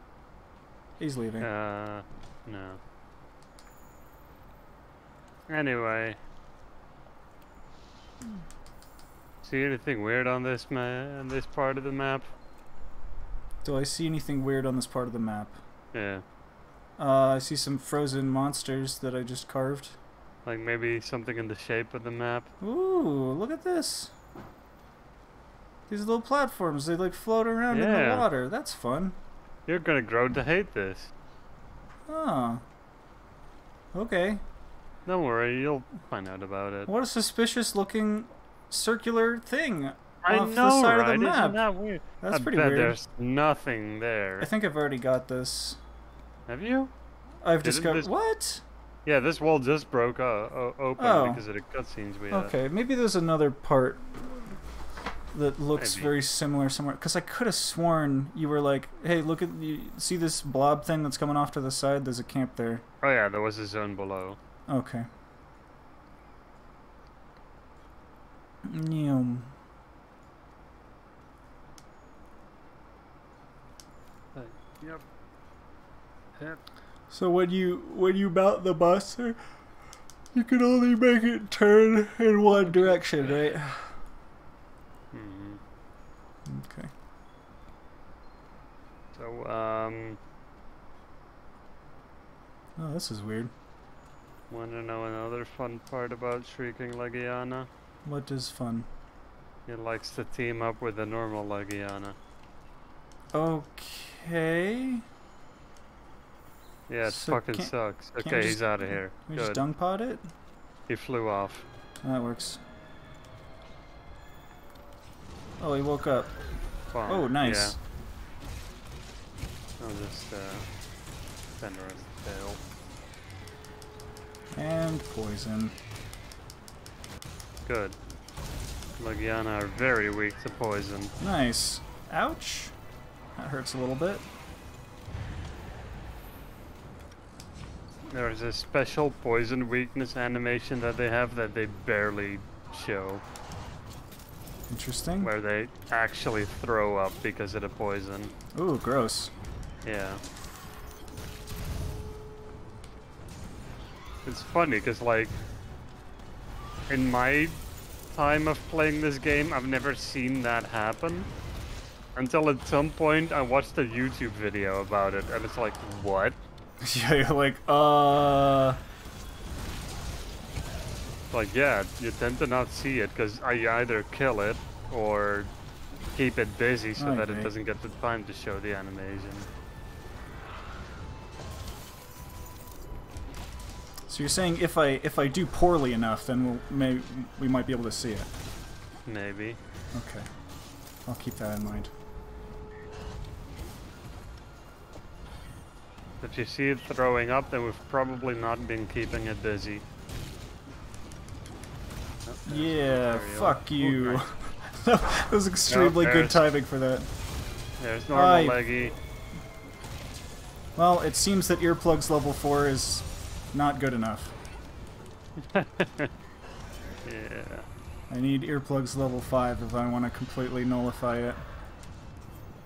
He's leaving. Uh, no. Anyway. See anything weird on this ma- on this part of the map? Do I see anything weird on this part of the map? Yeah. Uh, I see some frozen monsters that I just carved. Like maybe something in the shape of the map. Ooh, look at this. These little platforms, they like float around in the water. That's fun. You're gonna grow to hate this. Oh. Okay. Don't worry, you'll find out about it. What a suspicious looking circular thing. I off the know, side of the right? map. Isn't that weird? That's I pretty bet weird. there's nothing there. I think I've already got this. Have you? I've discovered. this- What? Yeah, this wall just broke uh, open Oh. because of the cutscenes we had. Okay, maybe there's another part that looks Maybe. very similar somewhere. Because I could have sworn you were like, "Hey, look at you see this blob thing that's coming off to the side? There's a camp there." Oh yeah, there was a zone below. Okay. Neum. Yep. Yep. So when you when you mount the buster, you can only make it turn in one direction, right? hmm Okay. So, um, Oh, this is weird. want to know another fun part about Shrieking Legiana? What is fun? He likes to team up with a normal Legiana. Okay. Yeah, it So fucking sucks. Okay, we he's out of here. We just Good. dung pot it? He flew off. That works. Oh, he woke up. Oh, nice. Yeah. I'll just, uh, send her his tail. And poison. Good. Legiana are very weak to poison. Nice. Ouch. That hurts a little bit. There's a special poison weakness animation that they have that they barely show, Interesting. where they actually throw up because of the poison. Ooh, gross. Yeah. It's funny because, like, in my time of playing this game, I've never seen that happen. Until at some point I watched a YouTube video about it, and it's like, what? [laughs] yeah, you're like, uh. Like, yeah, you tend to not see it because I either kill it or keep it busy so that it doesn't get the time to show the animation. So you're saying if I if I do poorly enough, then we'll may we might be able to see it. Maybe. Okay, I'll keep that in mind. If you see it throwing up, then we've probably not been keeping it busy. Oh, Yeah, fuck you. [laughs] that was extremely good timing for that. There's normal Aye. leggy. Well, it seems that earplugs level four is not good enough. [laughs] Yeah. I need earplugs level five if I want to completely nullify it.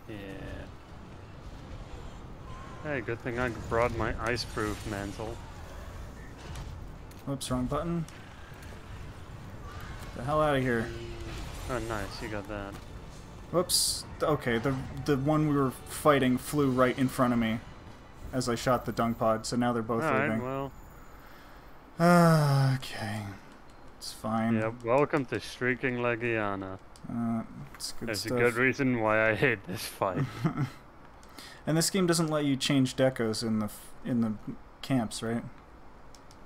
Yeah. Hey, good thing I brought my ice-proof mantle. Oops, wrong button. The hell out of here. Oh, nice, you got that. Whoops. Okay, the the one we were fighting flew right in front of me as I shot the dung pod, so now they're both Alright, leaving. well, okay. It's fine. yeah, welcome to Shrieking Legiana. Uh, it's good There's stuff. a good reason why I hate this fight. [laughs] and this game doesn't let you change decos in the f- in the camps, right?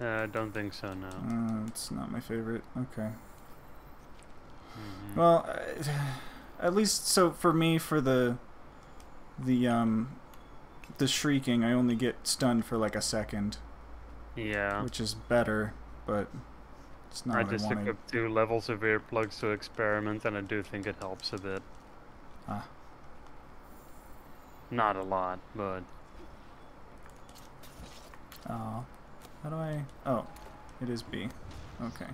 uh, I don't think so, no. Uh, it's not my favorite. Okay. Mhm. Well, I, at least so for me for the the um the shrieking, I only get stunned for like a second, yeah. which is better, but it's not I just I took up two levels of earplugs to experiment, and I do think it helps a bit. Ah. Not a lot, but Oh, how do I? Oh, it is B. Okay.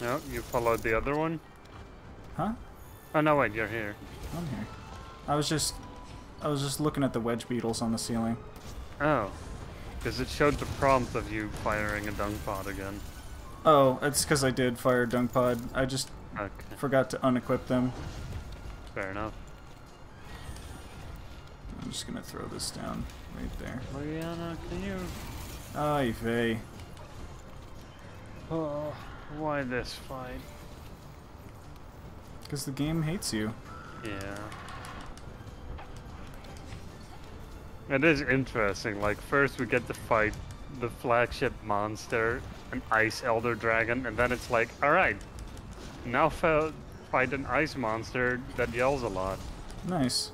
no, you followed the other one. Huh? Oh no, wait, you're here. I'm here. I was just, I was just looking at the wedge beetles on the ceiling. Oh, because it showed the prompt of you firing a dung pod again. Oh, it's because I did fire a dung pod. I just Okay, forgot to unequip them. fair enough. I'm just gonna throw this down right there. Mariana, can you? Ah, Ay vey. Oh, why this fight? Because the game hates you. Yeah. It is interesting. Like first we get to fight the flagship monster, an ice elder dragon, and then it's like, all right, now fight an ice monster that yells a lot. Nice.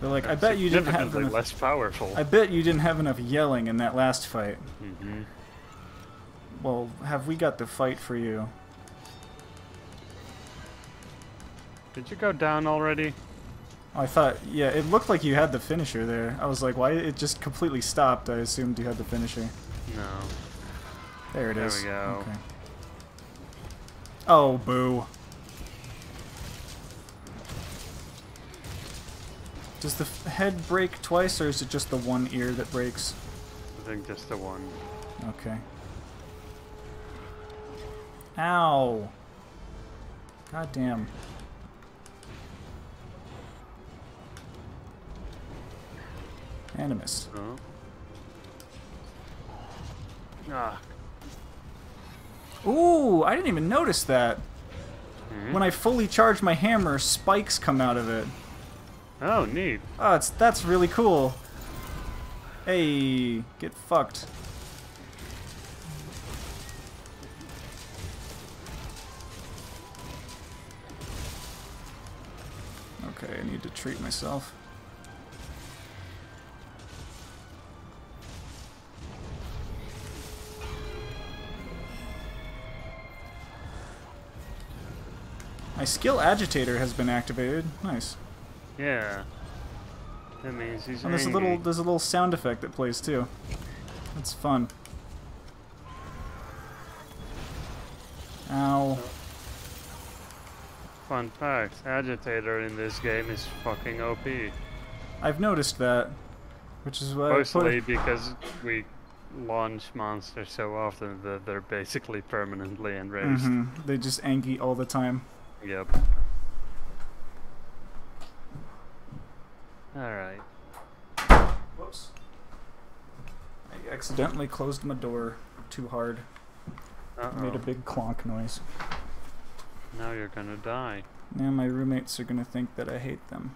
They're like, I bet you didn't have enough. less powerful. I bet you didn't have enough yelling in that last fight. Mm -hmm. Well, have we got the fight for you? Did you go down already? I thought, yeah, it looked like you had the finisher there. I was like, why? It just completely stopped. I assumed you had the finisher. No. There it There is. we go. Okay. Oh, boo. Does the head break twice, or is it just the one ear that breaks? I think just the one. Okay. Ow. God damn. Animus. Oh. Ah. Ooh, I didn't even notice that. mhm. When I fully charge my hammer, spikes come out of it. Oh, neat. Oh, it's that's really cool. Hey, get fucked. Okay, I need to treat myself. My skill agitator has been activated. Nice. Yeah. That means he's And there's a little there's a little sound effect that plays too. That's fun. Ow. Fun fact, agitator in this game is fucking OP. I've noticed that. Which is why I put Mostly because we launch monsters so often that they're basically permanently enraged. Mm -hmm. They just Anki all the time. Yep. Alright. Whoops. I accidentally closed my door too hard. Uh -oh. Made a big clonk noise. Now you're gonna die. Now my roommates are gonna think that I hate them.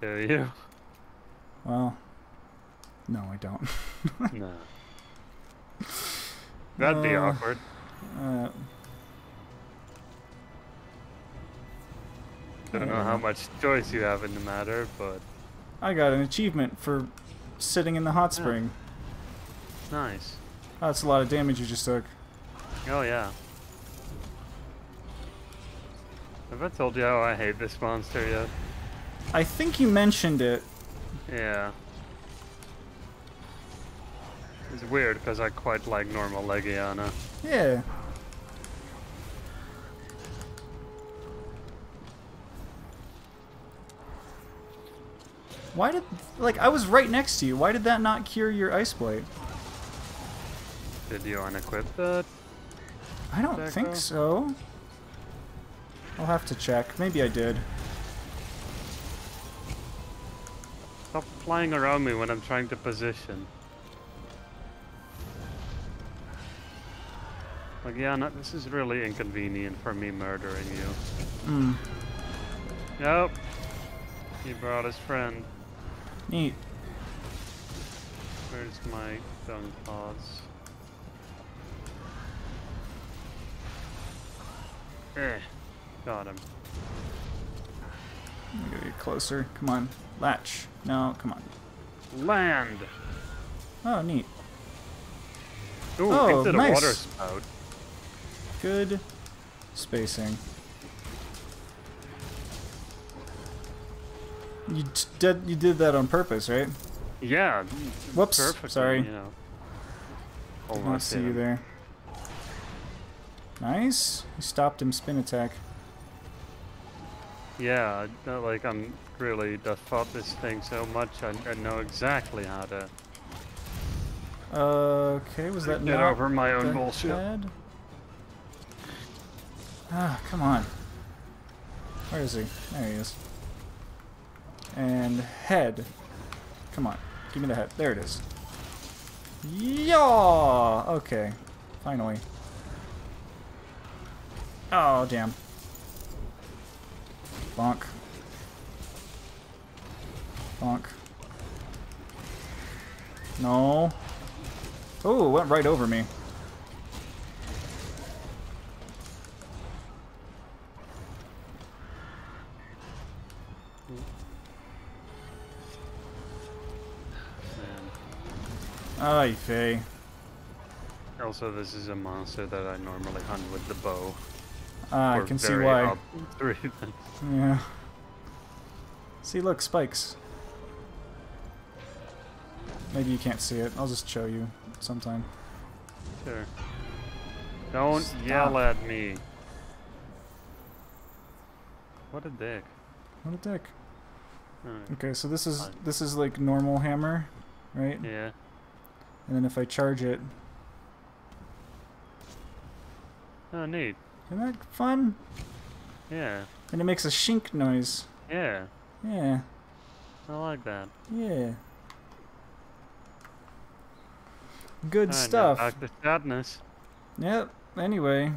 Do you? Well, no, I don't. no. [laughs] That'd uh, be awkward. Uh, I don't know how much choice you have in the matter, but I got an achievement for sitting in the hot Yeah. spring. nice. Oh, that's a lot of damage you just took. Oh yeah. Have I told you how I hate this monster yet? I think you mentioned it. Yeah. It's weird because I quite like normal Legiana. Yeah. Why did like I was right next to you? Why did that not cure your ice blade? Did you unequip that? I don't think so. I'll have to check. Maybe I did. Stop flying around me when I'm trying to position. Legiana, this is really inconvenient for me murdering you. Hmm. Nope. He brought his friend. Neat. Where's my dung pods? Eh, got him. I gotta get closer. Come on. Latch. No, come on. Land! Oh, neat. Ooh, Oh, nice. water spout. Good spacing. You did you did that on purpose, right? Yeah. Whoops, Perfectly, sorry. You know. Not Almost see you there. Nice. You stopped him spin attack. Yeah, like I'm really I fought this thing so much, I, I know exactly how to Okay, was that get over my own bullshit. head? Ah, come on. Where is he? There he is. And head. Come on. Give me the head. There it is. Yeah. Okay. Finally. Oh, damn. Bonk. Bonk. No. Oh, went right over me. Ay, Faye. Also, this is a monster that I normally hunt with the bow. Ah, I can see why. [laughs] Yeah. See, look, spikes. Maybe you can't see it. I'll just show you sometime. Sure. Don't Stop. yell at me. What a dick. What a dick. Alright. Okay, so this is this is like normal hammer, right? Yeah. And then if I charge it, Oh, neat. isn't that fun? Yeah. And it makes a shink noise. Yeah. Yeah, I like that. yeah. Good now stuff. Back to sadness. Yep. Anyway,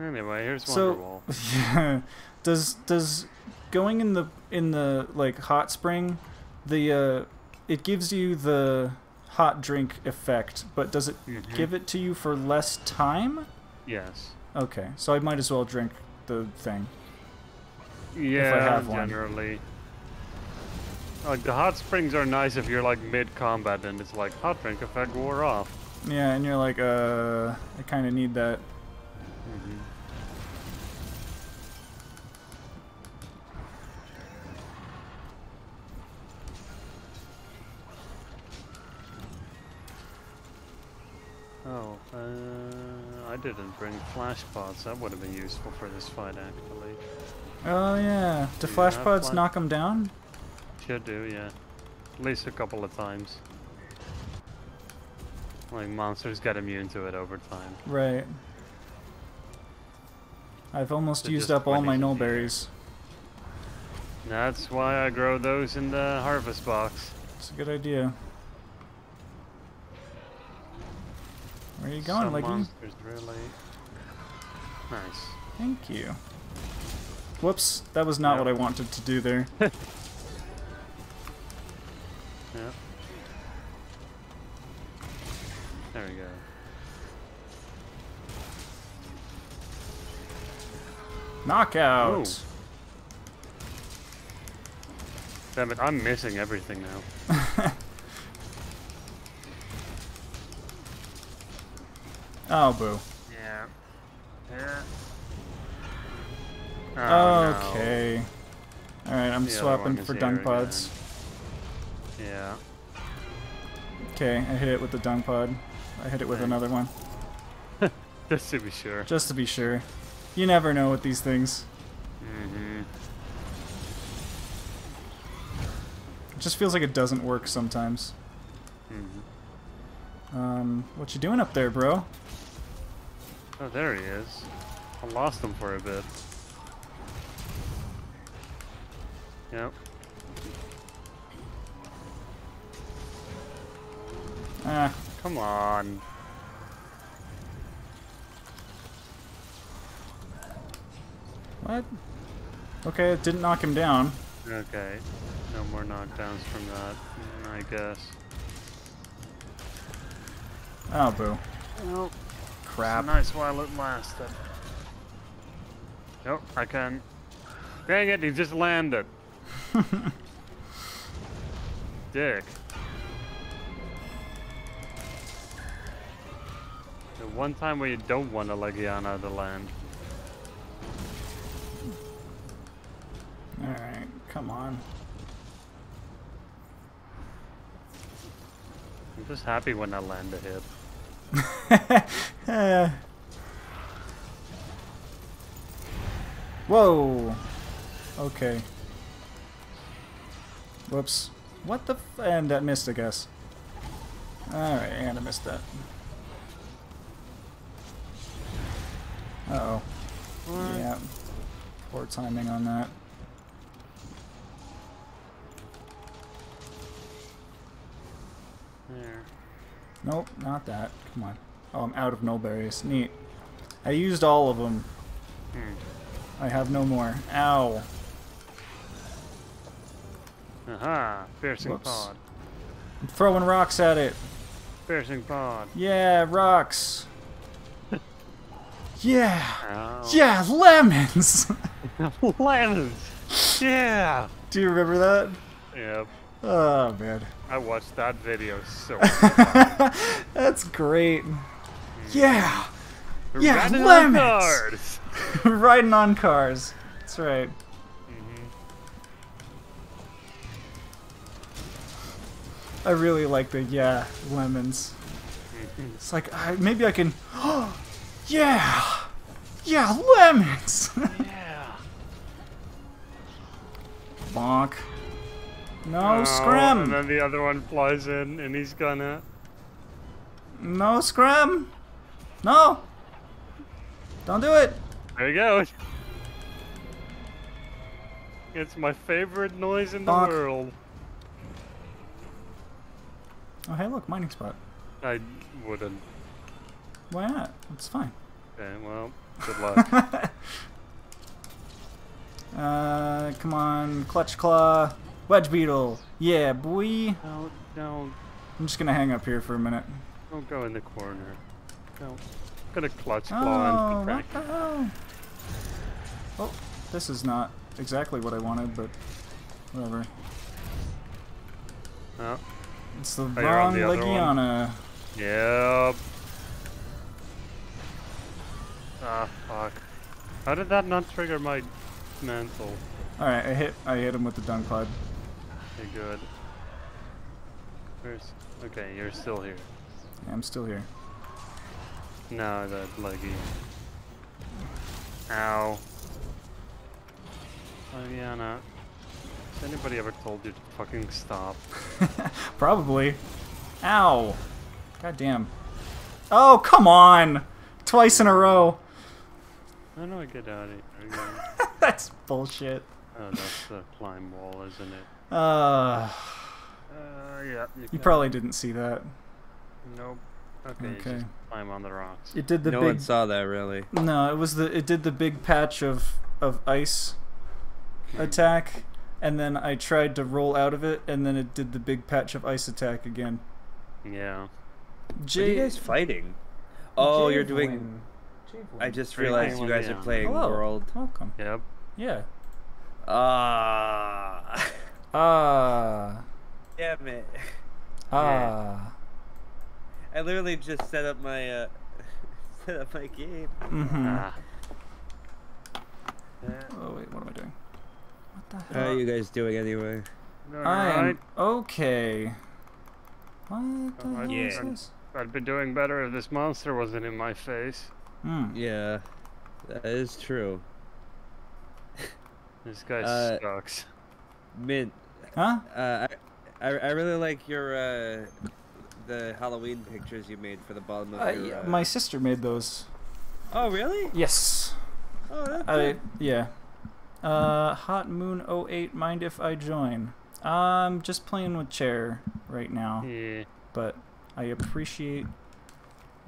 Anyway, here's So- Wonderwall. [laughs] yeah. Does does going in the in the like hot spring, the uh, it gives you the hot drink effect, but does it Mhm. give it to you for less time? Yes. Okay, so I might as well drink the thing. Yeah, have one. generally. Like the hot springs are nice if you're like mid combat and it's like hot drink effect wore off. Yeah, and you're like, uh, I kind of need that. Mm-hmm. Oh, uh, I didn't bring flash pods. That would have been useful for this fight, actually. Oh yeah, do Do you flash pods flash- knock them down? Should do, yeah. At least a couple of times. Like monsters get immune to it over time. Right. I've almost used up all my null berries. That's why I grow those in the harvest box. It's a good idea. Where are you going, monsters really. Nice. Thank you. Whoops, that was not Yep. what I wanted to do there. [laughs] Yeah. There we go. Knockout! Ooh. Damn it, I'm missing everything now. [laughs] Oh, boo. Yeah. Yeah. Oh, okay. Alright, I'm The swapping for dung again. pods. no. Yeah. Okay, I hit it with the dung pod. I hit it with another one. [laughs] Just to be sure. Just to be sure. You never know with these things. Mm-hmm. It just feels like it doesn't work sometimes. Mm-hmm. Um, what you doing up there, bro? Oh, there he is. I lost him for a bit. Yep. Ah, Come on. what? Okay, it didn't knock him down. Okay. No more knockdowns from that, I guess. Oh, boo. Well, Crap. nice while it lasted. Nope, I can. Dang it, he just landed. [laughs] Dick. The one time where you don't want a Legiana to land. Alright, come on. I'm just happy when I land a hit. [laughs] Eh. Whoa. Okay. Whoops. What the f- and that missed, I guess. Alright, and I missed that. Uh oh. Yeah. Poor timing on that. There. Nope, not that. Come on. Oh, I'm out of null berries. Neat. I used all of them. Hmm. I have no more. Ow. Aha! Piercing Whoops. pod. I'm throwing rocks at it. Piercing pod. Yeah, rocks. [laughs] yeah. Ow. Yeah, lemons. [laughs] Lemons! Yeah! Do you remember that? Yep. Oh man. I watched that video so [laughs] That's great. Yeah. Yeah, Riding on lemons! cars. [laughs] Riding on cars. That's right. Mhm. I really like the yeah, lemons. Mhm. It's like I, maybe I can [gasps] Yeah. Yeah, lemons. [laughs] yeah. Bonk. No Oh, And then the other one flies in and he's gonna. No scrim. No. Don't do it. There you go. [laughs] It's my favorite noise in the world. Oh hey, look, mining spot. I wouldn't. Why not? It's fine. Okay, well, good [laughs] luck. Uh, come on, clutch claw, wedge beetle. Yeah, boy. don't, don't, I'm just gonna hang up here for a minute. don't go in the corner. Don't. Gonna clutch Oh, claw and what the hell? Oh, this is not exactly what I wanted, but whatever. Oh, It's the Oh, wrong the? Legiana. yep. Ah, fuck. How did that not trigger my mantle? All right, I hit. I hit him with the dung pod. Okay, good. Where's... Okay, you're still here. Yeah, I'm still here. No, that leggy. Ow. Legiana. Has anybody ever told you to fucking stop? [laughs] Probably. Ow. God damn. Oh, come on. Twice in a row. How do I get out of here? [laughs] That's bullshit. oh, that's the climb wall, isn't it? Uh, Uh, yeah. You can. probably didn't see that. Nope. Okay. Okay. Just climb on the rocks. It did the no big one saw that really. No, it was the it did the big patch of of ice attack, and then I tried to roll out of it, and then it did the big patch of ice attack again. Yeah. What are you guys fighting? Oh, you're doing. Javelin. I just Very realized you guys yeah. are playing Hello. World. Welcome. Yep. Yeah. Ah, [laughs] Ah. damn it! Ah. I literally just set up my uh, [laughs] set up my game. Mm-hmm. Ah. Yeah. Oh wait, what am I doing? What the How hell? are you guys doing anyway? I am Alright. okay. What the Alright, hell is this? I'd be doing better if this monster wasn't in my face. Hmm. Yeah, that is true. This guy Uh, sucks. Mint, Huh? uh, I, I I really like your uh, the Halloween pictures you made for the bottom of Uh, your. uh... my sister made those. Oh really? Yes. Oh, that's I good. yeah. Uh, Hot Moon 08, mind if I join? I'm just playing with chair right now, Yeah. but I appreciate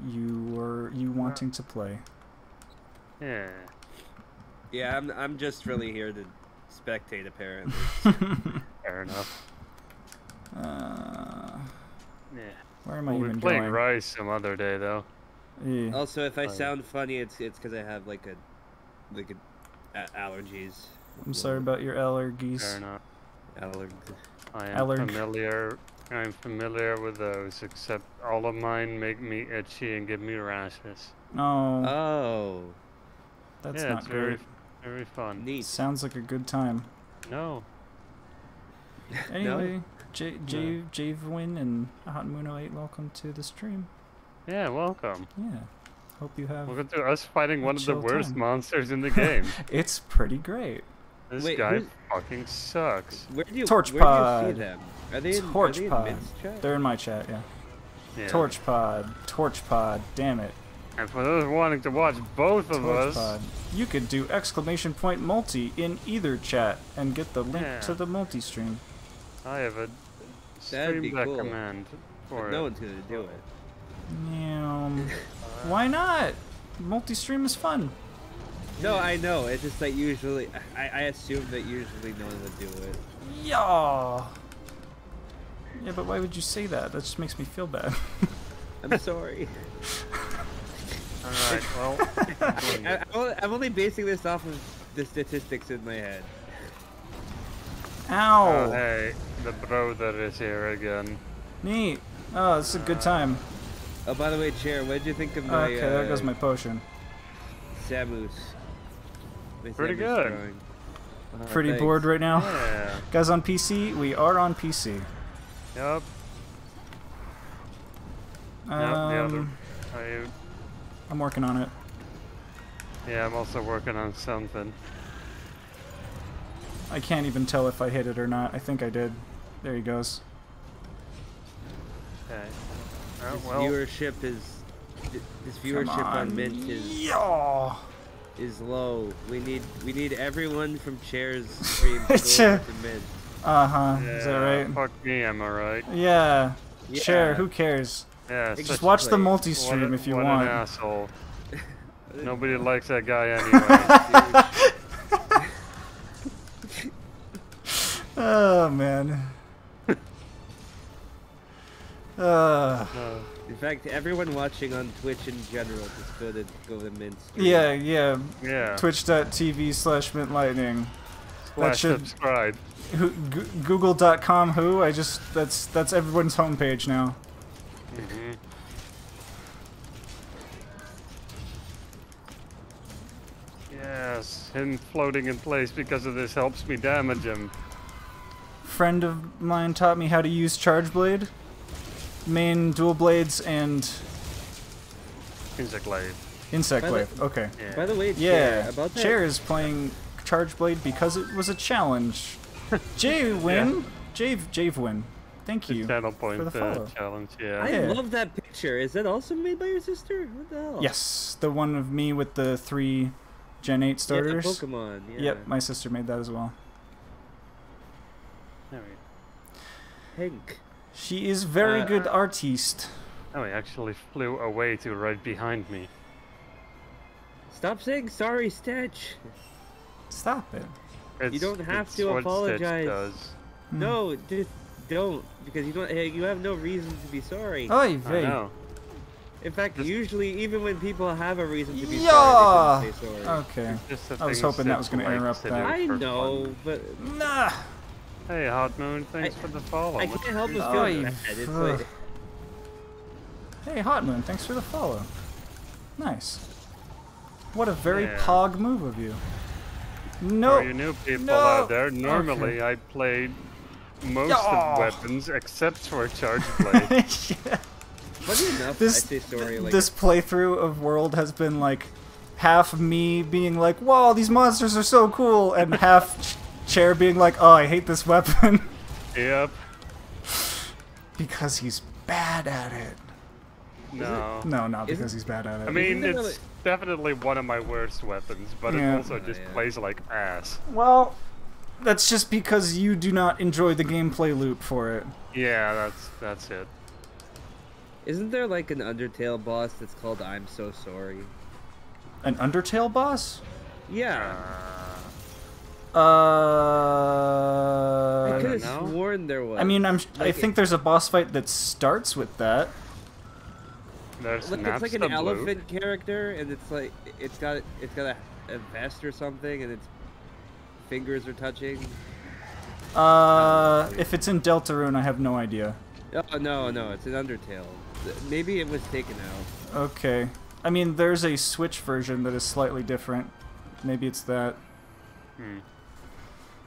you or you wanting to play. Yeah. Yeah, I'm I'm just really here to spectate apparently. [laughs] Fair enough. uh, Yeah. Where am I We'll be even playing going? Rise some other day though. Yeah. also, if I Oh, sound funny, it's it's because I have like a like a, a allergies. I'm sorry about your allergies. Fair enough. Allerg. I am Allerg. familiar. I'm familiar with those, except all of mine make me itchy and give me rashes. No, Oh, that's yeah, not it's very, great. very fun. neat. Sounds like a good time. No. Anyway, J J Javewin and Hot Moon 08, welcome to the stream. Yeah, welcome. Yeah. Hope you have. Welcome to us fighting one of the worst time. monsters in the [laughs] game. It's pretty great. This Wait, guy who's- fucking sucks. Where do you Torch where do you see them? Are they in, Torch are they in pod. Mint's chat? They're in my chat, yeah. Yeah. Torch Pod, Torch Pod, damn it. And for those wanting to watch both of Torch us, Pod. You could do exclamation point multi in either chat and get the link Yeah. to the multi stream. I have a That'd be stream deck cool. command But for no it. one's gonna do it. Um, why not? Multi stream is fun. No, I know. It's just that usually, I, I assume that usually no one would do it. Yeah. Yeah, but why would you say that? That just makes me feel bad. I'm [laughs] sorry. Alright, well, [laughs] I, I'm only- I'm only basing this off of the statistics in my head. Ow! oh, hey, the brother is here again. Neat. Oh, this is a good time. Oh, by the way, Chair, what did you think of my Okay, there goes uh, my potion. Samus? My Pretty Samus good. drawing? Oh, Pretty thanks. bored right now. Yeah, Guys on PC, we are on PC. yep. the other- Um, I, I'm working on it. yeah, I'm also working on something. I can't even tell if I hit it or not. I think I did. There he goes. Okay. Oh, His well, viewership is his viewership Come on. on. Mint is Yeah. is low. We need we need everyone from Chair's [laughs] stream to go Mint. Uh huh. yeah, Is that right? Fuck me, am I right? Yeah. Share. Yeah. Who cares? Yeah, Just such Just watch the multi-stream if you what want. an asshole. [laughs] Nobody likes that guy [laughs] anyway. Oh man. [laughs] uh, No. In fact, everyone watching on Twitch in general, just go to go to Mint. stream. yeah, yeah. Yeah. Twitch.tv slash mint lightning. Slash should- subscribe. Who, Go- Google.com who? I just, that's, that's everyone's homepage now. hmm Yes, him floating in place because of this helps me damage him. Friend of mine taught me how to use Charge Blade. Main dual blades and Insect Glaive. Insect By the- Okay. Yeah. By the way, Yeah. Chair, about that. Chair is playing Charge Blade because it was a challenge. [laughs] Jay win. Jave Jave win. Thank The you. channel point for the uh, challenge, yeah. I Yeah. love that picture. Is that also made by your sister? What the hell? Yes, the one of me with the three Gen 8 Yeah, starters. Pokemon. Yeah. Yep, my sister made that as well. There pink. She is very Uh, good artiste. Oh, he actually flew away to right behind me. Stop saying sorry, Stitch. Stop it. It's, don't have it's to what apologize. does. Hmm. No, just don't because you don't. You have no reason to be sorry. Oy I vey. know. In fact, Just- usually even when people have a reason to be Yeah. sorry, they don't say sorry. Okay. I was hoping that was gonna interrupt that. I know, fun. but Nah. Hey, Hot Moon, thanks I- for the follow. I can't help but Oh, feel you bad. It's ugh. like, Hey, Hot Moon, thanks for the follow. Nice. What a very Yeah. pog move of you. For No. you new people No. out there, normally I play most Yeah. of weapons except for charge [laughs] blade. Yeah. enough, This I say sorry like this playthrough of World has been like half me being like, "Whoa, these monsters are so cool," and half ch- [laughs] Chair being like, "Oh, I hate this weapon," [laughs] yep. because he's bad at it. No. No, not Isn't- because he's bad at it. I mean, Isn't it's really- definitely one of my worst weapons, but Yeah. it also Oh, just yeah. plays like ass. well, that's just because you do not enjoy the gameplay loop for it. Yeah, that's that's it. Isn't there like an Undertale boss that's called I'm so sorry? An Undertale boss? Yeah. Uh, Uh, I could have sworn there was. I mean, I'm. I Like, think there's a boss fight that starts with that. there's Like, it's like an Napstablook. elephant character, and it's like it's got it's got a, a vest or something, and its fingers are touching. Uh, if it's in Deltarune, I have no idea. Oh no, no, it's an Undertale. Maybe it was taken out. Okay. I mean, there's a Switch version that is slightly different. Maybe it's that. Hmm.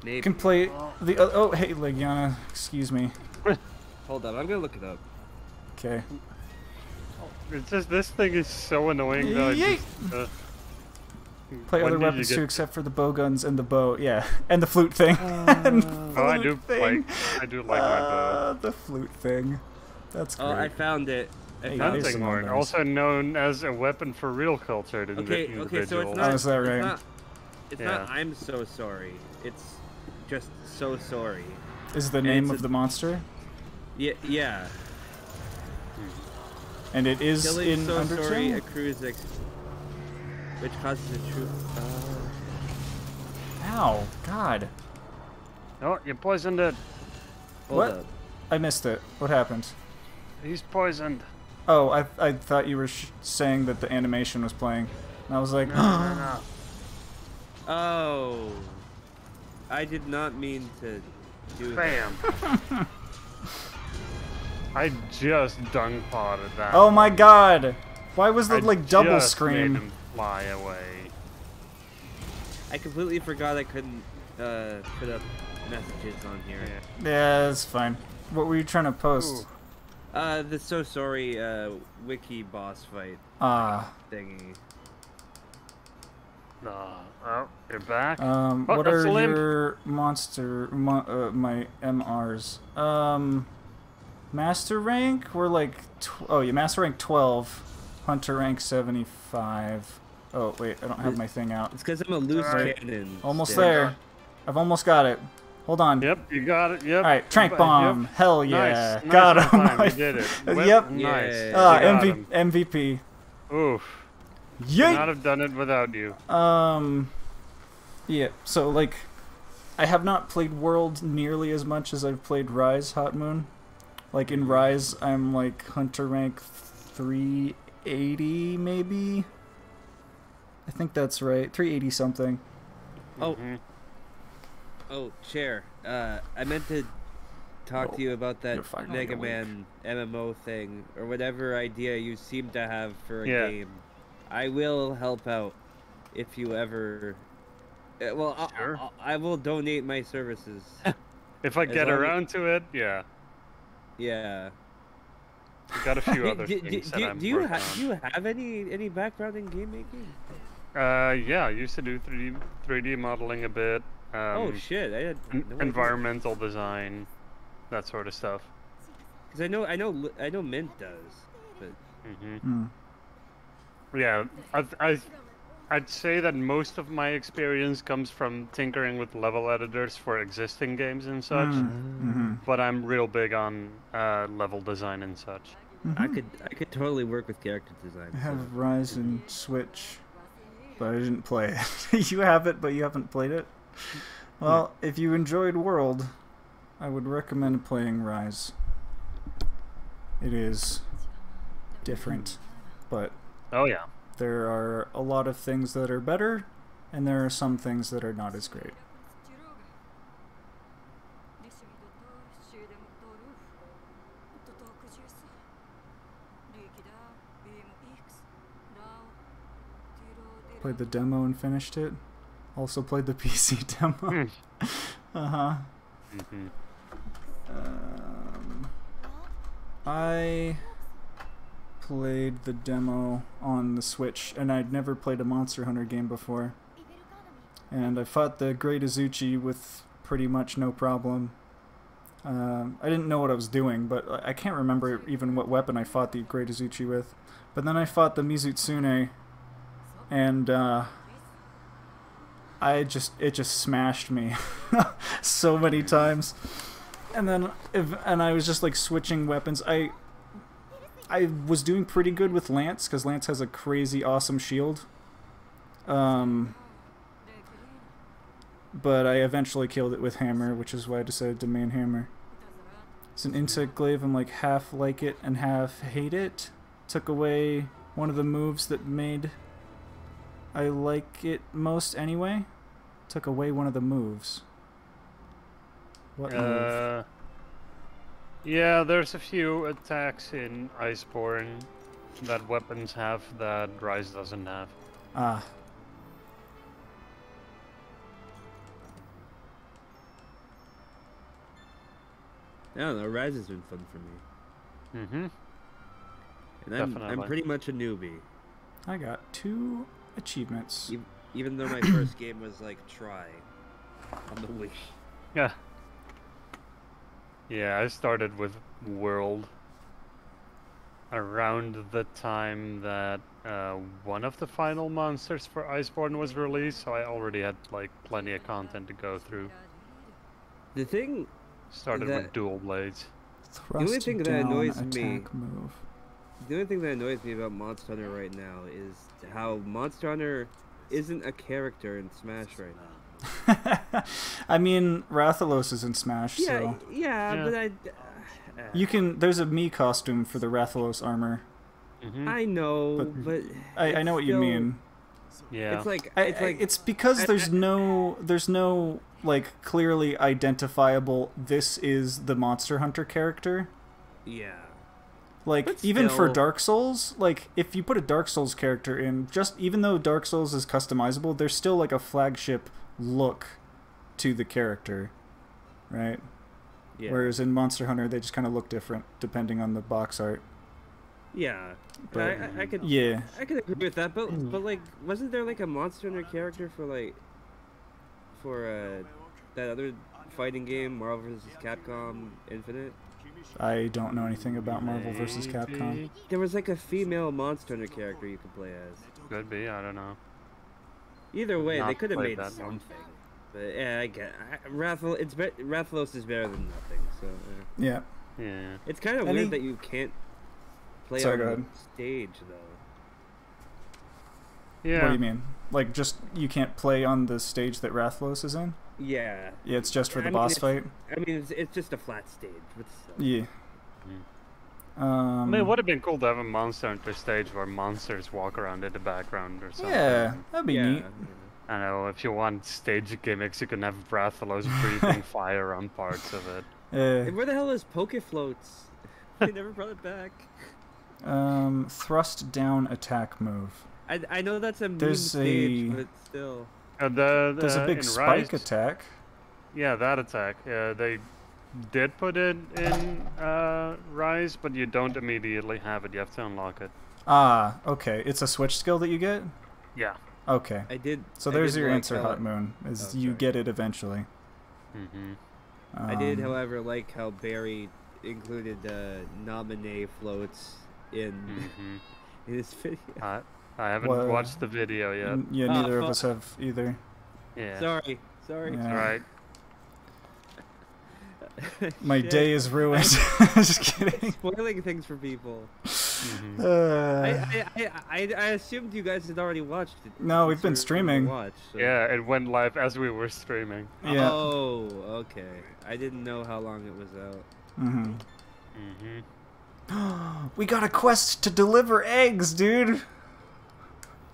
Maybe. You can play the. Uh, oh, hey, Legiana. Excuse me. [laughs] Hold up, I'm gonna look it up. Okay. It's just this thing is so annoying that I just. Uh, Play when other weapons too, except for the bow guns and the bow. Yeah, [laughs] and the flute thing. [laughs] and the Oh, I do flute thing. like I do like my bow. Uh, the flute thing. That's great. Oh, I found it. I Hey, found there's it. some Hunting horn, also known as a weapon for real cultured indiv- Okay, individuals. okay, so it's Oh, not. is that right? It's not, it's not I'm so sorry. It's just so sorry. Is the name of a- the monster, Yeah, yeah. and it is Killing in so Undertale. sorry a cruise ex- which causes a true. Uh, Ow! God, Oh, you poisoned it. hold What? up. I missed it. What happened? He's poisoned. Oh, I I thought you were sh- saying that the animation was playing. And I was like, No, no, no. [gasps] Oh, I did not mean to do that. Bam. [laughs] I just dung potted that. oh my God! Why was the I like double just scream? Made him fly away. I completely forgot I couldn't uh, put up messages on here. Yeah. Yeah, that's fine. What were you trying to post? Ooh. Uh, the so sorry uh, wiki boss fight Ah, thingy. Uh, oh, you're back. um, Oh, what are a limp. your monster mo- uh, my MRs? Um, master rank? We're like, tw- oh, yeah, master rank twelve, hunter rank seventy five. Oh wait, I don't have my thing out. It's because I'm a loose Alright. cannon. Almost Stan. there. I've almost got it. Hold on. Yep, you got it. Yep. All right, tranq Yep. bomb. Hell yeah, Nice. got nice him. on. You did it. Uh, [laughs] Whip, yep. Nice. Yeah. Ah, MV- him. MVP. Oof. Could Yeet. not have done it without you. Um, yeah. So like, I have not played World nearly as much as I've played Rise Hot Moon. Like in Rise, I'm like Hunter rank 380 maybe. I think that's right. 380 something. Oh. Mhm. Oh, chair. Uh, I meant to talk to you about that Mega. Man MMO thing or whatever idea you seem to have for a Yeah. game. I will help out if you ever. Uh, well, I'll- Sure. I'll, I will donate my services. [laughs] If I get long as- around to it, yeah. yeah. I got a few [laughs] Do, other do, things do, that do, I'm do you working ha- do you have any any background in game making? Uh, yeah, I used to do 3D 3D modeling a bit. Um, oh shit! I had en- no idea. environmental design, that sort of stuff. Because I know I know I know Mint does, but hmm Hmm. Yeah, I, I I'd say that most of my experience comes from tinkering with level editors for existing games and such. Mm-hmm. But I'm real big on uh, level design and such. I could I could totally work with character design. I have Rise and Switch, but I didn't play it. [laughs] you have it, but you haven't played it. Well, if you enjoyed World, I would recommend playing Rise. It is different, but Oh yeah. there are a lot of things that are better, and there are some things that are not as great. Played the demo and finished it. Also played the [laughs] PC demo. uh huh. hmm [laughs] Um, I played the demo on the Switch, and I'd never played a Monster Hunter game before. And I fought the Great Izuchi with pretty much no problem. Um, I didn't know what I was doing, but I I can't remember even what weapon I fought the Great Izuchi with. But then I fought the Mizutsune, and uh, I just it just smashed me [laughs] so many times. And then if, and I was just like switching weapons. I I was doing pretty good with Lance because Lance has a crazy awesome shield. Um, but I eventually killed it with Hammer, which is why I decided to main Hammer. It's an insect glaive. I'm like half like it and half hate it. Took away one of the moves that made I like it most anyway. Took away one of the moves. What move? Uh, yeah, there's a few attacks in Iceborne that weapons have that Rise doesn't have. Ah. I don't know. Rise has been fun for me, Mm-hmm. and I'm I'm pretty much a newbie. I got two achievements. Ev- Even though my [coughs] first game was like Tri on the Wii. Yeah. Yeah, I started with World around the time that uh, one of the final monsters for Iceborne was released, so I already had like plenty of content to go through. The thing, Started with dual blades. Thrust only thing that annoys me- move. the only thing that annoys me about Monster Hunter right now is how Monster Hunter isn't a character in Smash right now. [laughs] I mean, Rathalos is in Smash, Yeah, so yeah, Yeah. but I. Uh, you can. There's a me costume for the Rathalos armor. Mm-hmm. I know, But but, I, I know what you still- mean. Yeah. It's like I, it's I- it's because there's I- no there's no like clearly identifiable. This is the Monster Hunter character. yeah. Like But even for Dark Souls, like if you put a Dark Souls character in, just even though Dark Souls is customizable, there's still like a flagship look to the character, right? Yeah. Whereas in Monster Hunter, they just kind of look different depending on the box art. yeah. But I, I, I could yeah, I could agree with that, but but like, wasn't there like a Monster Hunter character for like for uh that other fighting game, Marvel vs. Capcom Infinite? I don't know anything about Marvel vs. Capcom. There was like a female Monster Hunter character you could play as. Could be, I don't know. Either way, they could have made that one. something. But yeah, I get I, Rathal. It's be- Rathalos is better than nothing. So uh, Yeah, Yeah. it's kind of Any- weird that you can't play Sorry, on go the ahead. stage though. Yeah. What do you mean? Like just you can't play on the stage that Rathalos is in? Yeah. Yeah, it's just for I the mean, boss fight. I mean, it's, it's just a flat stage, but still. Yeah. I Um, mean, it would have been cool to have a Monster Hunter stage where monsters walk around in the background or something. yeah, that'd be yeah. neat. I know, if you want stage gimmicks, you can have Rathalos [laughs] breathing fire on parts of it. Hey, Uh, where the hell is Pokefloats? [laughs] they never brought it back. um, thrust down attack move. I, I know that's a meme stage, a- but still. Uh, the, There's a big spike Rise- attack. Yeah, that attack. Yeah, they did put it in uh, Rise, but you don't immediately have it. You have to unlock it. Ah, okay. It's a switch skill that you get. Yeah. Okay. I did. So there's did your like answer, Hot Moon. Is Oh, you get it eventually. Mm-hmm. I did, Um, however, like how Barry included uh, nominee floats in Mm-hmm. in [laughs] his video. Uh, I haven't Well, watched the video yet. N- yeah, Ah, neither of us have either. Yeah. Sorry, sorry. Yeah. Right. [laughs] My Shit. day is ruined. [laughs] [laughs] Just kidding. Spoiling things for people. Mhm. Uh, I, I, I, I, I assumed you guys had already watched it. No, we've been since we were gonna streaming. Watch, so- Yeah, it went live as we were streaming. yeah. Oh, okay. I didn't know how long it was out. hmm hmm [gasps] we got a quest to deliver eggs, dude.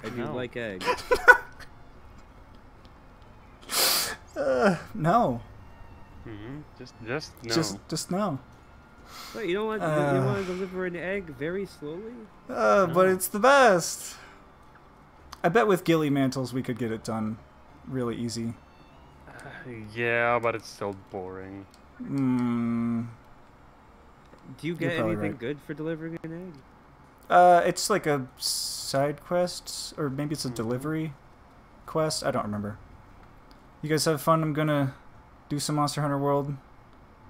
I do No. like eggs. Uh, no. Hmm Just, just no. Just, just no. Wait, you don't want you Uh. want to deliver an egg very slowly? Uh, but it's the best. I bet with ghillie mantles we could get it done really easy. [sighs] yeah, but it's still boring. Mm, Do you get anything right. good for delivering an egg? uh, it's like a side quest, or maybe it's a Mhm. delivery quest. I don't remember. You guys have fun. I'm gonna do some Monster Hunter World.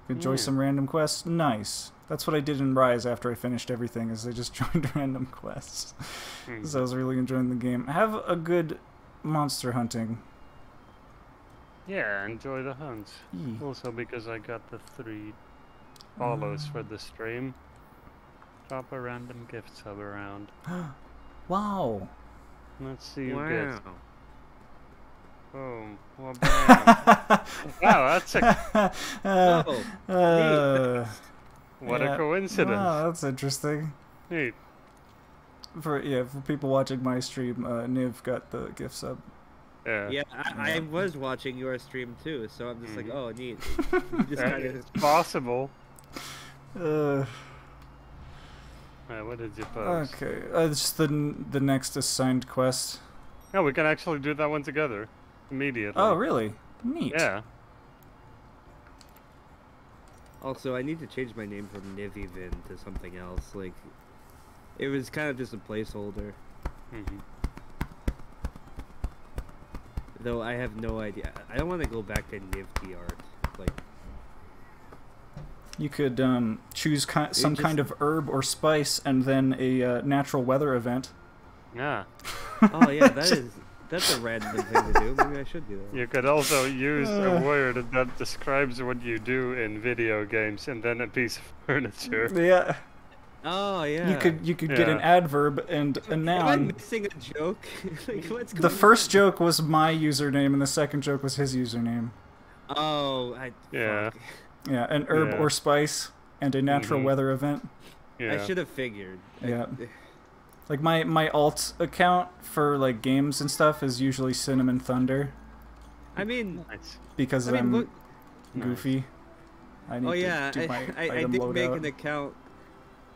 Enjoy Yeah. some random quests. Nice. That's what I did in Rise after I finished everything. Is I just [laughs] joined random quests. Mhm. So I was really enjoying the game. Have a good monster hunting. Yeah, enjoy the hunt. Yee. Also because I got the three follows for the stream. Drop a random gift sub around. [gasps] wow. Let's see who wow. gets. Boom. Well, bam. wow, that's a uh, Oh, [laughs] uh, what yeah. a coincidence. Wow, that's interesting. Neat. For yeah, for people watching my stream, uh, Niv got the gift sub. Yeah. yeah, I, I was watching your stream too, so I'm just like, Mhm. oh, neat. [laughs] Just kind of it's possible. Uh, Uh, what did you post? okay, uh, it's the the next assigned quest. No, we can actually do that one together. Immediately. Oh, really? Neat. Yeah. Also, I need to change my name from Nivivin to something else. Like, it was kind of just a placeholder. hmm Though I have no idea. I don't want to go back to Nivti art. Like, You could um, choose ki- some just- kind of herb or spice, and then a uh, natural weather event. Yeah. [laughs] oh yeah, that [laughs] is that's a random thing to do. Maybe I should do that. You could also use a Uh. word that describes what you do in video games and then a piece of [laughs] furniture. Yeah. Oh yeah. You could you could get an adverb and a Am I noun. missing a joke? [laughs] like, what's The going first on? joke was my username, and the second joke was his username. Oh, I. Yeah. fuck. Yeah, an herb Yeah. or spice and a natural Mhm. weather event. Yeah. I should have figured. Yeah. [laughs] Like my my alt account for like games and stuff is usually Cinnamon Thunder I mean, because I mean, I'm look. Nice. goofy. I need Oh yeah, to do my [laughs] I, I, I did loadout. make an account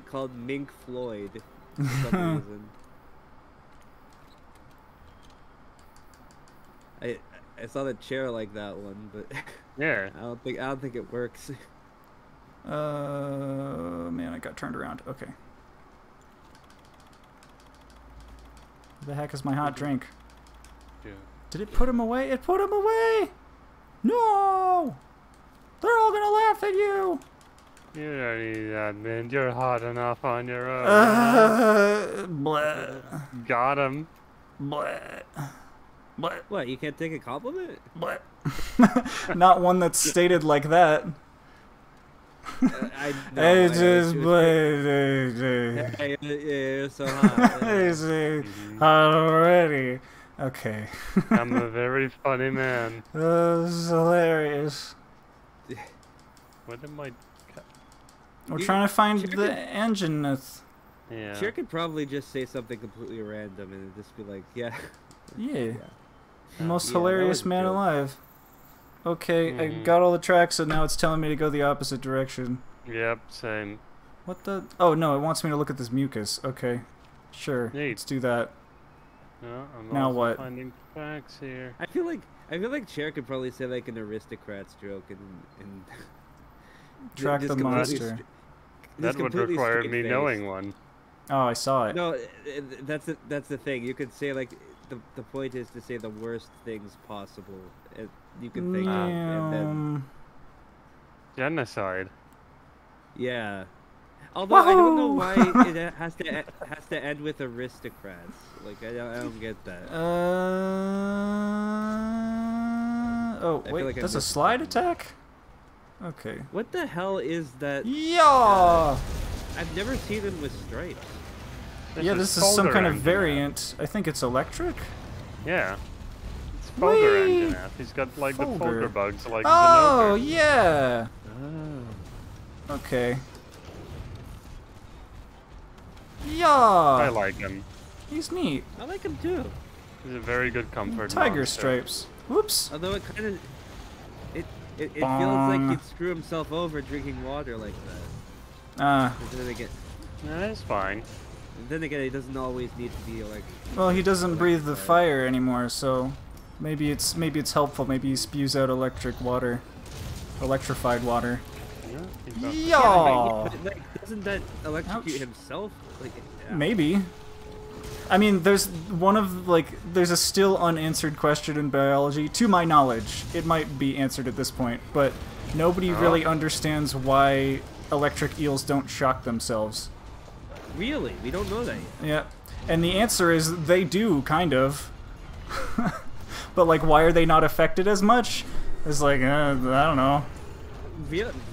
called Mink Floyd for some [laughs] reason. I I saw the chair like that one, but [laughs] Yeah. I don't think I don't think it works. Uh, man, I got turned around. Okay. The heck is my hot drink? Yeah. Did it put him away? It put him away! No! They're all gonna laugh at you! You don't need that, man. You're hot enough on your own. Uh, [laughs] bleh, Got him. bleh, bleh, What? You can't take a compliment? bleh. [laughs] Not one that's stated like that. [laughs] [laughs] Uh, I no, Hey, I- just it was- bleh, Hey, yeah, you're so [laughs] hot. Hey, yeah. see, Mhm. already. Okay. I'm a very funny man. That was hilarious. What am I? We're You- trying to find Sure the could- Anjanath that's. Yeah. Cher could probably just say something completely random and just be like, yeah. Yeah. Most Yeah, hilarious man good. alive. Okay, I Mhm. got all the tracks, so now it's telling me to go the opposite direction. Yep. Same. What the? Oh no, it wants me to look at this mucus. Okay, sure, Neat. let's do that. No, I'm Now what? finding facts here. I feel like I feel like Cher could probably say like an aristocrat's joke and and [laughs] Track the monster. stra- That would require me face. knowing one. Oh, I saw it. No, uh, that's the that's the thing. You could say like the the point is to say the worst things possible. Uh, You can think of, and then Genocide. yeah, Although I don't know why [laughs] it uh, has to e- has to end with aristocrats. Like I don't, I don't get that. Uh, oh, I wait, like I that's a slide something. attack? Okay. What the hell is that? Yeah! I've never seen them with stripes. yeah, this is some kind of Anjanath variant. I think it's electric? Yeah. It's Fulgur Whee! Anjanath. He's got like the Fulgur. folder bugs like Oh, Zinogre. yeah! Oh. Okay. Yeah! I like him. He's neat. I like him too. He's a very good comfort Tiger monster. stripes. Whoops. Although it kind of it it, it feels like he'd screw himself over drinking water like that. Uh, But then again, Yeah, it's fine. then again, it doesn't always need to be like. well, he doesn't breathe the fire anymore, so maybe it's maybe it's helpful. Maybe he spews out electric water, electrified water. Yeah, Yeah. but, like, doesn't that electrocute Ouch. himself? Like, yeah. Maybe. I mean, there's one of like there's a still unanswered question in biology. To my knowledge, it might be answered at this point, but nobody Oh. really understands why electric eels don't shock themselves. Really, we don't know that yet. Yeah, and the answer is they do kind of. [laughs] but like, why are they not affected as much? It's like uh, I don't know.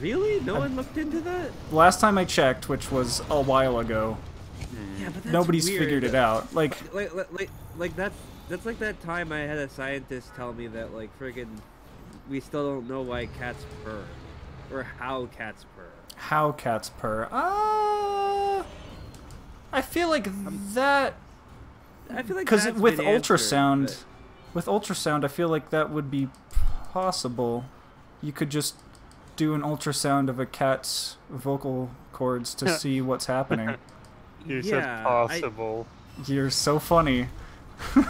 Really? No one looked into that? Last time I checked, which was a while ago, Yeah, but that's nobody's weird. figured it out. Like, Like, like, like, like that's that's like that time I had a scientist tell me that like friggin' we still don't know why cats purr or how cats purr. How cats purr? Uh, I feel like that I feel like because with been answered, ultrasound, but- with ultrasound, I feel like that would be possible. You could just do an ultrasound of a cat's vocal cords to see what's happening. [laughs] You yeah, said I- possible. You're so funny.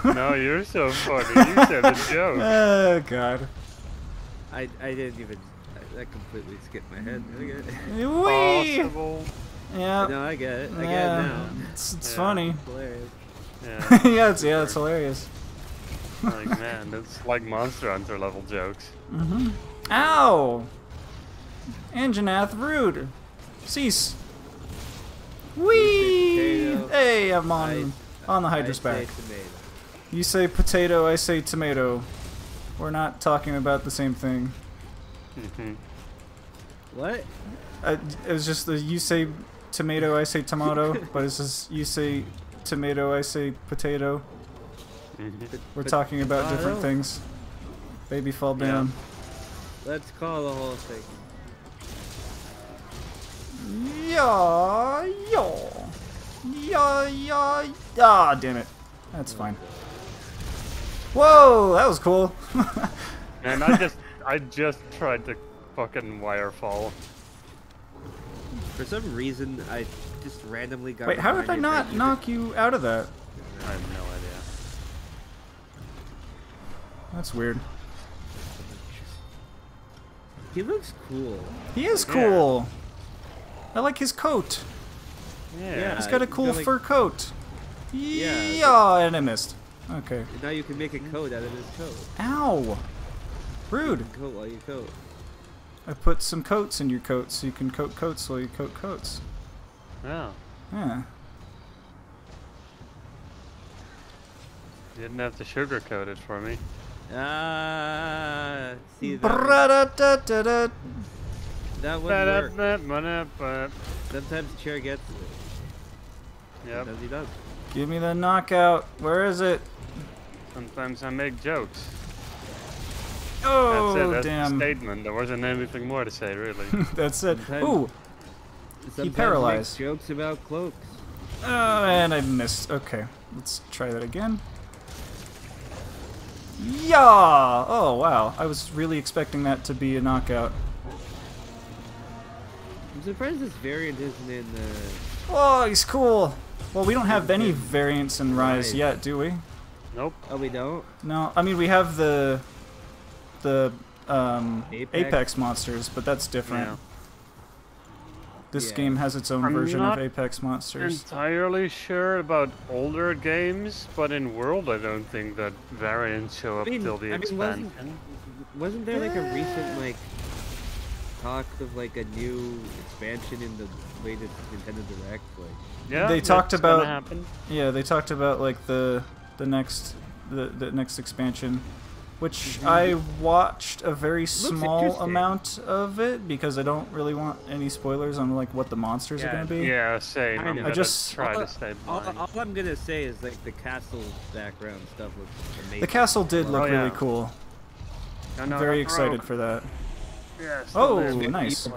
no, you're so funny. You [laughs] said a joke. Oh God. I, I didn't even. That completely skipped my head. I get it. [laughs] Whee! Possible. Yeah. no, I get it. I get it now. It's, it's Yeah. funny. Hilarious. Yeah. yeah, it's yeah, it's hilarious. Like man, it's like Monster Hunter level jokes. Mm-hmm. Ow! Anjanath, rude. Cease. Whee! Hey, I'm on I- on the I'd Hydra's say back. tomato. You say potato, I say tomato. We're not talking about the same thing. hmm What? Uh, it was just the you say tomato, I say tomato, [laughs] but it's just you say tomato, I say potato. Hmm We're talking about different things. Baby fall Yeah. down. Let's call the whole thing. Yeah, yeah, yeah, yeah. Ah, damn it. That's fine. Whoa, that was cool. [laughs] And I just, I just tried to fucking wire fall. For some reason, I just randomly got. Wait, how did I not knock you out of that? I have no idea. That's weird. He looks cool. He is Yeah. cool. I like his coat. Yeah. Yeah. He's got a cool got, like- fur coat. Yeah, Yeah, and I missed. Okay. Now you can make a coat out of his coat. Ow. Rude. Coat while you coat. I put some coats in your coat so you can coat coats while you coat coats. Yeah. Yeah. You didn't have to sugarcoat it for me. Ah, see that? That would work. Sometimes chair gets it. Yep. Sometimes he does. Give me the knockout. Where is it? Sometimes I make jokes. Oh, That's it. That's damn. the statement. There wasn't anything more to say, really. [laughs] That's it. Sometimes- Ooh. Sometimes he paralyzed. makes jokes about cloaks. Oh, and I missed. Okay. Let's try that again. Yeah! Oh, wow. I was really expecting that to be a knockout. I'm surprised this variant isn't in the. Oh, he's cool. Well, we don't have any variants in Rise yet, do we? nope. Oh, we don't. No, I mean we have the the um, Apex? Apex. monsters, but that's different. Yeah. This Yeah. game has its own I'm version not of Apex monsters. Entirely sure about older games, but in World I don't think that variants show up I mean- till the I mean, wasn't- expansion. Wasn't there like a eh. recent like talk of like a new expansion in the latest Nintendo Direct? Like, Yeah, They talked about- Yeah, they talked about like the the next the, the next expansion, which Mhm. I watched a very small amount of it because I don't really want any spoilers on like what the monsters are gonna be. Yeah, same. I I'm. I just- try all, to stay all, blind. all I'm gonna say is like the castle background stuff looks amazing. The castle did look Oh, yeah. really cool. No, I'm no, very no, excited Rogue. for that. Yeah, Oh, there. nice.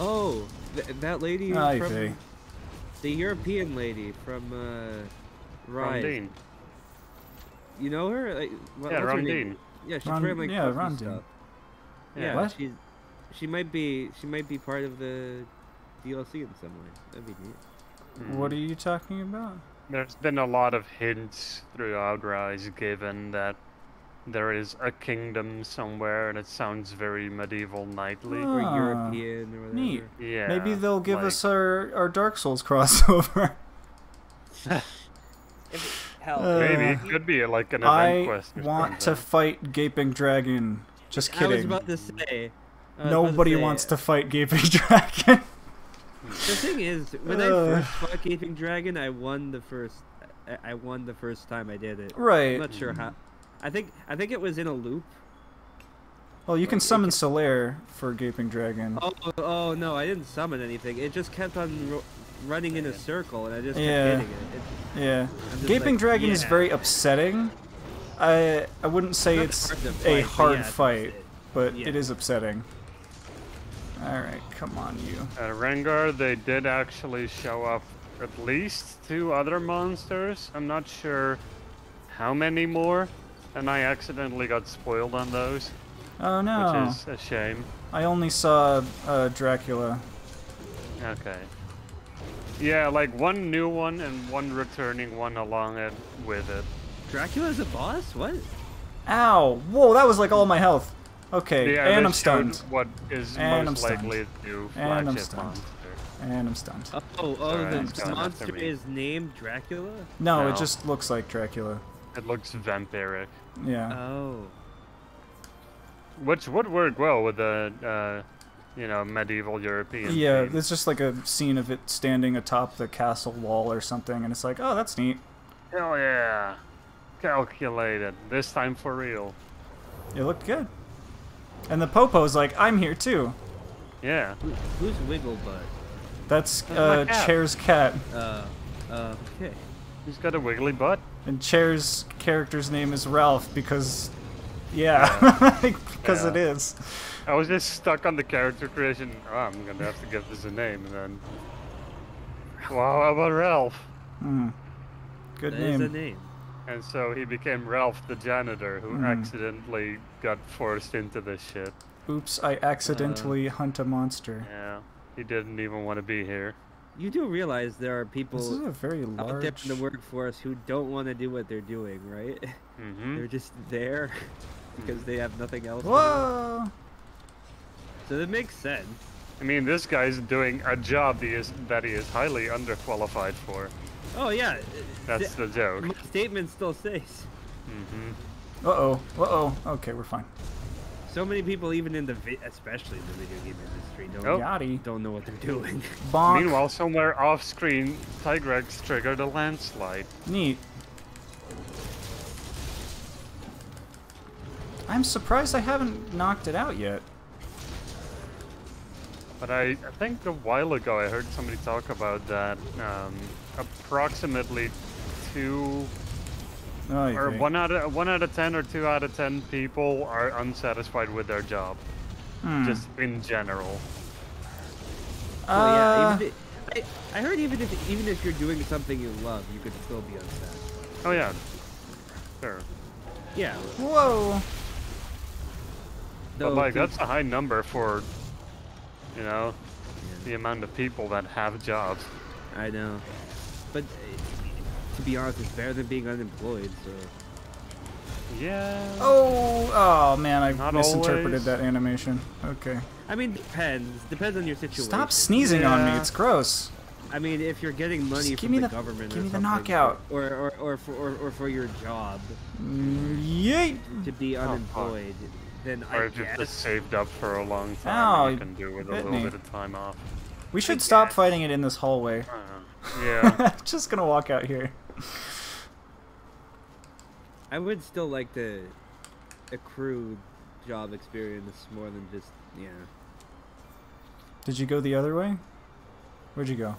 Oh, th- that lady Ay from vey. the European lady from uh, Rise. Rondine. You know her? Like, what, Yeah, what's her name? Rondine. Yeah, she's Ron- wearing like yeah, puffy Rondine. stuff. Yeah. Yeah, What? she's she might be she might be part of the DLC in some way. That'd be neat. What Mm. are you talking about? There's been a lot of hints throughout Rise given that there is a kingdom somewhere and it sounds very medieval knightly. Or Ah, European or whatever. neat. Yeah. Maybe they'll give like- us our, our Dark Souls [laughs] crossover. [laughs] Hell, Uh, Maybe. It could be like an event I quest or want to fight Gaping Dragon. Just kidding. I was about to say. I was about Nobody say, wants to fight Gaping [laughs] Dragon. The thing is, when I first fought Gaping Dragon, I won the first. I- I won the first time I did it. Right. I'm right. not sure how. I think I think it was in a loop. Well, you can summon Solaire for Gaping Dragon. Oh, oh no, I didn't summon anything. It just kept on ro- running in a circle, and I just kept Yeah. hitting it. it Yeah. Just Gaping like, Dragon is very upsetting. I I wouldn't say not it's hard to a fight, but hard yeah, fight, it. but Yeah. it is upsetting. All right, come on, you. At Rengar, they did actually show up at least two other monsters. I'm not sure how many more, and I accidentally got spoiled on those, Oh no! which is a shame. I only saw uh, Dracula. Okay. Yeah, like one new one and one returning one along it with it. Dracula's a boss? What? Ow! Whoa, that was like all my health. Okay, Yeah, and they I'm stunned. What is And most I'm stunned. likely to And I'm stunned. monster. And I'm stunned. Oh, oh, Alright, the it's monster is named Dracula? No, No. it just looks like Dracula. It looks vampiric, Yeah. Oh. which would work well with the, uh, you know, medieval European. yeah, theme. it's just like a scene of it standing atop the castle wall or something, and it's like, oh, that's neat. Hell yeah. Calculated. This time for real. It looked good. And the Popo's like, I'm here too. Yeah. Who, who's Wigglebutt? That's That's uh, cat. Chair's cat. Uh, uh, okay. He's got a wiggly butt. And Chair's character's name is Ralph because, yeah, [laughs] because Yeah. it is. I was just stuck on the character creation. Oh, I'm gonna have to give this a name, and then. Wow, how about Ralph? Hmm. Good That is name. a name. And so he became Ralph the janitor, who Mhm. accidentally got forced into this shit. Oops, I accidentally hunt a monster. Yeah. He didn't even want to be here. You do realize there are This is people a very out there in the workforce who don't want to do what they're doing, right? Mm-hmm. They're just there because they have nothing else. Whoa! So that makes sense. I mean, this guy's doing a job he is, that he is highly underqualified for. Oh yeah. That's the joke. My statement still stays. Mm-hmm. Uh oh. Uh oh. Okay, we're fine. So many people, even in the vi- especially in the video game industry, don't Oh. Don't know what they're doing. Bonk. Meanwhile, somewhere off screen, Tigrex triggered a landslide. Neat. I'm surprised I haven't knocked it out yet. But I, I think a while ago I heard somebody talk about that um, approximately two Oh, or think. one out of one out of ten or two out of ten people are unsatisfied with their job, Hmm. just in general. Oh yeah, Uh, even if, I, I heard even if even if you're doing something you love, you could still be unsatisfied. Oh yeah, sure. Yeah. Whoa. But like that's a high number for, you know, yeah, the amount of people that have jobs. I know, but uh, to be honest, it's better than being unemployed. So Yeah. Oh, oh man, I Not misinterpreted always. that animation. Okay. I mean, depends. Depends on your situation. Stop sneezing on me. It's gross. I mean, if you're getting money Just give from me the, the- government, give or me the knockout. or or or for or, or for your job Mm, Yeet! to be Oh, unemployed, then Or I if you've just saved up for a long time, Ow, and you you can do with a little me. bit of time off. We should stop guess. fighting it in this hallway. Uh, [laughs] yeah. Just gonna walk out here. I would still like to accrue job experience more than just yeah. Did you go the other way? Where'd you go?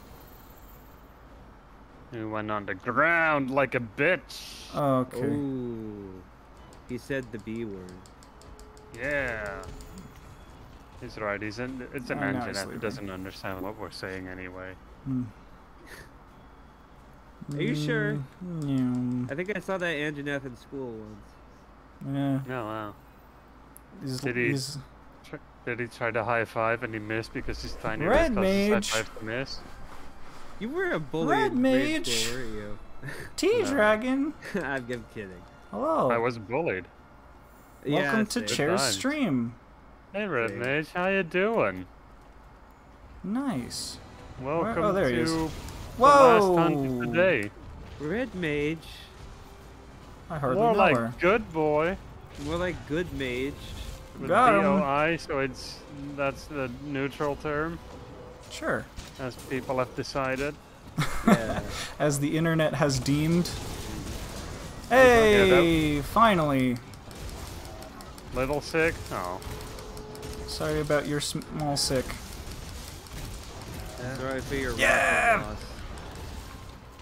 You went on the ground like a bitch. Oh, okay. Ooh, he said the B word. Yeah. He's right. He's in. It's an Oh, now Anjanath that leaving. doesn't understand what we're saying anyway. Hmm. Are you sure? Mm, I think I saw that Anjanath in school once. yeah. No, wow. He's, Did he- he's- Did he try to high five and he missed because he's tiny Red wrist causes high mage. five to miss? You were a bully Red in mage. school, weren't you? T [laughs] dragon. I'm, [laughs] I'm kidding. Hello. I was bullied. Welcome to same. Chair's times. stream. Hey, Red Mage, how you doing? Nice. Welcome oh, there he to is. the Whoa. last hunt of the day. Red mage, I hardly More know like her. good boy more like good mage. with Got 'em. BOI, so it's that's the neutral term, Sure. as people have decided. Yeah. [laughs] As the internet has deemed. Yeah, Hey, finally. Little sick? Oh. Sorry about your small sick. Sorry for your Yeah. raffle loss.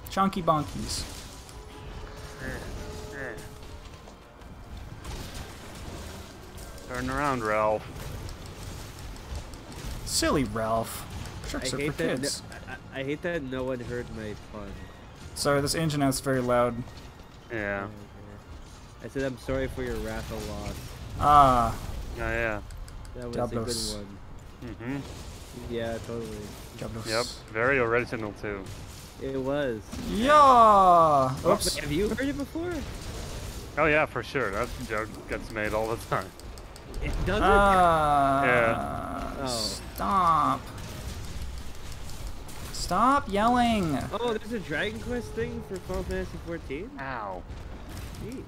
Chunky bonkies. Turn around, Ralph. Silly Ralph. I are for hate that. kids. No, I, I hate that no one heard my pun. Sorry, this engine is very loud. Yeah. I said I'm sorry for your raffle loss. Ah, Yeah, yeah. That was Diablos. a good one. Mm-hmm. Yeah, totally. Diablos. Yep. Very original too. It was. Yeah. Oops. Have you heard it before? Oh yeah, for sure. That joke gets made all the time. It doesn't. Ah. Yeah. Oh. Stop. Stop yelling. oh, there's a Dragon Quest thing for Final Fantasy 14. Ow. Neat.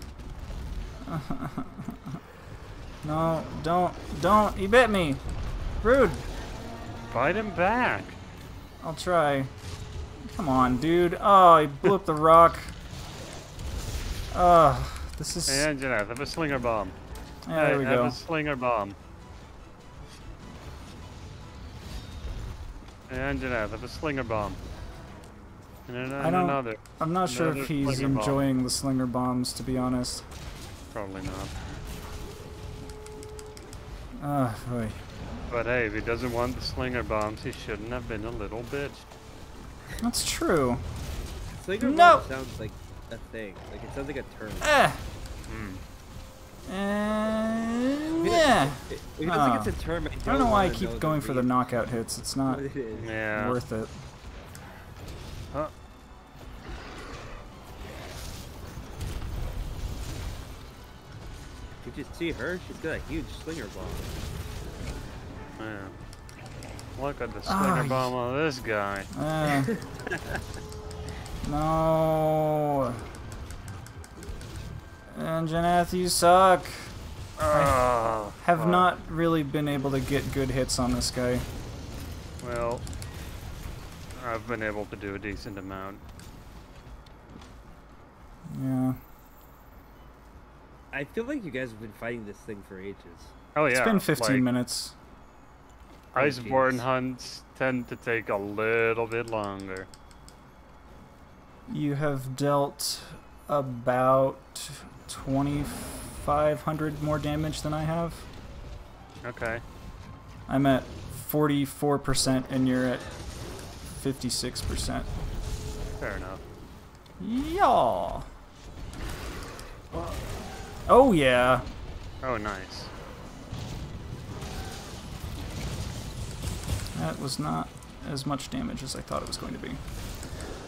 [laughs] No, don't, don't. He bit me. Rude. Bite him back. I'll try. Come on, dude. Oh, he blew up the rock. Ugh. This is. Hey, I have a slinger bomb. yeah, there we have go. a slinger bomb. Hey, Anjanath, have a slinger bomb. And, an- I don't, another. I'm not sure if he's slinger bomb. enjoying the slinger bombs, to be honest. Probably not. Ugh, boy. But hey, if he doesn't want the slinger bombs, he shouldn't have been a little bitch. That's true. Slinger No! Bomb sounds like a thing. Like it sounds like a term. Eh. Hmm. And yeah. If you don't Ah. think it's a term, I don't, I don't know why I keep going for the knockout hits. It's not [laughs] What it is. Yeah. worth it. Did you see her? She's got a huge slinger bomb. Man. Look at the Ah, slinger y- bomb on this guy. Eh. [laughs] no. Anjanath, you suck. Oh, Have fuck. not really been able to get good hits on this guy. Well, I've been able to do a decent amount. Yeah. I feel like you guys have been fighting this thing for ages. Oh yeah. It's been 15 like, minutes. Iceborne jeez. hunts tend to take a little bit longer. You have dealt about 2,500 more damage than I have. Okay. I'm at 44% and you're at 56%. Fair enough. Yeah. Oh yeah. Oh, nice. That was not as much damage as I thought it was going to be.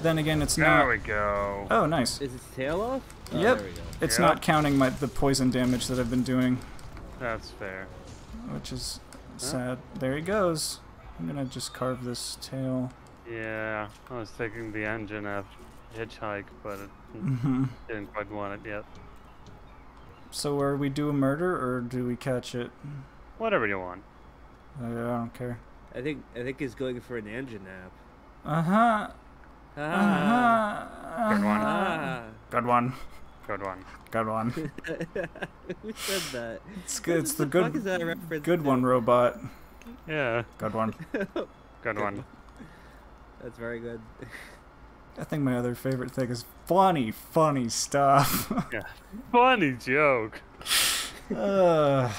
Then again, it's There not. There we go. Oh, nice. Is its tail off? Oh, Yep. There we go. It's Yep. not counting my the poison damage that I've been doing, That's fair. which is sad. There he goes. I'm gonna just carve this tail. Yeah, I was taking the engine after Hitchhike, but it hmm didn't quite want it yet. So, are we do a murder or do we catch it? Whatever you want. I don't care. I think I think he's going for an engine nap. Uh huh. Uh Ah. huh. Good one. Ah. Good one. Good one. Good one. [laughs] Who said that? It's good. It's the the fuck is good. that a reference Good to? one, robot. Yeah, Good one. good one. [laughs] That's very good. [laughs] I think my other favorite thing is funny, funny stuff. [laughs] Yeah. Funny joke. uh,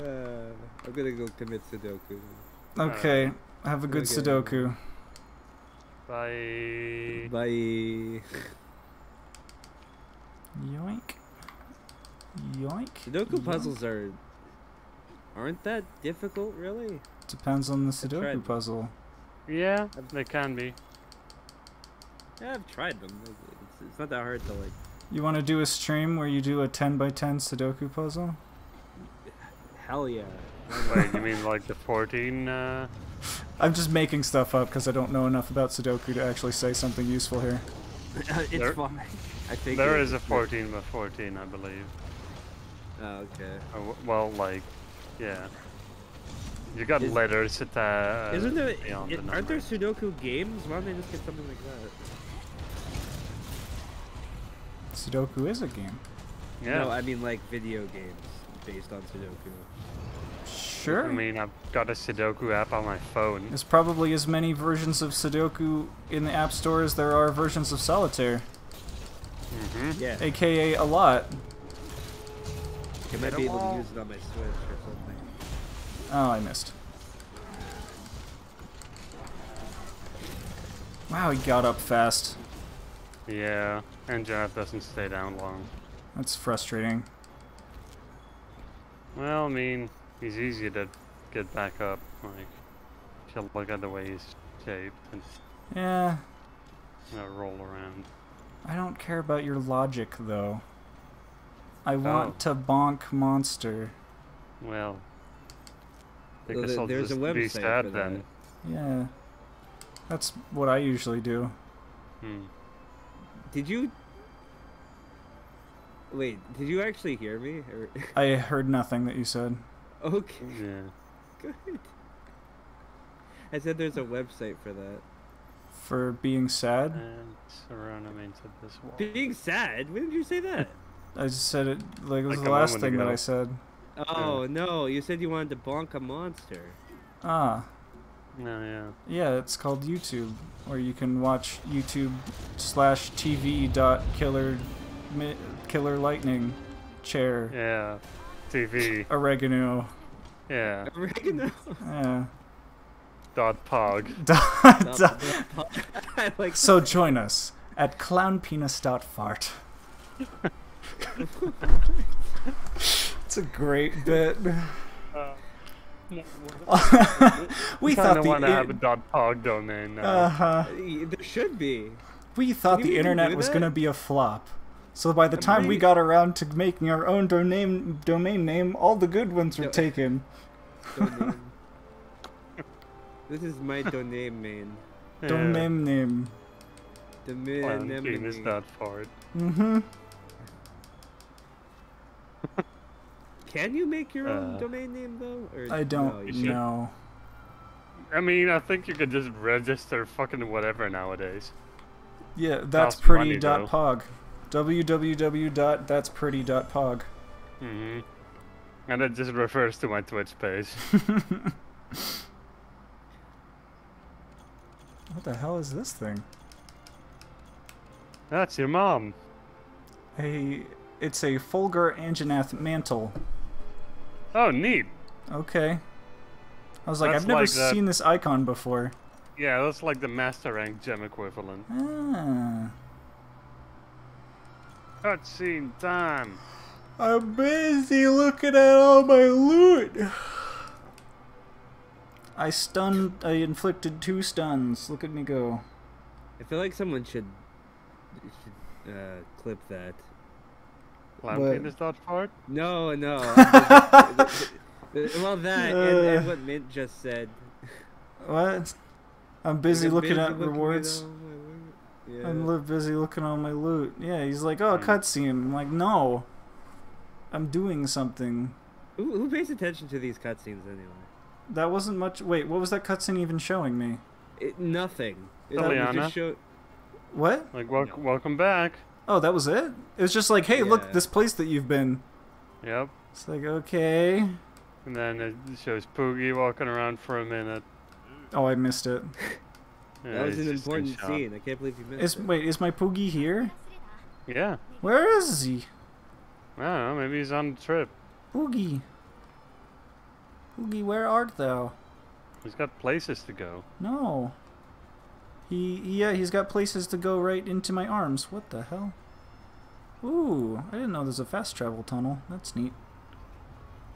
Uh, I'm gonna go commit Sudoku. okay. Have a good Okay. Sudoku. Bye. Bye. Yoink. Yoink. Sudoku yoink. puzzles are aren't that difficult, really? Depends on the. Sudoku puzzle. Yeah, they can be. Yeah, I've tried them. It's, it's not that hard to like. You want to do a stream where you do a 10 by 10 Sudoku puzzle? Hell yeah. Wait, you [laughs] mean like the 14? Uh... I'm just making stuff up because I don't know enough about Sudoku to actually say something useful here. [laughs] it's There- fine. I think There it- is a 14 by 14, I believe. Oh, okay. Uh, well, like, yeah. You got Is- letters at uh, Isn't there? beyond i- the aren't there. Sudoku games? Why don't they just get something like that? Sudoku is a game. Yeah. No, I mean like video games based on Sudoku. Sure. I mean, I've got a Sudoku app on my phone. There's probably as many versions of Sudoku in the App Store as there are versions of Solitaire, hmm Yeah. aka a lot. I might be able to use it on my Switch or something. Oh, I missed. Wow, he got up fast. Yeah, and Jeff doesn't stay down long. That's frustrating. Well, I mean, he's easy to get back up. Like, if you look at the way he's shaped and Yeah, you know, roll around. I don't care about your logic though. I want Oh. to bonk monster. Well, I Well, guess there- I'll there's a just be sad for then. Yeah. That's what I usually do. Hmm. Did you? Wait, did you actually hear me? Or... [laughs] I heard nothing that you said. okay, Yeah. good. I said there's a website for that. For being sad? And surround him into this wall. Being sad? When did you say that? I just said it like it was Like the last moment thing that. I said. Oh no, you said you wanted to bonk a monster. Ah, No, yeah. yeah, it's called YouTube, where you can watch YouTube slash TV dot killer mi- killer lightning chair Yeah. TV. oregano. Yeah. Oregano. Yeah. Dot pog. [laughs] Dot- dot- [laughs] I like. so join us at clownpenis.fart. it's a great bit. Uh, [laughs] we kind thought of the want to have a dot pog domain now. uh-huh. There should be. we thought Can the internet was that? going to be a flop. So by the time we Amazing. got around to making our own domain domain name, all the good ones were No. taken. This is my domain name. Yeah. [laughs] Domain name. Clown Domain penis name. dot fart. Mm-hmm. [laughs] Can you make your own Uh, domain name though? Or I don't no, you you should. know. I mean, I think you could just register fucking whatever nowadays. Yeah, that's Costs money, pretty dot pog. www.that'spretty.pog. hmm And it just refers to my Twitch page. [laughs] What the hell is this thing? That's your mom. Hey, it's a Fulgur Anjanath mantle. Oh, neat. Okay. I was like, That's I've never like that- seen this icon before. Yeah, that's like the master rank gem equivalent. Ah. Cutscene time. I'm busy looking at all my loot. I stunned. I inflicted two stuns. Look at me go. I feel like someone should should uh, clip that. Clown What? penis dot fart. No, no. [laughs] Well, that and, Uh. and what Mint just said. What? I'm busy looking busy at looking rewards. all my loot. I'm Yeah. li- busy looking on my loot. Yeah, he's like, oh, Hmm. cutscene. I'm like, no. I'm doing something. Who, who pays attention to these cutscenes anyway? That wasn't much. Wait, what was that cutscene even showing me? It, nothing. It, it just showed. What? Like, wel- welcome back. Oh, that was it? It was just like, hey, look, this place that you've been. Yep. It's like, okay. And then it shows Poogie walking around for a minute. Oh, I missed it. [laughs] Yeah, that was an important scene. I can't believe you missed Is it. wait, is my Poogie here? Yeah. Where is he? I don't know. Maybe he's on the trip. Poogie. Poogie, where art thou? He's got places to go. No. He yeah, he's got places to go right into my arms. What the hell? Ooh, I didn't know there's a fast travel tunnel. That's neat.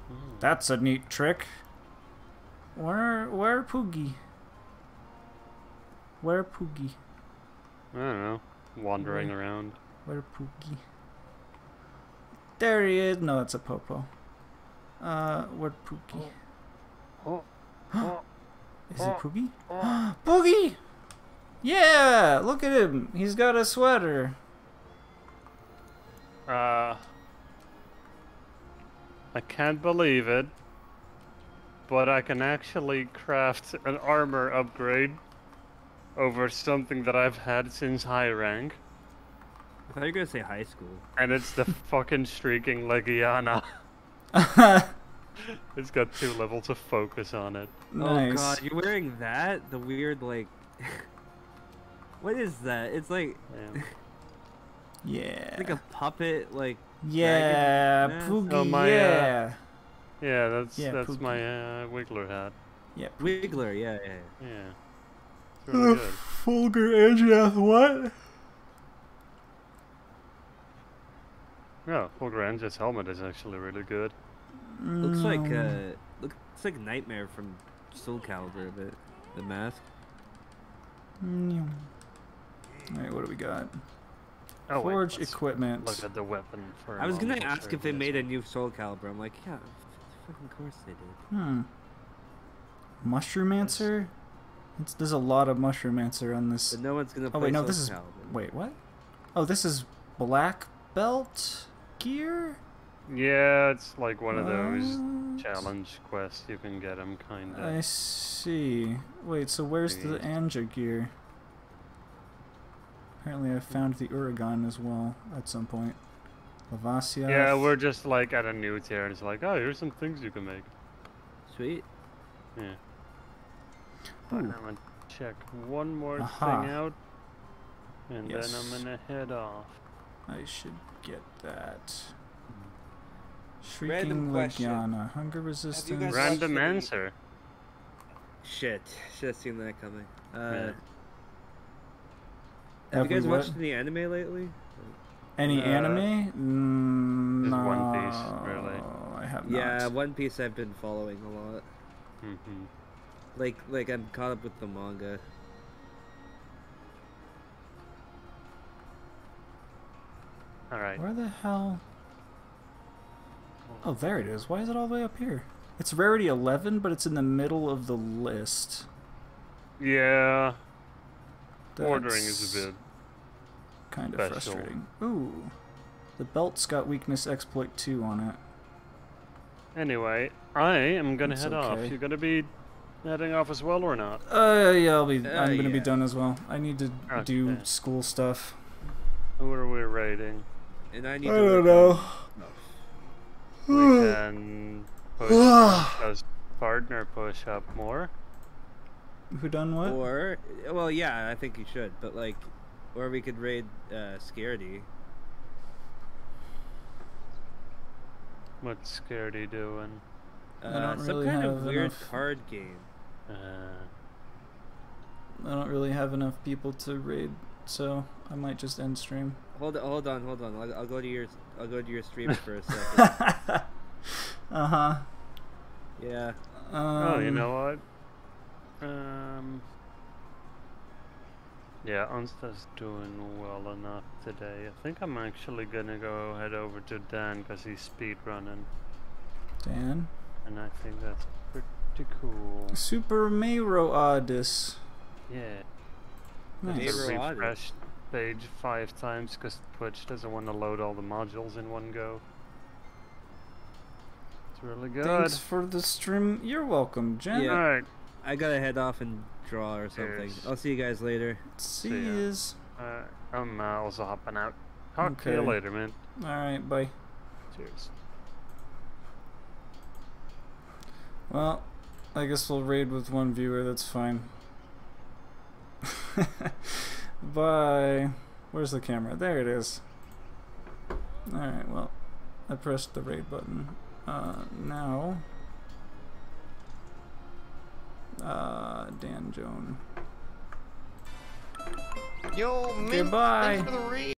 Hmm. That's a neat trick. Where where Poogie? Where Poogie? I don't know. Wandering around. Where Poogie? There he is. No, that's a Popo. Uh, where Poogie? Oh. Oh. [gasps] Is it Oh. Poogie? Oh. [gasps] Poogie! Yeah, look at him. He's got a sweater. Uh. I can't believe it. But I can actually craft an armor upgrade over something that I've had since high rank. I thought you were gonna say high school. And it's the [laughs] fucking Shrieking Legiana. [laughs] It's got two levels of focus on it. nice. Oh god, you're wearing that? The weird like. [laughs] what is that? It's like Yeah. Yeah. like a puppet like. yeah, mask. Poogie. Oh, my, uh, yeah. Yeah, that's Yeah, that's Pookie. my uh, Wiggler hat. yeah. Wiggler, yeah, yeah. Yeah. It's really good. Fulgur Anjanath, what? Yeah, Fulgrange's helmet is actually really good. Looks like uh, looks like Nightmare from Soul Calibur a bit. The mask. mm. Alright, what do we got? Oh, wait, Forge let's equipment. Look at the weapon for. I was gonna ask sure if they it is. made a new Soul Calibur. I'm like, yeah, of fucking course they did. Hmm. Mushroomancer? It's, there's a lot of Mushroomancer on this. But no one's gonna Oh, wait, no, this is- Calibur. Wait, what? Oh, this is black belt gear? Yeah, it's like one of those challenge quests. You can get them, kind of. I see. Wait, so where's the Maybe. Anja gear? Apparently I found the Uragan as well at some point. Lavasioth. Yeah, we're just like at a new tier, and it's like, oh, here's some things you can make. Sweet. Yeah. But I'm gonna check one more Aha. thing out, and then I'm gonna head off. I should get that. Random Shrieking question. Legiana. Hunger resistance. Random answer. Shit, should have seen that coming. Uh, Yeah. Have, Have you guys we what? watched any anime lately? Any Uh, anime? Mm, just no, One Piece, really. I have Yeah. One Piece I've been following a lot. hmm Like, like I'm caught up with the manga. All right. Where the hell? Oh, there it is. Why is it all the way up here? It's rarity 11, but it's in the middle of the list. Yeah, ordering is a bit. kind of special. frustrating. Ooh, the belt's got weakness exploit 2 on it. Anyway, I am gonna That's head off. okay. You gonna be heading off as well or not? Uh, yeah, I'll be. Uh, I'm gonna be done as well. I need to do school stuff. Who are we rating? And I need I to don't work know. We [sighs] can push [sighs] us partner push up more. Who done what? Or, well, yeah, I think you should. But like, or we could raid uh, Scaredy. What's Scaredy doing? I Uh, some really kind of weird enough- card game. Uh, I don't really have enough people to raid, so I might just end stream. Hold hold on, hold on. I'll, I'll go to your I'll go to your stream [laughs] for a second. [laughs] uh huh. yeah. Um, oh, you know what? Um. Yeah, Unsta's doing well enough today. I think I'm actually gonna go head over to Dan because he's speed running, Dan. and I think that's pretty cool. Super Mario Odyss. Yeah. Nice. Neighbor- Neighbor audit. refresh page five times because Twitch doesn't want to load all the modules in one go. It's really good. Thanks for the stream. You're welcome, Jen. Yeah. Alright. I gotta head off and draw or something. Cheers. I'll see you guys later. See See ya. yous. Uh, I'm uh, also hopping out. Talk to you Okay. later, man. All right, bye. Cheers. Well, I guess we'll raid with one viewer. That's fine. [laughs] Bye. Where's the camera? There it is. All right. Well, I pressed the raid button. Uh, now. Uh, Dan Joan. Yo, Goodbye.